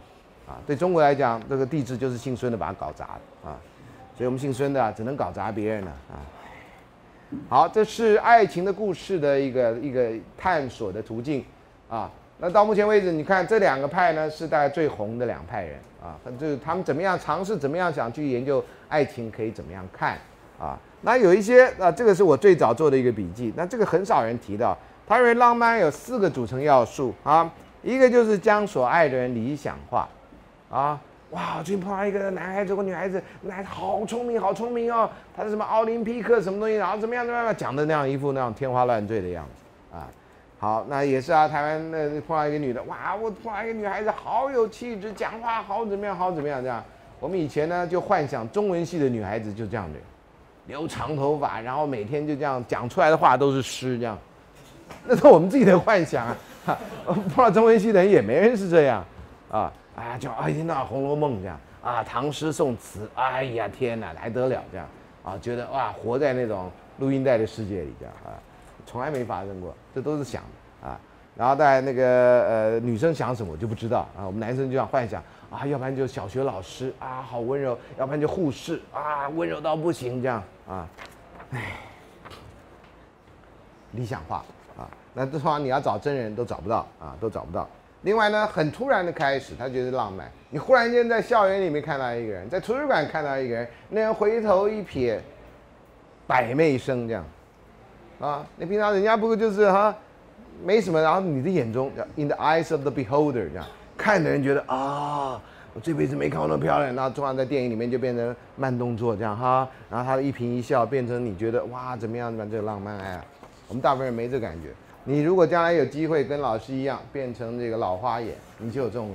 啊，对中国来讲，这个地质就是姓孙的把它搞砸的啊，所以我们姓孙的只能搞砸别人了啊。好，这是爱情的故事的一个一个探索的途径啊。那到目前为止，你看这两个派呢，是大概最红的两派人啊，就是他们怎么样尝试，怎么样想去研究爱情可以怎么样看啊。那有一些啊，这个是我最早做的一个笔记，那这个很少人提到，他认为浪漫有四个组成要素啊。一个就是将所爱的人理想化，啊，哇！最近碰到一个男孩子或女孩子，男孩子好聪明，好聪明哦，他是什么奥林匹克什么东西，然后怎么样怎么样，讲的那样一副那样天花乱坠的样子，啊，好，那也是啊，台湾那碰到一个女的，哇，我碰到一个女孩子好有气质，讲话好怎么样，好怎么样这样。我们以前呢就幻想中文系的女孩子就这样的，留长头发，然后每天就这样讲出来的话都是诗这样，那是我们自己的幻想啊。不知道中文系的人也没人是这样，啊啊，就哎那《红楼梦》这样啊，唐诗宋词，哎呀天哪，还得了这样啊，觉得哇，活在那种录音带的世界里这样啊，从来没发生过，这都是想啊。然后在那个呃，女生想什么我就不知道啊，我们男生就想幻想啊，要不然就小学老师啊，好温柔；要不然就护士啊，温柔到不行这样啊，哎，理想化。那这话你要找真人都找不到啊，都找不到。另外呢，很突然的开始，他觉得浪漫。你忽然间在校园里面看到一个人，在图书馆看到一个人，那人回头一瞥，百媚生这样，啊，那平常人家不过就是哈，没什么，然后你的眼中，in the eyes of the beholder 这样，看的人觉得啊，我这辈子没看过那么漂亮。然后突然在电影里面就变成慢动作这样哈，然后他的一颦一笑变成你觉得哇怎么样怎么样这个浪漫爱啊，我们大部分人没这感觉。你如果将来有机会跟老师一样变成这个老花眼，你就有这种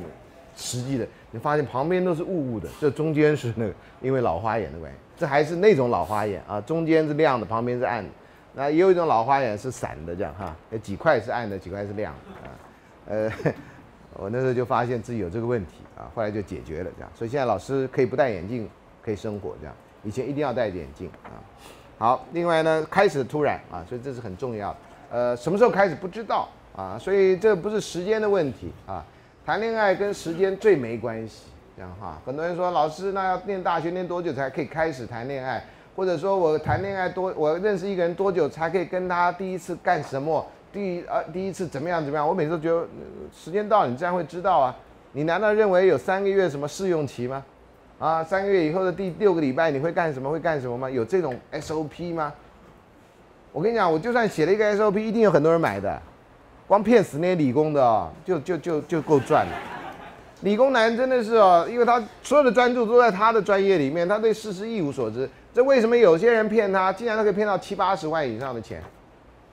实际的，你发现旁边都是雾雾的，这中间是那个因为老花眼的关系，这还是那种老花眼啊，中间是亮的，旁边是暗的。那也有一种老花眼是散的这样哈，有几块是暗的，几块是亮的啊。呃，我那时候就发现自己有这个问题啊，后来就解决了这样。所以现在老师可以不戴眼镜可以生活这样，以前一定要戴眼镜啊。好，另外呢，开始突然啊，所以这是很重要的。呃，什么时候开始不知道啊，所以这不是时间的问题啊。谈恋爱跟时间最没关系，这样哈。很多人说老师，那要念大学念多久才可以开始谈恋爱？或者说我谈恋爱多，我认识一个人多久才可以跟他第一次干什么？第呃第一次怎么样怎么样？我每次都觉得时间到，你自然会知道啊。你难道认为有三个月什么试用期吗？啊，三个月以后的第六个礼拜你会干什么？会干什么吗？有这种 SOP 吗？我跟你讲，我就算写了一个 SOP，一定有很多人买的。光骗死那些理工的哦，就就就就够赚了。理工男真的是哦，因为他所有的专注都在他的专业里面，他对事实一无所知。这为什么有些人骗他，竟然都可以骗到七八十万以上的钱？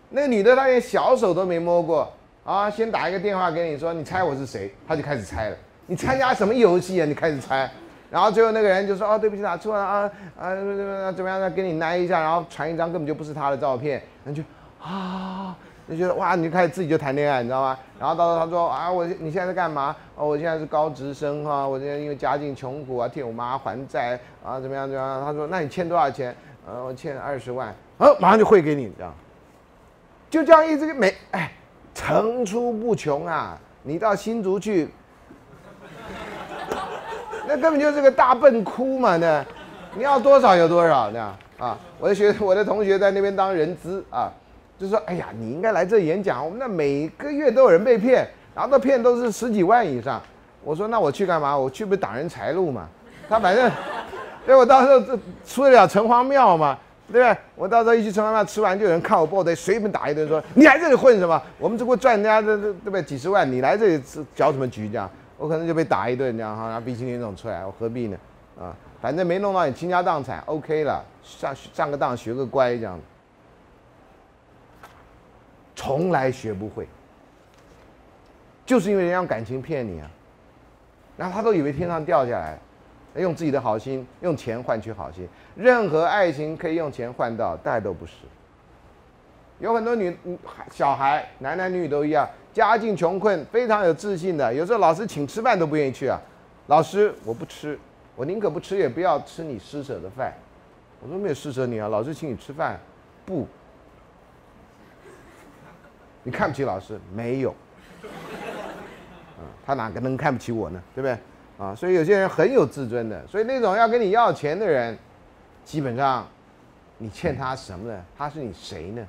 那个女的她连小手都没摸过啊，先打一个电话给你说，你猜我是谁，她就开始猜了。你参加什么游戏啊？你开始猜，然后最后那个人就说，哦，对不起，打错了啊啊，怎么样？再给你挨一下，然后传一张根本就不是他的照片，那就啊。就觉得哇，你就开始自己就谈恋爱，你知道吗？然后到时候他说啊，我你现在在干嘛？哦，我现在是高职生哈，我现在因为家境穷苦啊，替我妈还债啊，怎么样怎么样？他说那你欠多少钱？呃，我欠二十万，哦，马上就汇给你，这样，就这样一直没哎，层出不穷啊！你到新竹去，那根本就是个大笨窟嘛，那你要多少有多少，这样啊？我的学我的同学在那边当人资啊。就说：“哎呀，你应该来这演讲。我们那每个月都有人被骗，然后那骗都是十几万以上。我说：那我去干嘛？我去不挡人财路嘛？他反正，对我到时候这出得了城隍庙嘛？对不对？我到时候一去城隍庙吃完，就有人看我报得随便打一顿，说你来这里混什么？我们这不赚人家这这对不对？几十万，你来这里搅什么局？这样我可能就被打一顿，这样哈，然后鼻青脸肿出来，我何必呢？啊，反正没弄到你倾家荡产，OK 了，上上个当学个乖这样。”从来学不会，就是因为人家用感情骗你啊，然后他都以为天上掉下来，用自己的好心用钱换取好心，任何爱情可以用钱换到，大家都不是。有很多女孩小孩，男男女女都一样，家境穷困，非常有自信的，有时候老师请吃饭都不愿意去啊，老师我不吃，我宁可不吃也不要吃你施舍的饭，我说没有施舍你啊，老师请你吃饭，不。你看不起老师没有？啊，他哪个能看不起我呢？对不对？啊，所以有些人很有自尊的，所以那种要跟你要钱的人，基本上你欠他什么呢？他是你谁呢？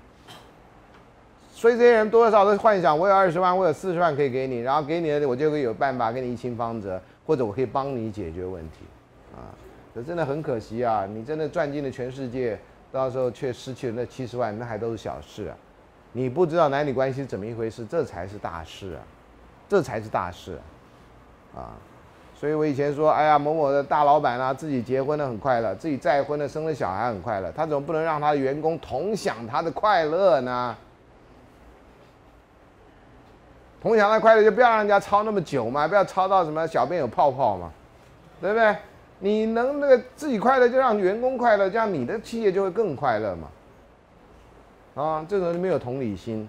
所以这些人多多少都幻想，我有二十万，我有四十万可以给你，然后给你的我就会有办法给你一清方泽，或者我可以帮你解决问题，啊，这真的很可惜啊！你真的赚尽了全世界，到时候却失去了那七十万，那还都是小事啊。你不知道男女关系怎么一回事，这才是大事啊，这才是大事啊！所以我以前说，哎呀，某某的大老板啊，自己结婚了很快乐，自己再婚了生了小孩很快乐，他怎么不能让他的员工同享他的快乐呢？同享的快乐就不要让人家操那么久嘛，不要操到什么小便有泡泡嘛，对不对？你能那个自己快乐，就让员工快乐，这样你的企业就会更快乐嘛。啊，这种人没有同理心，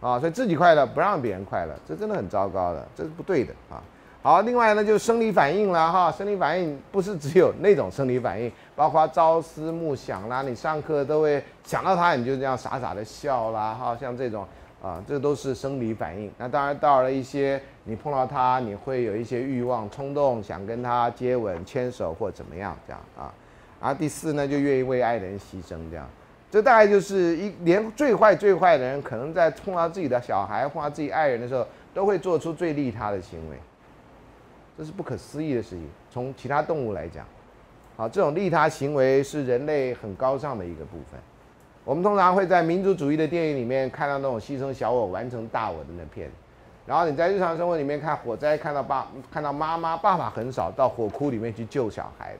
啊，所以自己快乐不让别人快乐，这真的很糟糕的，这是不对的啊。好，另外呢就生理反应了哈，生理反应不是只有那种生理反应，包括朝思暮想啦，你上课都会想到他，你就这样傻傻的笑啦，哈，像这种啊，这都是生理反应。那当然到了一些你碰到他，你会有一些欲望冲动，想跟他接吻、牵手或怎么样这样啊。然后第四呢，就愿意为爱人牺牲这样。这大概就是一连最坏最坏的人，可能在碰到自己的小孩、碰到自己爱人的时候，都会做出最利他的行为。这是不可思议的事情。从其他动物来讲，好，这种利他行为是人类很高尚的一个部分。我们通常会在民族主义的电影里面看到那种牺牲小我完成大我的那片，然后你在日常生活里面看火灾，看到爸看到妈妈爸爸很少到火窟里面去救小孩，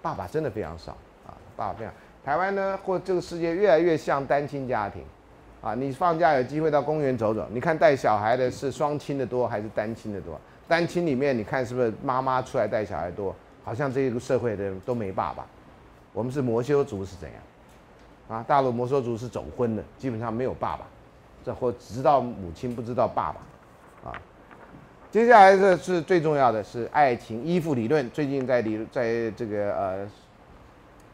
爸爸真的非常少啊，爸爸非常。台湾呢，或这个世界越来越像单亲家庭，啊，你放假有机会到公园走走，你看带小孩的是双亲的多还是单亲的多？单亲里面你看是不是妈妈出来带小孩多？好像这个社会的人都没爸爸。我们是摩修族是怎样？啊，大陆摩梭族是走婚的，基本上没有爸爸，这或只知道母亲不知道爸爸，啊，接下来这是最重要的是爱情依附理论，最近在理在这个呃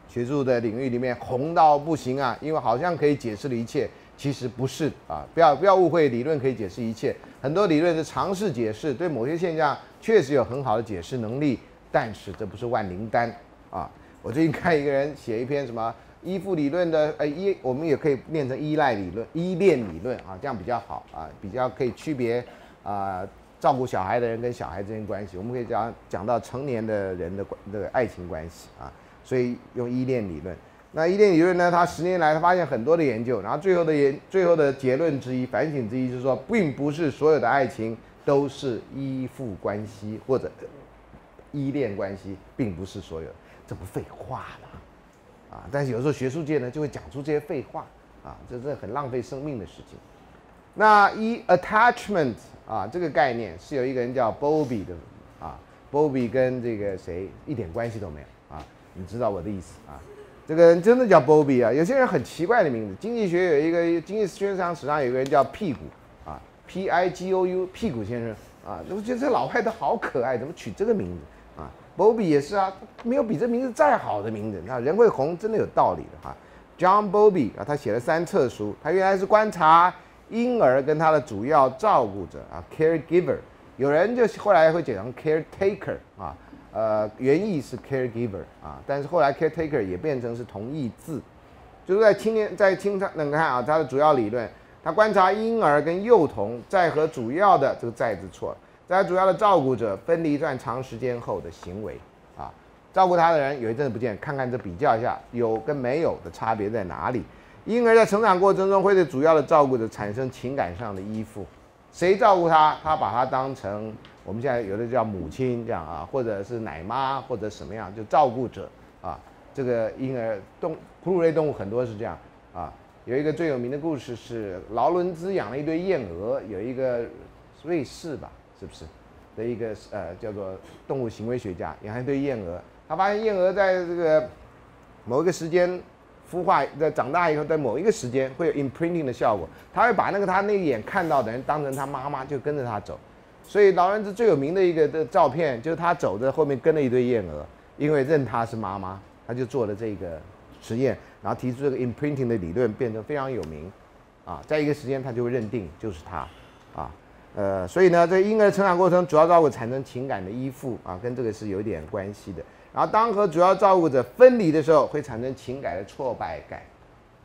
学术的领域里面红到不行啊，因为好像可以解释了一切，其实不是啊，不要不要误会，理论可以解释一切，很多理论是尝试解释，对某些现象确实有很好的解释能力，但是这不是万灵丹啊。我最近看一个人写一篇什么。依附理论的呃依，我们也可以念成依赖理论、依恋理论啊，这样比较好啊，比较可以区别啊照顾小孩的人跟小孩之间关系。我们可以讲讲到成年的人的关这个爱情关系啊，所以用依恋理论。那依恋理论呢，他十年来他发现很多的研究，然后最后的研最后的结论之一、反省之一就是说，并不是所有的爱情都是依附关系或者依恋关系，并不是所有，这不废话吗？啊，但是有时候学术界呢就会讲出这些废话啊，这是很浪费生命的事情。那一 attachment 啊，这个概念是有一个人叫 Bobby 的啊，Bobby 跟这个谁一点关系都没有啊，你知道我的意思啊？这个人真的叫 Bobby 啊？有些人很奇怪的名字，经济学有一个经济学上史上有一个人叫屁股啊，P I G O U 屁股先生啊，我觉得这老外都好可爱，怎么取这个名字？Bobby 也是啊，没有比这名字再好的名字。那人会红，真的有道理的哈。John Bobby 啊，他写了三册书。他原来是观察婴儿跟他的主要照顾者啊，caregiver。有人就后来会解成 caretaker 啊，呃，原意是 caregiver 啊，但是后来 caretaker 也变成是同义字。就是在青年在青少年看啊，他的主要理论，他观察婴儿跟幼童在和主要的这个在字错了。在主要的照顾者分离一段长时间后的行为，啊，照顾他的人有一阵子不见，看看这比较一下有跟没有的差别在哪里。婴儿在成长过程中会对主要的照顾者产生情感上的依附，谁照顾他，他把他当成我们现在有的叫母亲这样啊，或者是奶妈或者什么样就照顾者啊。这个婴儿动哺乳类动物很多是这样啊。有一个最有名的故事是劳伦兹养了一堆燕鹅，有一个瑞士吧。是不是的一个呃叫做动物行为学家养一堆燕鹅，他发现燕鹅在这个某一个时间孵化，在长大以后，在某一个时间会有 imprinting 的效果，他会把那个他那眼看到的人当成他妈妈，就跟着他走。所以劳伦兹最有名的一个的照片就是他走着后面跟了一堆燕鹅，因为认他是妈妈，他就做了这个实验，然后提出这个 imprinting 的理论，变得非常有名。啊，在一个时间他就会认定就是他，啊。呃，所以呢，这婴儿成长过程主要照顾产生情感的依附啊，跟这个是有点关系的。然后当和主要照顾者分离的时候，会产生情感的挫败感，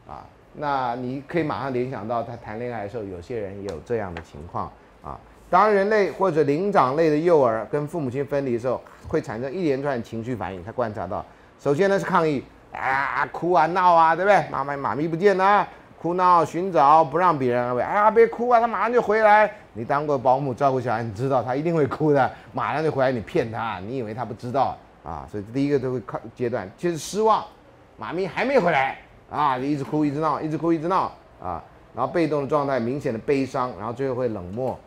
啊，那你可以马上联想到他谈恋爱的时候，有些人也有这样的情况啊。当人类或者灵长类的幼儿跟父母亲分离的时候，会产生一连串情绪反应。他观察到，首先呢是抗议啊，哭啊闹啊，对不对？妈妈妈咪不见了。哭闹、寻找，不让别人安慰。哎呀，别哭啊，他马上就回来。你当过保姆照顾小孩，你知道他一定会哭的，马上就回来。你骗他，你以为他不知道啊？所以第一个都会靠阶段，就是失望，妈咪还没回来啊，就一直哭，一直闹，一直哭，一直闹啊。然后被动的状态，明显的悲伤，然后最后会冷漠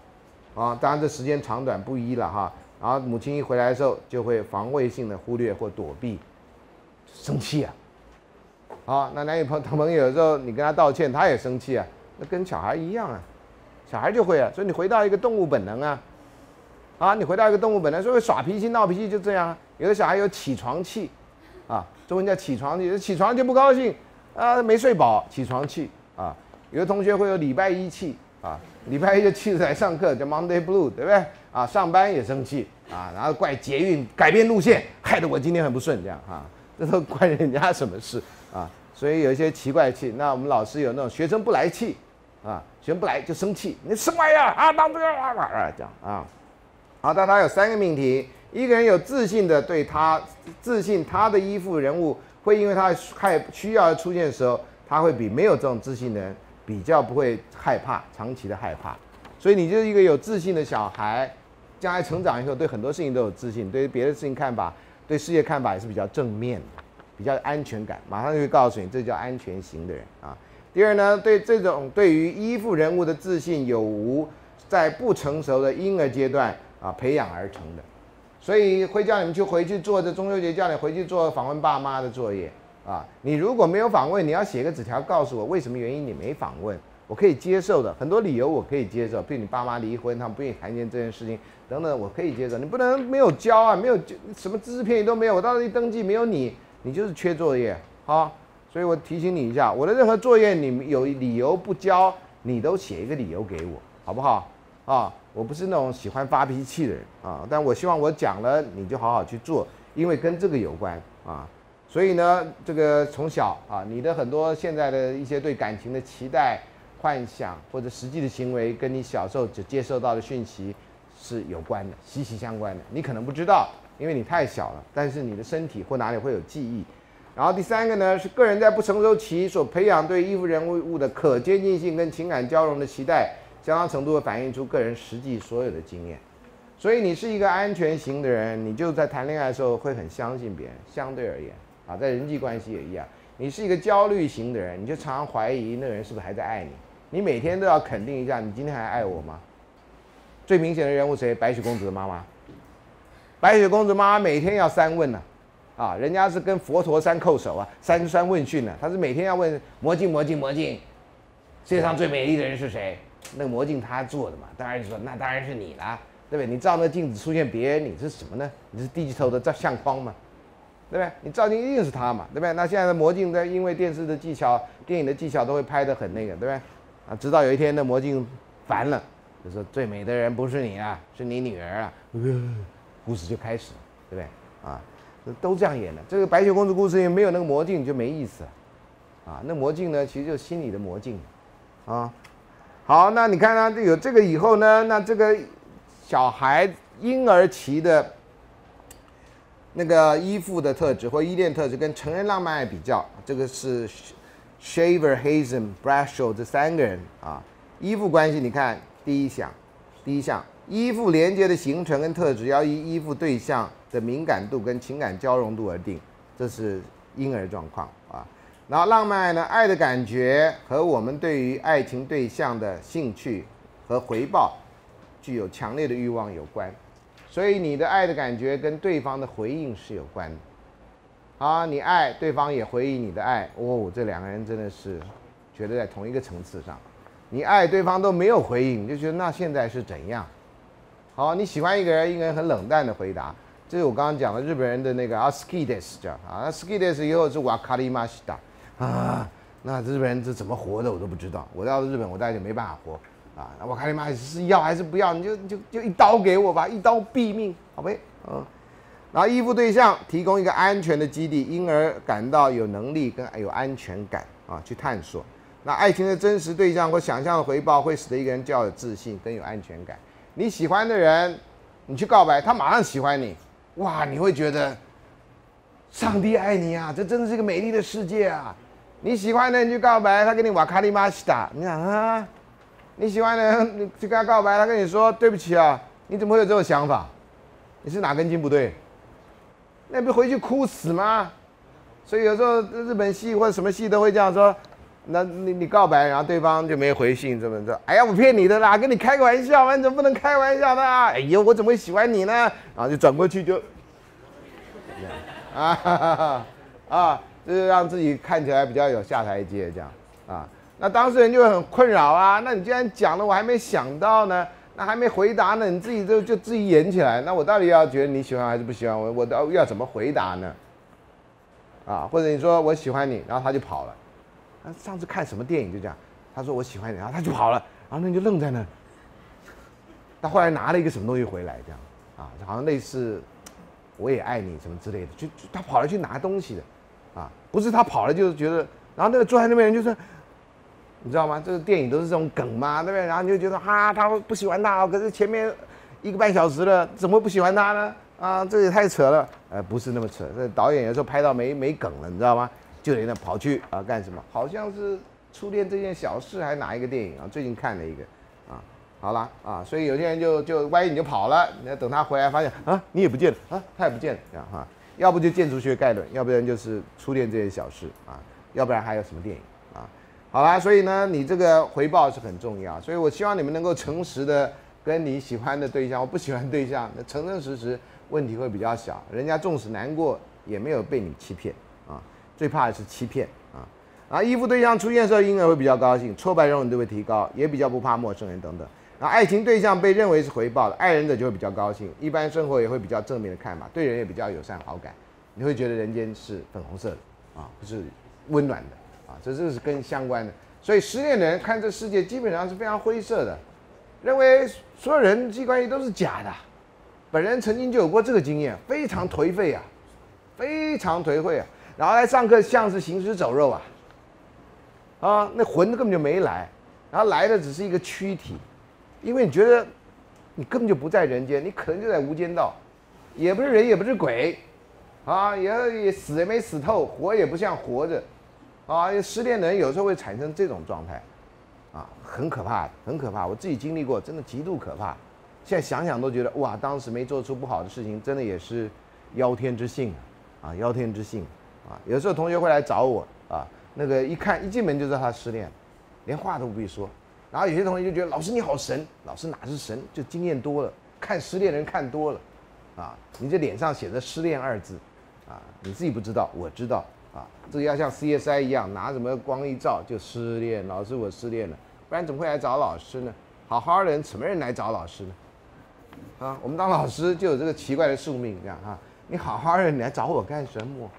啊。当然这时间长短不一了哈。然后母亲一回来的时候，就会防卫性的忽略或躲避，生气啊。好，那男女朋朋友有时候你跟他道歉，他也生气啊，那跟小孩一样啊，小孩就会啊，所以你回到一个动物本能啊，啊，你回到一个动物本能，所以耍脾气闹脾气就这样啊。有的小孩有起床气，啊，中文叫起床气，起床就不高兴啊，没睡饱，起床气啊。有的同学会有礼拜一气啊，礼拜一就气着来上课，叫 Monday Blue，对不对？啊，上班也生气啊，然后怪捷运改变路线，害得我今天很不顺，这样啊。这都关人家什么事啊？所以有一些奇怪气。那我们老师有那种学生不来气啊，学生不来就生气，你什么玩意儿啊？当这个啊啊这样啊。好，但他有三个命题：一个人有自信的对他自信，他的依附人物会因为他害需要出现的时候，他会比没有这种自信的人比较不会害怕，长期的害怕所以你就是一个有自信的小孩，将来成长以后对很多事情都有自信，对别的事情看法，对世界看法也是比较正面的，比较安全感，马上就会告诉你这叫安全型的人啊。第二呢，对这种对于依附人物的自信有无，在不成熟的婴儿阶段啊培养而成的，所以会叫你们去回去做这中秋节叫你回去做访问爸妈的作业啊。你如果没有访问，你要写个纸条告诉我为什么原因你没访问，我可以接受的，很多理由我可以接受，比如你爸妈离婚，他们不愿意谈见这件事情等等，我可以接受。你不能没有交啊，没有什么知识片语都没有，我到时候一登记没有你，你就是缺作业好。所以我提醒你一下，我的任何作业你有理由不交，你都写一个理由给我，好不好？啊，我不是那种喜欢发脾气的人啊，但我希望我讲了你就好好去做，因为跟这个有关啊。所以呢，这个从小啊，你的很多现在的一些对感情的期待、幻想或者实际的行为，跟你小时候只接受到的讯息是有关的，息息相关的。你可能不知道，因为你太小了，但是你的身体或哪里会有记忆。然后第三个呢，是个人在不成熟期所培养对依附人物的可接近性跟情感交融的期待，相当程度的反映出个人实际所有的经验。所以你是一个安全型的人，你就在谈恋爱的时候会很相信别人。相对而言，啊，在人际关系也一样。你是一个焦虑型的人，你就常常怀疑那个人是不是还在爱你。你每天都要肯定一下，你今天还爱我吗？最明显的人物谁？白雪公主的妈妈。白雪公主妈妈每天要三问呢。啊，人家是跟佛陀三叩首啊，三三问讯呢。她是每天要问魔镜，魔镜，魔镜，世界上最美丽的人是谁？那个魔镜她做的嘛，当然就说那当然是你啦，对不对？你照那镜子出现别人，你是什么呢？你是低级头的照相框嘛，对不对？你照镜一定是他嘛，对不对？那现在的魔镜在因为电视的技巧、电影的技巧都会拍得很那个，对不对？啊，直到有一天那魔镜烦了，就说最美的人不是你啊，是你女儿啊，故事就开始，对不对？啊。都这样演的，这个白雪公主故事也没有那个魔镜就没意思，啊，那魔镜呢，其实就是心理的魔镜，啊，好，那你看啊，有这个以后呢，那这个小孩婴儿期的那个依附的特质或依恋特质跟成人浪漫爱比较，这个是 Shaver、Hazen、Bradshaw 这三个人啊，依附关系，你看第一项，第一项依附连接的形成跟特质要依依附对象。的敏感度跟情感交融度而定，这是婴儿状况啊。然后浪漫爱呢，爱的感觉和我们对于爱情对象的兴趣和回报具有强烈的欲望有关，所以你的爱的感觉跟对方的回应是有关的。啊，你爱对方也回应你的爱，哦，这两个人真的是觉得在同一个层次上。你爱对方都没有回应，你就觉得那现在是怎样？好，你喜欢一个人，一个人很冷淡的回答。这是我刚刚讲的日本人的那个啊，skides 叫啊，那 skides 以后是瓦卡里马西达啊，那日本人这怎么活的我都不知道。我到日本我大概就没办法活啊。那瓦卡里马西是要还是不要？你就就就一刀给我吧，一刀毙命，好呗。嗯，然后依附对象提供一个安全的基地，因而感到有能力跟有安全感啊，去探索。那爱情的真实对象或想象的回报，会使得一个人较有自信，更有安全感。你喜欢的人，你去告白，他马上喜欢你。哇，你会觉得上帝爱你啊！这真的是一个美丽的世界啊！你喜欢的人去告白，他跟你瓦卡里马西达，你想啊？你喜欢的人你去跟他告白，他跟你说对不起啊！你怎么会有这种想法？你是哪根筋不对？那不回去哭死吗？所以有时候日本戏或者什么戏都会这样说。那你你告白，然后对方就没回信，这么着？哎呀，我骗你的啦，跟你开个玩笑嘛，你怎么不能开玩笑的？哎呀，我怎么会喜欢你呢？然后就转过去就，啊哈哈啊，就是让自己看起来比较有下台阶，这样啊。那当事人就很困扰啊。那你既然讲了，我还没想到呢，那还没回答呢，你自己就就自己演起来。那我到底要觉得你喜欢还是不喜欢我？我要要怎么回答呢？啊，或者你说我喜欢你，然后他就跑了。他上次看什么电影就这样，他说我喜欢你，然后他就跑了，然后那你就愣在那。他后来拿了一个什么东西回来，这样啊，好像类似我也爱你什么之类的，就他跑了去拿东西的，啊，不是他跑了就是觉得，然后那个坐在那边人就说，你知道吗？这个电影都是这种梗嘛，对不对？然后你就觉得哈，他不喜欢他，可是前面一个半小时了，怎么会不喜欢他呢？啊，这也太扯了，呃，不是那么扯，这导演有时候拍到没没梗了，你知道吗？就得那跑去啊干什么？好像是初恋这件小事，还哪一个电影啊？最近看了一个，啊好了啊，所以有些人就就万一你就跑了，那等他回来发现啊你也不见了啊他也不见了这样哈，要不就建筑学概论，要不然就是初恋这件小事啊，要不然还有什么电影啊？好啦，所以呢你这个回报是很重要，所以我希望你们能够诚实的跟你喜欢的对象或不喜欢对象，那诚诚实实问题会比较小，人家纵使难过也没有被你欺骗，最怕的是欺骗啊。啊，依附对象出现的时候，婴儿会比较高兴，挫败容忍度会提高，也比较不怕陌生人等等。然后爱情对象被认为是回报的，爱人者就会比较高兴，一般生活也会比较正面的看法，对人也比较友善好感，你会觉得人间是粉红色的啊，不是温暖的啊，这这是跟相关的。所以失恋的人看这世界基本上是非常灰色的，认为所有人际关系都是假的。本人曾经就有过这个经验，非常颓废啊，非常颓废啊，然后来上课像是行尸走肉啊。啊，那魂根本就没来，然后来的只是一个躯体，因为你觉得你根本就不在人间，你可能就在无间道，也不是人，也不是鬼，啊，也也死也没死透，活也不像活着，啊，失恋的人有时候会产生这种状态，啊，很可怕，很可怕，我自己经历过，真的极度可怕，现在想想都觉得哇，当时没做出不好的事情，真的也是妖天之幸啊，妖天之幸啊，有时候同学会来找我啊。那个一看一进门就知道他失恋，连话都不必说。然后有些同学就觉得老师你好神，老师哪是神，就经验多了，看失恋人看多了，啊，你这脸上写着失恋二字，啊，你自己不知道，我知道，啊，这个要像 CSI 一样拿什么光一照就失恋，老师我失恋了，不然怎么会来找老师呢？好好的人什么人来找老师呢？啊，我们当老师就有这个奇怪的宿命，这样哈，你好好的你来找我干什么？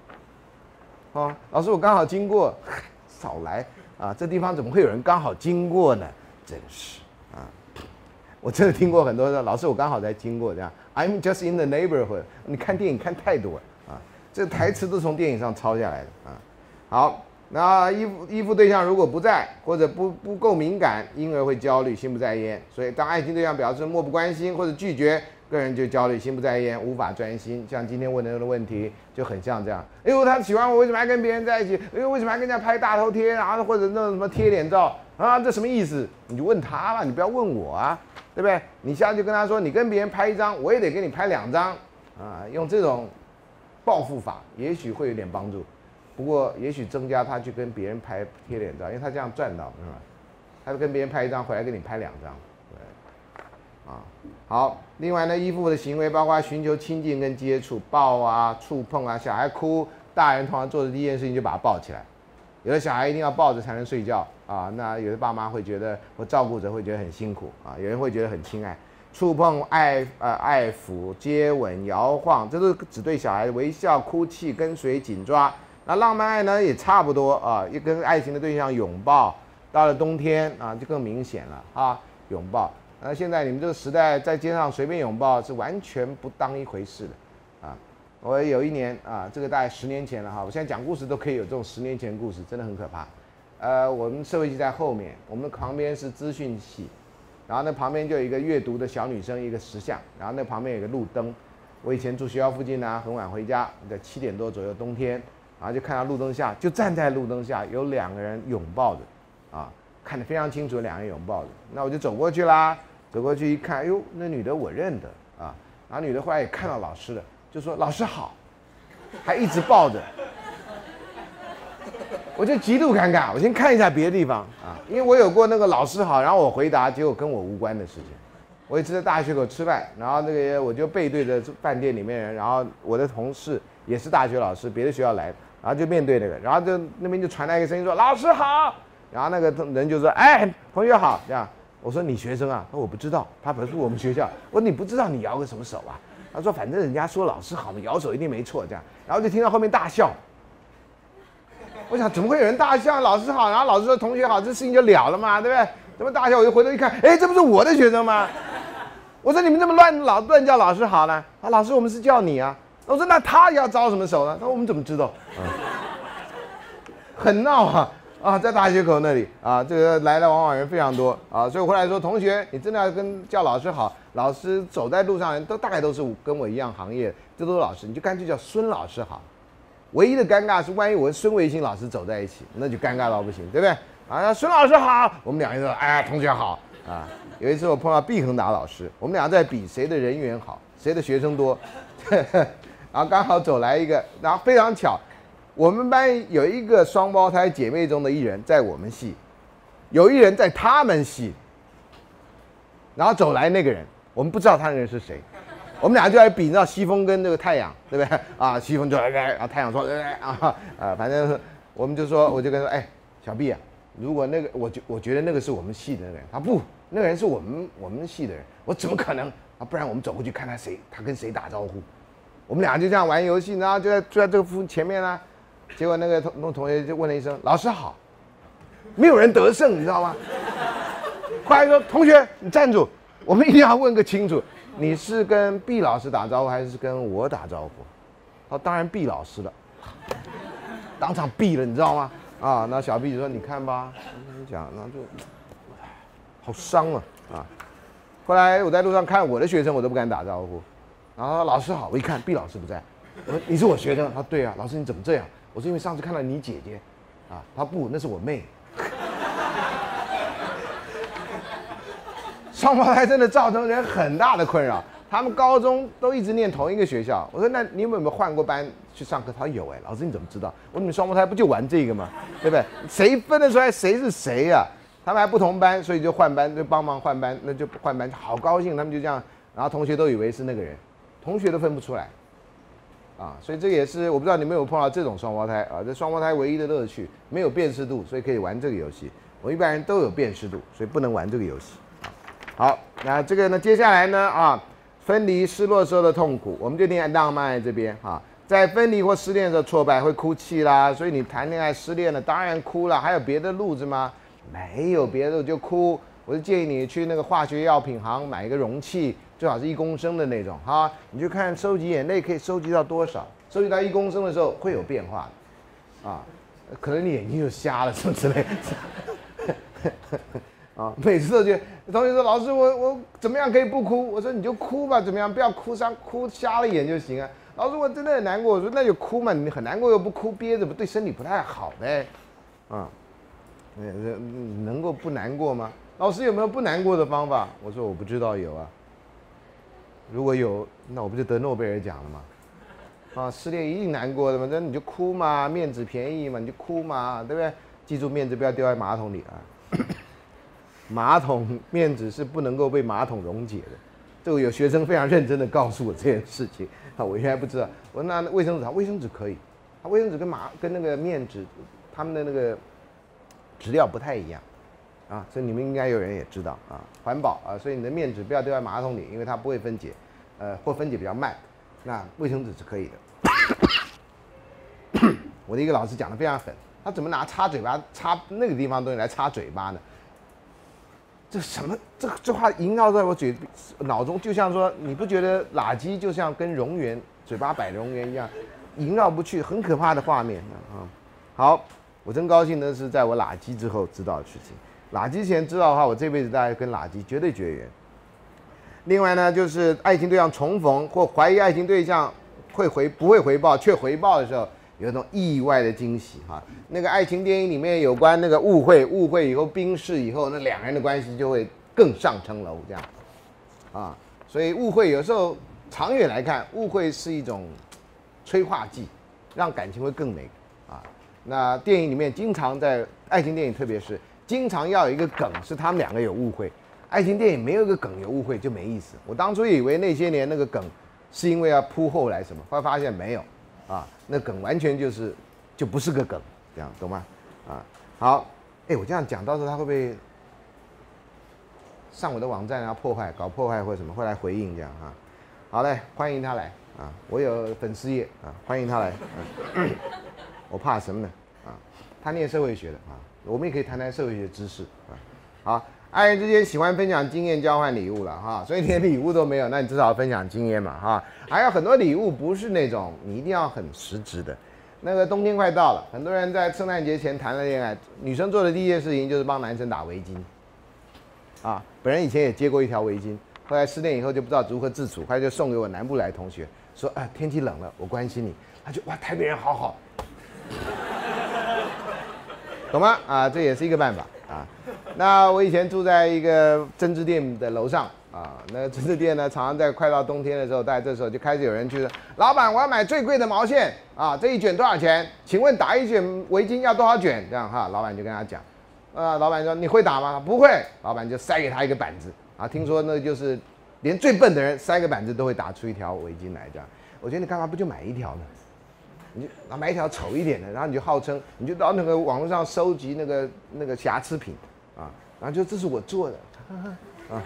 哦，老师，我刚好经过，少来啊！这地方怎么会有人刚好经过呢？真是啊！我真的听过很多的，老师，我刚好在经过这样。I'm just in the neighborhood。你看电影看太多了啊！这台词都从电影上抄下来的啊。好，那依附依附对象如果不在或者不不够敏感，婴儿会焦虑，心不在焉。所以当爱情对象表示漠不关心或者拒绝。个人就焦虑，心不在焉，无法专心。像今天问的那个问题，就很像这样。哎呦，他喜欢我，为什么还跟别人在一起？哎呦，为什么还跟人家拍大头贴，然后或者那种什么贴脸照啊？这什么意思？你就问他了，你不要问我啊，对不对？你下次就跟他说，你跟别人拍一张，我也得给你拍两张啊。用这种报复法，也许会有点帮助。不过，也许增加他去跟别人拍贴脸照，因为他这样赚到，是吧？他就跟别人拍一张，回来给你拍两张。对啊，好。另外呢，依附的行为包括寻求亲近跟接触，抱啊、触碰啊。小孩哭，大人通常做的第一件事情就把他抱起来。有的小孩一定要抱着才能睡觉啊。那有的爸妈会觉得，或照顾者会觉得很辛苦啊。有人会觉得很亲爱，触碰、爱呃爱抚、接吻、摇晃，这都是只对小孩微笑、哭泣、跟随、紧抓。那浪漫爱呢，也差不多啊，一跟爱情的对象拥抱。到了冬天啊，就更明显了啊，拥抱。那现在你们这个时代，在街上随便拥抱是完全不当一回事的，啊！我有一年啊，这个大概十年前了哈，我现在讲故事都可以有这种十年前故事，真的很可怕。呃，我们社会系在后面，我们旁边是资讯系，然后那旁边就有一个阅读的小女生，一个石像，然后那旁边有个路灯。我以前住学校附近呢，很晚回家，在七点多左右冬天，然后就看到路灯下，就站在路灯下有两个人拥抱着，啊，看得非常清楚，两个人拥抱着。那我就走过去啦。走过去一看，哎呦，那女的我认得啊！然后女的后来也看到老师了，就说：“老师好。”还一直抱着，我就极度尴尬。我先看一下别的地方啊，因为我有过那个老师好，然后我回答结果跟我无关的事情。我一次在大学口吃饭，然后那个我就背对着饭店里面人，然后我的同事也是大学老师，别的学校来的，然后就面对那个，然后就那边就传来一个声音说：“老师好。”然后那个人就说：“哎，同学好。”这样。我说你学生啊？他说我不知道，他不是我们学校。我说你不知道，你摇个什么手啊？他说反正人家说老师好嘛，摇手一定没错。这样，然后就听到后面大笑。我想怎么会有人大笑？老师好，然后老师说同学好，这事情就了了嘛，对不对？怎么大笑？我就回头一看，哎，这不是我的学生吗？我说你们这么乱老乱叫老师好呢？啊，老师我们是叫你啊。我说那他要招什么手呢？他说我们怎么知道？很闹啊。啊，在大学口那里啊，这个来来往往人非常多啊，所以回来说，同学，你真的要跟叫老师好，老师走在路上人都大概都是跟我一样行业，这都是老师，你就干脆叫孙老师好。唯一的尴尬是，万一我跟孙维新老师走在一起，那就尴尬到不行，对不对？啊，孙老师好，我们两个人说，哎，同学好，啊，有一次我碰到毕恒达老师，我们俩在比谁的人缘好，谁的学生多，然后刚好走来一个，然后非常巧，我们班有一个双胞胎姐妹中的一人在我们系，有一人在他们系，然后走来那个人，我们不知道他那个人是谁，我们俩就在比，你知道西风跟那个太阳，对不对？啊，西风就来来，然后太阳说来来啊啊，反正我们就说，我就跟他说，哎，小毕啊，如果那个我觉我觉得那个是我们系的人，他不，那个人是我们我们系的人，我怎么可能啊？不然我们走过去看他谁，他跟谁打招呼。我们俩就这样玩游戏，然后就在就在这个附前面呢、结果那个同那同学就问了一声：“老师好。”没有人得胜，你知道吗？后来说：“同学，你站住，我们一定要问个清楚，你是跟毕老师打招呼还是跟我打招呼？”他：“当然毕老师了。”当场毙了，你知道吗？啊，那小毕就说：“你看吧，我跟你讲，那就好伤啊啊！”后来我在路上看我的学生，我都不敢打招呼。然后老师好，我一看毕老师不在，我说你是我学生，他说对啊，老师你怎么这样？我说因为上次看到你姐姐，啊，他不，那是我妹。双胞胎真的造成人很大的困扰，他们高中都一直念同一个学校。我说那你们有没有换过班去上课？他说有哎，老师你怎么知道？我说你们双胞胎不就玩这个吗？对不对？谁分得出来谁是谁呀、他们还不同班，所以就换班，就帮忙换班，那就换班，好高兴，他们就这样，然后同学都以为是那个人。同学都分不出来，啊，所以这也是我不知道你们有没有碰到这种双胞胎啊？这双胞胎唯一的乐趣没有辨识度，所以可以玩这个游戏。我一般人都有辨识度，所以不能玩这个游戏。啊，好，那这个呢，接下来呢啊，分离失落时候的痛苦，我们就念浪漫这边哈、在分离或失恋的时候挫败会哭泣啦，所以你谈恋爱失恋了，当然哭了。还有别的路子吗？没有别的路就哭。我就建议你去那个化学药品行买一个容器，最好是一公升的那种哈。你就看收集眼泪可以收集到多少，收集到一公升的时候会有变化，啊，可能你眼睛就瞎了什么之类的。啊，每次都觉得同学说老师我我怎么样可以不哭？我说你就哭吧，怎么样？不要哭伤哭瞎了眼就行啊。老师我真的很难过，我说那就哭嘛，你很难过又不哭憋着不对身体不太好呗，啊，能够不难过吗？老师有没有不难过的方法？我说我不知道有啊。如果有，那我不就得诺贝尔奖了吗？啊，失恋一定难过的嘛，那你就哭嘛，面子便宜嘛，你就哭嘛，对不对？记住面子不要丢在马桶里啊。马桶面子是不能够被马桶溶解的，这个有学生非常认真的告诉我这件事情啊，我原来不知道。我说那卫生纸，卫生纸可以，它卫生纸跟马跟那个面纸，它们的那个质料不太一样。啊，所以你们应该有人也知道啊，环保啊，所以你的面纸不要丢在马桶里，因为它不会分解，呃，或分解比较慢。那卫生纸是可以的。我的一个老师讲的非常狠，他怎么拿擦嘴巴擦那个地方东西来擦嘴巴呢？这什么？这这话萦绕在我嘴脑中，就像说，你不觉得垃圾就像跟蝾螈嘴巴摆蝾螈一样，萦绕不去，很可怕的画面啊！好，我真高兴的是，在我垃圾之后知道的事情。垃圾前知道的话，我这辈子大概跟垃圾绝对绝缘。另外呢，就是爱情对象重逢或怀疑爱情对象会回不会回报却回报的时候，有一种意外的惊喜哈。那个爱情电影里面有关那个误会，误会以后冰释以后，那两人的关系就会更上层楼这样。啊，所以误会有时候长远来看，误会是一种催化剂，让感情会更美啊。那电影里面经常在爱情电影，特别是。经常要有一个梗，是他们两个有误会。爱情电影没有一个梗有误会就没意思。我当初以为那些年那个梗，是因为要铺后来什么，后来发现没有，啊，那梗完全就是就不是个梗，这样懂吗？啊，好，哎，我这样讲，到时候他会不会上我的网站啊破坏，搞破坏或者什么，会来回应这样哈？好嘞，欢迎他来啊，我有粉丝页啊，欢迎他来。嗯、我怕什么呢？啊，他念社会学的啊。我们也可以谈谈社会学知识啊。好，爱人之间喜欢分享经验、交换礼物了哈，所以连礼物都没有，那你至少分享经验嘛哈。还有很多礼物不是那种你一定要很实质的。那个冬天快到了，很多人在圣诞节前谈了恋爱，女生做的第一件事情就是帮男生打围巾。啊，本人以前也接过一条围巾，后来失恋以后就不知道如何自处，后来就送给我南部来同学，说啊天气冷了，我关心你。他就哇台北人好好。懂吗？啊，这也是一个办法啊。那我以前住在一个针织店的楼上啊，那针织店呢，常常在快到冬天的时候，大概这时候就开始有人去说，老板，我要买最贵的毛线啊，这一卷多少钱？请问打一卷围巾要多少卷？这样哈，老板就跟他讲，啊，老板说你会打吗？不会，老板就塞给他一个板子啊，听说那就是连最笨的人塞个板子都会打出一条围巾来，这样，我觉得你干嘛不就买一条呢？你就买一条丑一点的，然后你就号称，你就到那个网络上收集那个那个瑕疵品啊，然后就这是我做的，啊，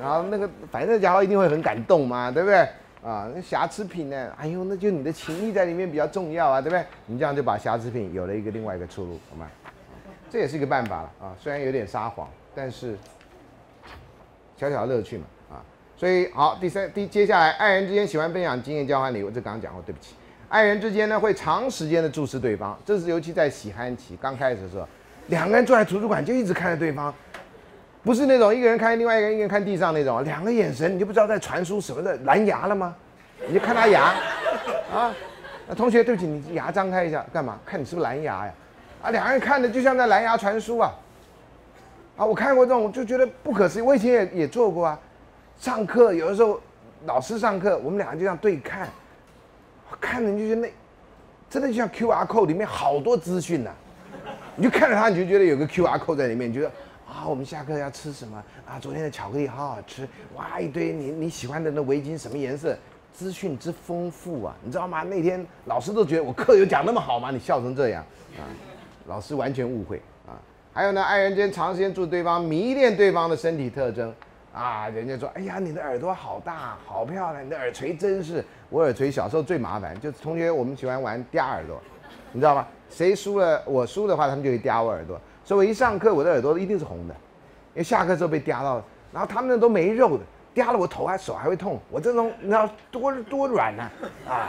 然后那个反正那家伙一定会很感动嘛，对不对？啊，那瑕疵品呢？哎呦，那就你的情谊在里面比较重要啊，对不对？你这样就把瑕疵品有了一个另外一个出路，好吗？这也是一个办法了啊，虽然有点撒谎，但是小小的乐趣嘛啊。所以好，第三第接下来，爱人之间喜欢分享经验交换礼物，这刚刚讲过，对不起。爱人之间呢会长时间的注视对方，这是尤其在喜憨期刚开始的时候，两个人坐在图书馆就一直看着对方，不是那种一个人看另外一个人，一个人看地上那种，两个眼神你就不知道在传输什么的蓝牙了吗？你就看他牙，啊，那同学对不起，你牙张开一下干嘛？看你是不是蓝牙呀？啊，两个人看的就像在蓝牙传输啊，啊，我看过这种就觉得不可思议，我以前也也做过啊，上课有的时候老师上课，我们两个就这样对看。看着你就觉得那真的就像 Q R code 里面好多资讯呐，你就看着它，你就觉得有个 Q R code 在里面，你觉得啊，我们下课要吃什么啊？昨天的巧克力好好吃，哇，一堆你你喜欢的那围巾什么颜色？资讯之丰富啊，你知道吗？那天老师都觉得我课有讲那么好吗？你笑成这样啊，老师完全误会啊。还有呢，爱人间长时间住对方，迷恋对方的身体特征。啊，人家说，哎呀，你的耳朵好大，好漂亮，你的耳垂真是。我耳垂小时候最麻烦，就同学我们喜欢玩嗲耳朵，你知道吗？谁输了，我输的话，他们就会嗲我耳朵。所以我一上课，我的耳朵一定是红的，因为下课之后被嗲到了。然后他们那都没肉的，嗲了我头还手还会痛。我这种你知道多多软呐，啊，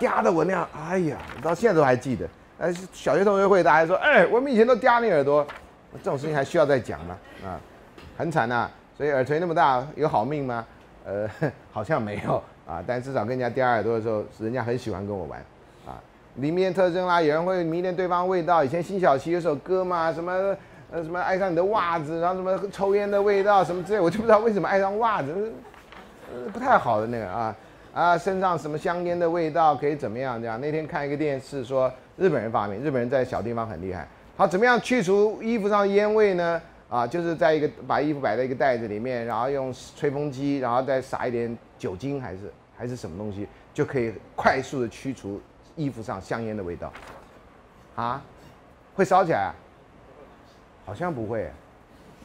嗲的我那样，哎呀，到现在都还记得。呃，小学同学会大家说，哎，我们以前都嗲你耳朵，这种事情还需要再讲吗？啊，很惨呐。所以耳垂那么大有好命吗？呃，好像没有啊。但至少跟人家叼耳朵的时候，人家很喜欢跟我玩啊。里面特征啦，有人会迷恋对方味道。以前辛晓琪有首歌嘛，什么呃什么爱上你的袜子，然后什么抽烟的味道什么之类，我就不知道为什么爱上袜子，呃不太好的那个啊啊身上什么香烟的味道可以怎么样这样？那天看一个电视说日本人发明，日本人在小地方很厉害，他怎么样去除衣服上烟味呢？啊，就是在一个把衣服摆在一个袋子里面，然后用吹风机，然后再撒一点酒精，还是还是什么东西，就可以快速的驱除衣服上香烟的味道。啊，会烧起来？好像不会。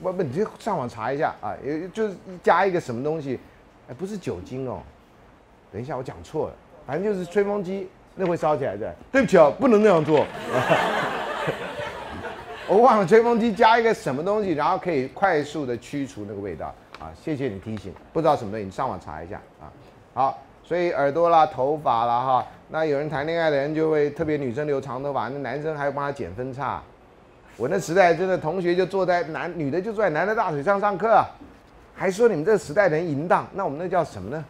不不，你上网查一下啊，有就是加一个什么东西，哎，不是酒精哦。等一下，我讲错了，反正就是吹风机，那会烧起来的。对不起啊，不能那样做。我忘了吹风机加一个什么东西，然后可以快速的驱除那个味道啊！谢谢你提醒，不知道什么东西，你上网查一下啊。好，所以耳朵啦、头发啦哈，那有人谈恋爱的人就会特别女生留长头发，那男生还要帮他剪分叉。我那时代真的同学就坐在男女的就坐在男的大腿上上课，还说你们这时代人淫荡，那我们那叫什么呢？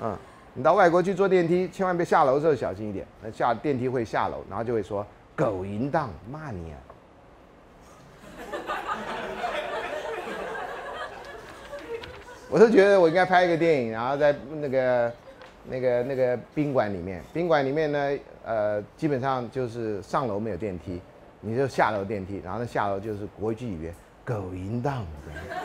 嗯，你到外国去坐电梯，千万别下楼的时候小心一点，那下电梯会下楼，然后就会说狗淫荡，骂你啊。我是觉得我应该拍一个电影，然后在那个、那个、那个宾馆里面，宾馆里面呢，呃，基本上就是上楼没有电梯，你就下楼电梯，然后呢下楼就是国际语言，狗淫荡，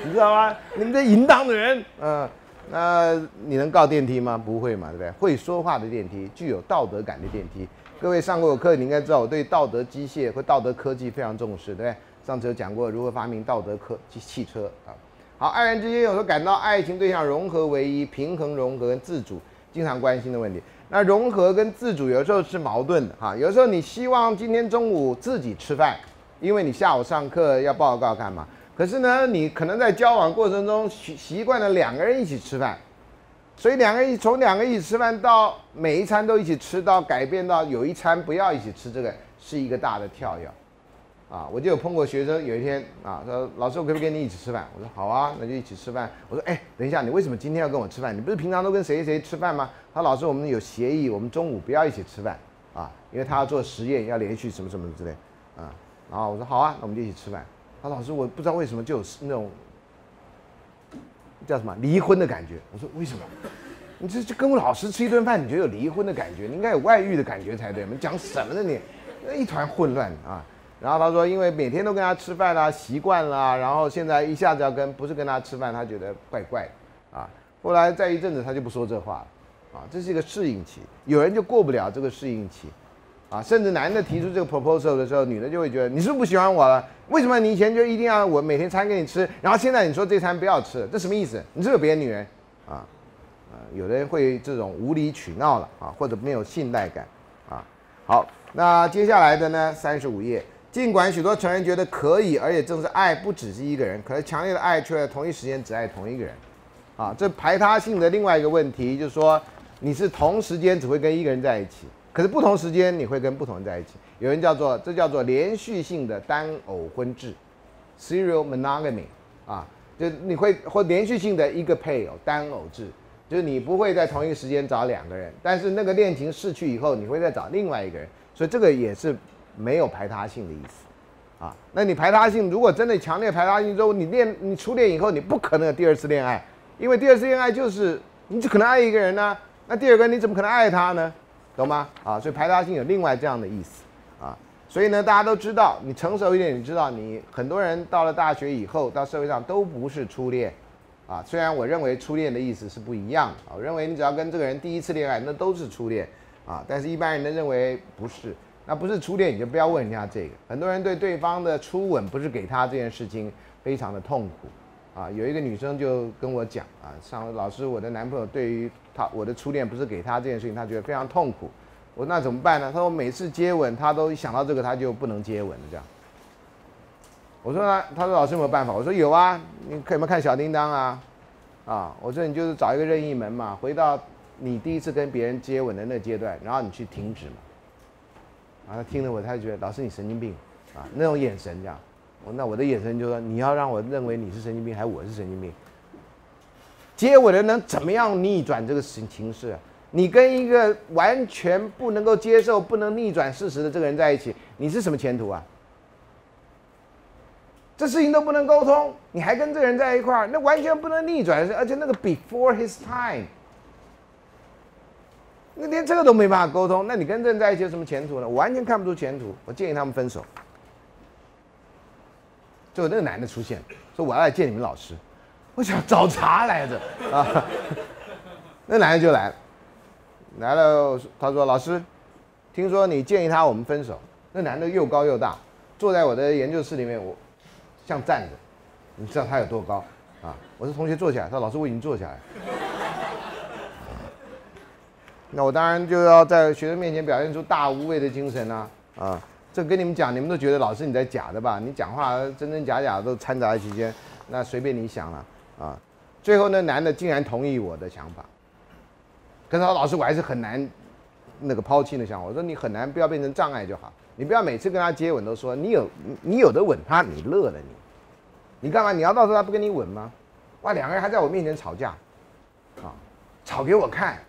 你知道吗？你们这淫荡的人，嗯，那你能告电梯吗？不会嘛，对不对？会说话的电梯，具有道德感的电梯。各位上过我课，你应该知道我对道德机械和道德科技非常重视，对不对？上次有讲过如何发明道德科技汽车啊。好，爱人之间有时候感到爱情对象融合为一，平衡融合跟自主，经常关心的问题。那融合跟自主有时候是矛盾的哈。有时候你希望今天中午自己吃饭，因为你下午上课要报告干嘛？可是呢，你可能在交往过程中习习惯了两个人一起吃饭，所以两个人从两个一起吃饭到每一餐都一起吃，到改变到有一餐不要一起吃，这个是一个大的跳跃。啊，我就有碰过学生，有一天啊，说老师，我可不可以跟你一起吃饭？我说好啊，那就一起吃饭。我说哎，等一下，你为什么今天要跟我吃饭？你不是平常都跟谁谁吃饭吗？他老师，我们有协议，我们中午不要一起吃饭啊，因为他要做实验，要连续什么什么之类啊。然后我说好啊，那我们就一起吃饭。他老师我不知道为什么就有那种叫什么离婚的感觉。我说为什么？你这就跟我老师吃一顿饭，你觉得有离婚的感觉？你应该有外遇的感觉才对。你讲什么呢你？那一团混乱啊！然后他说，因为每天都跟他吃饭啦，习惯啦，然后现在一下子要跟不是跟他吃饭，他觉得怪怪的啊。后来再一阵子，他就不说这话了啊。这是一个适应期，有人就过不了这个适应期啊。甚至男的提出这个 proposal 的时候，女的就会觉得你是不是不喜欢我了？为什么你以前就一定要我每天餐给你吃，然后现在你说这餐不要吃，这什么意思？你是有别的女人啊？啊，有的人会这种无理取闹了啊，或者没有信赖感啊。好，那接下来的呢，三十五页。尽管许多成人觉得可以，而且正是爱不只是一个人，可是强烈的爱却在同一时间只爱同一个人，啊，这排他性的另外一个问题就是说，你是同时间只会跟一个人在一起，可是不同时间你会跟不同人在一起。有人叫做这叫做连续性的单偶婚制，serial monogamy，啊，就你会或连续性的一个配偶单偶制，就是你不会在同一个时间找两个人，但是那个恋情逝去以后，你会再找另外一个人，所以这个也是。没有排他性的意思，啊，那你排他性，如果真的强烈排他性之后，你恋你初恋以后，你不可能有第二次恋爱，因为第二次恋爱就是你只可能爱一个人呢，那第二个你怎么可能爱他呢？懂吗？啊，所以排他性有另外这样的意思，啊，所以呢，大家都知道，你成熟一点，你知道，你很多人到了大学以后，到社会上都不是初恋，啊，虽然我认为初恋的意思是不一样，啊，我认为你只要跟这个人第一次恋爱，那都是初恋，啊，但是一般人的认为不是。那不是初恋，你就不要问人家这个。很多人对对方的初吻不是给他这件事情非常的痛苦，啊，有一个女生就跟我讲啊，上老师，我的男朋友对于他我的初恋不是给他这件事情，他觉得非常痛苦。我那怎么办呢？他说每次接吻，他都想到这个他就不能接吻了这样。我说呢，他说老师有没有办法？我说有啊，你可以没有看小叮当啊？啊，我说你就是找一个任意门嘛，回到你第一次跟别人接吻的那阶段，然后你去停止嘛。啊，他听了我，他就觉得老师你神经病，啊，那种眼神这样，我那我的眼神就说你要让我认为你是神经病，还是我是神经病？接吻的人能怎么样逆转这个情情势？你跟一个完全不能够接受、不能逆转事实的这个人在一起，你是什么前途啊？这事情都不能沟通，你还跟这个人在一块儿，那完全不能逆转，而且那个 before his time。那连这个都没办法沟通，那你跟这人在一起有什么前途呢？我完全看不出前途。我建议他们分手。最后那个男的出现，说我要来见你们老师。我想找茬来着啊。那男的就来了，来了，他说老师，听说你建议他我们分手。那男的又高又大，坐在我的研究室里面，我像站着，你知道他有多高啊？我说同学坐起来，他说老师我已经坐下来。那我当然就要在学生面前表现出大无畏的精神啊！啊，这跟你们讲，你们都觉得老师你在假的吧？你讲话真真假假都掺杂在其间，那随便你想了啊！最后那男的竟然同意我的想法，可是老师我还是很难那个抛弃的想法。我说你很难不要变成障碍就好，你不要每次跟他接吻都说你有你有的吻他，你乐了你，你干嘛？你要到时候他不跟你吻吗？哇，两个人还在我面前吵架，啊，吵给我看。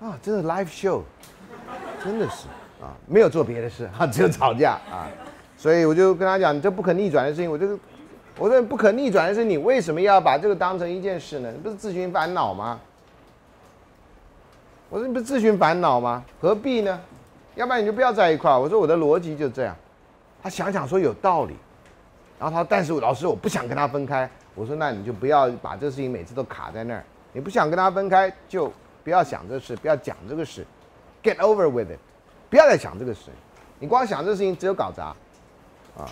啊，真的 live show，真的是啊，没有做别的事啊，只有吵架啊，所以我就跟他讲，这不可逆转的事情，我就我说不可逆转的是你为什么要把这个当成一件事呢？你不是自寻烦恼吗？我说你不是自寻烦恼吗？何必呢？要不然你就不要在一块儿。我说我的逻辑就这样。他想想说有道理，然后他但是老师我不想跟他分开。我说那你就不要把这事情每次都卡在那儿。你不想跟他分开就。不要想这事，不要讲这个事，get over with it，不要再想这个事。你光想这个事情，只有搞砸啊！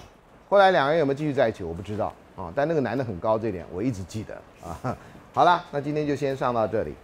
后来两个人有没有继续在一起，我不知道啊。但那个男的很高，这点我一直记得啊。好了，那今天就先上到这里。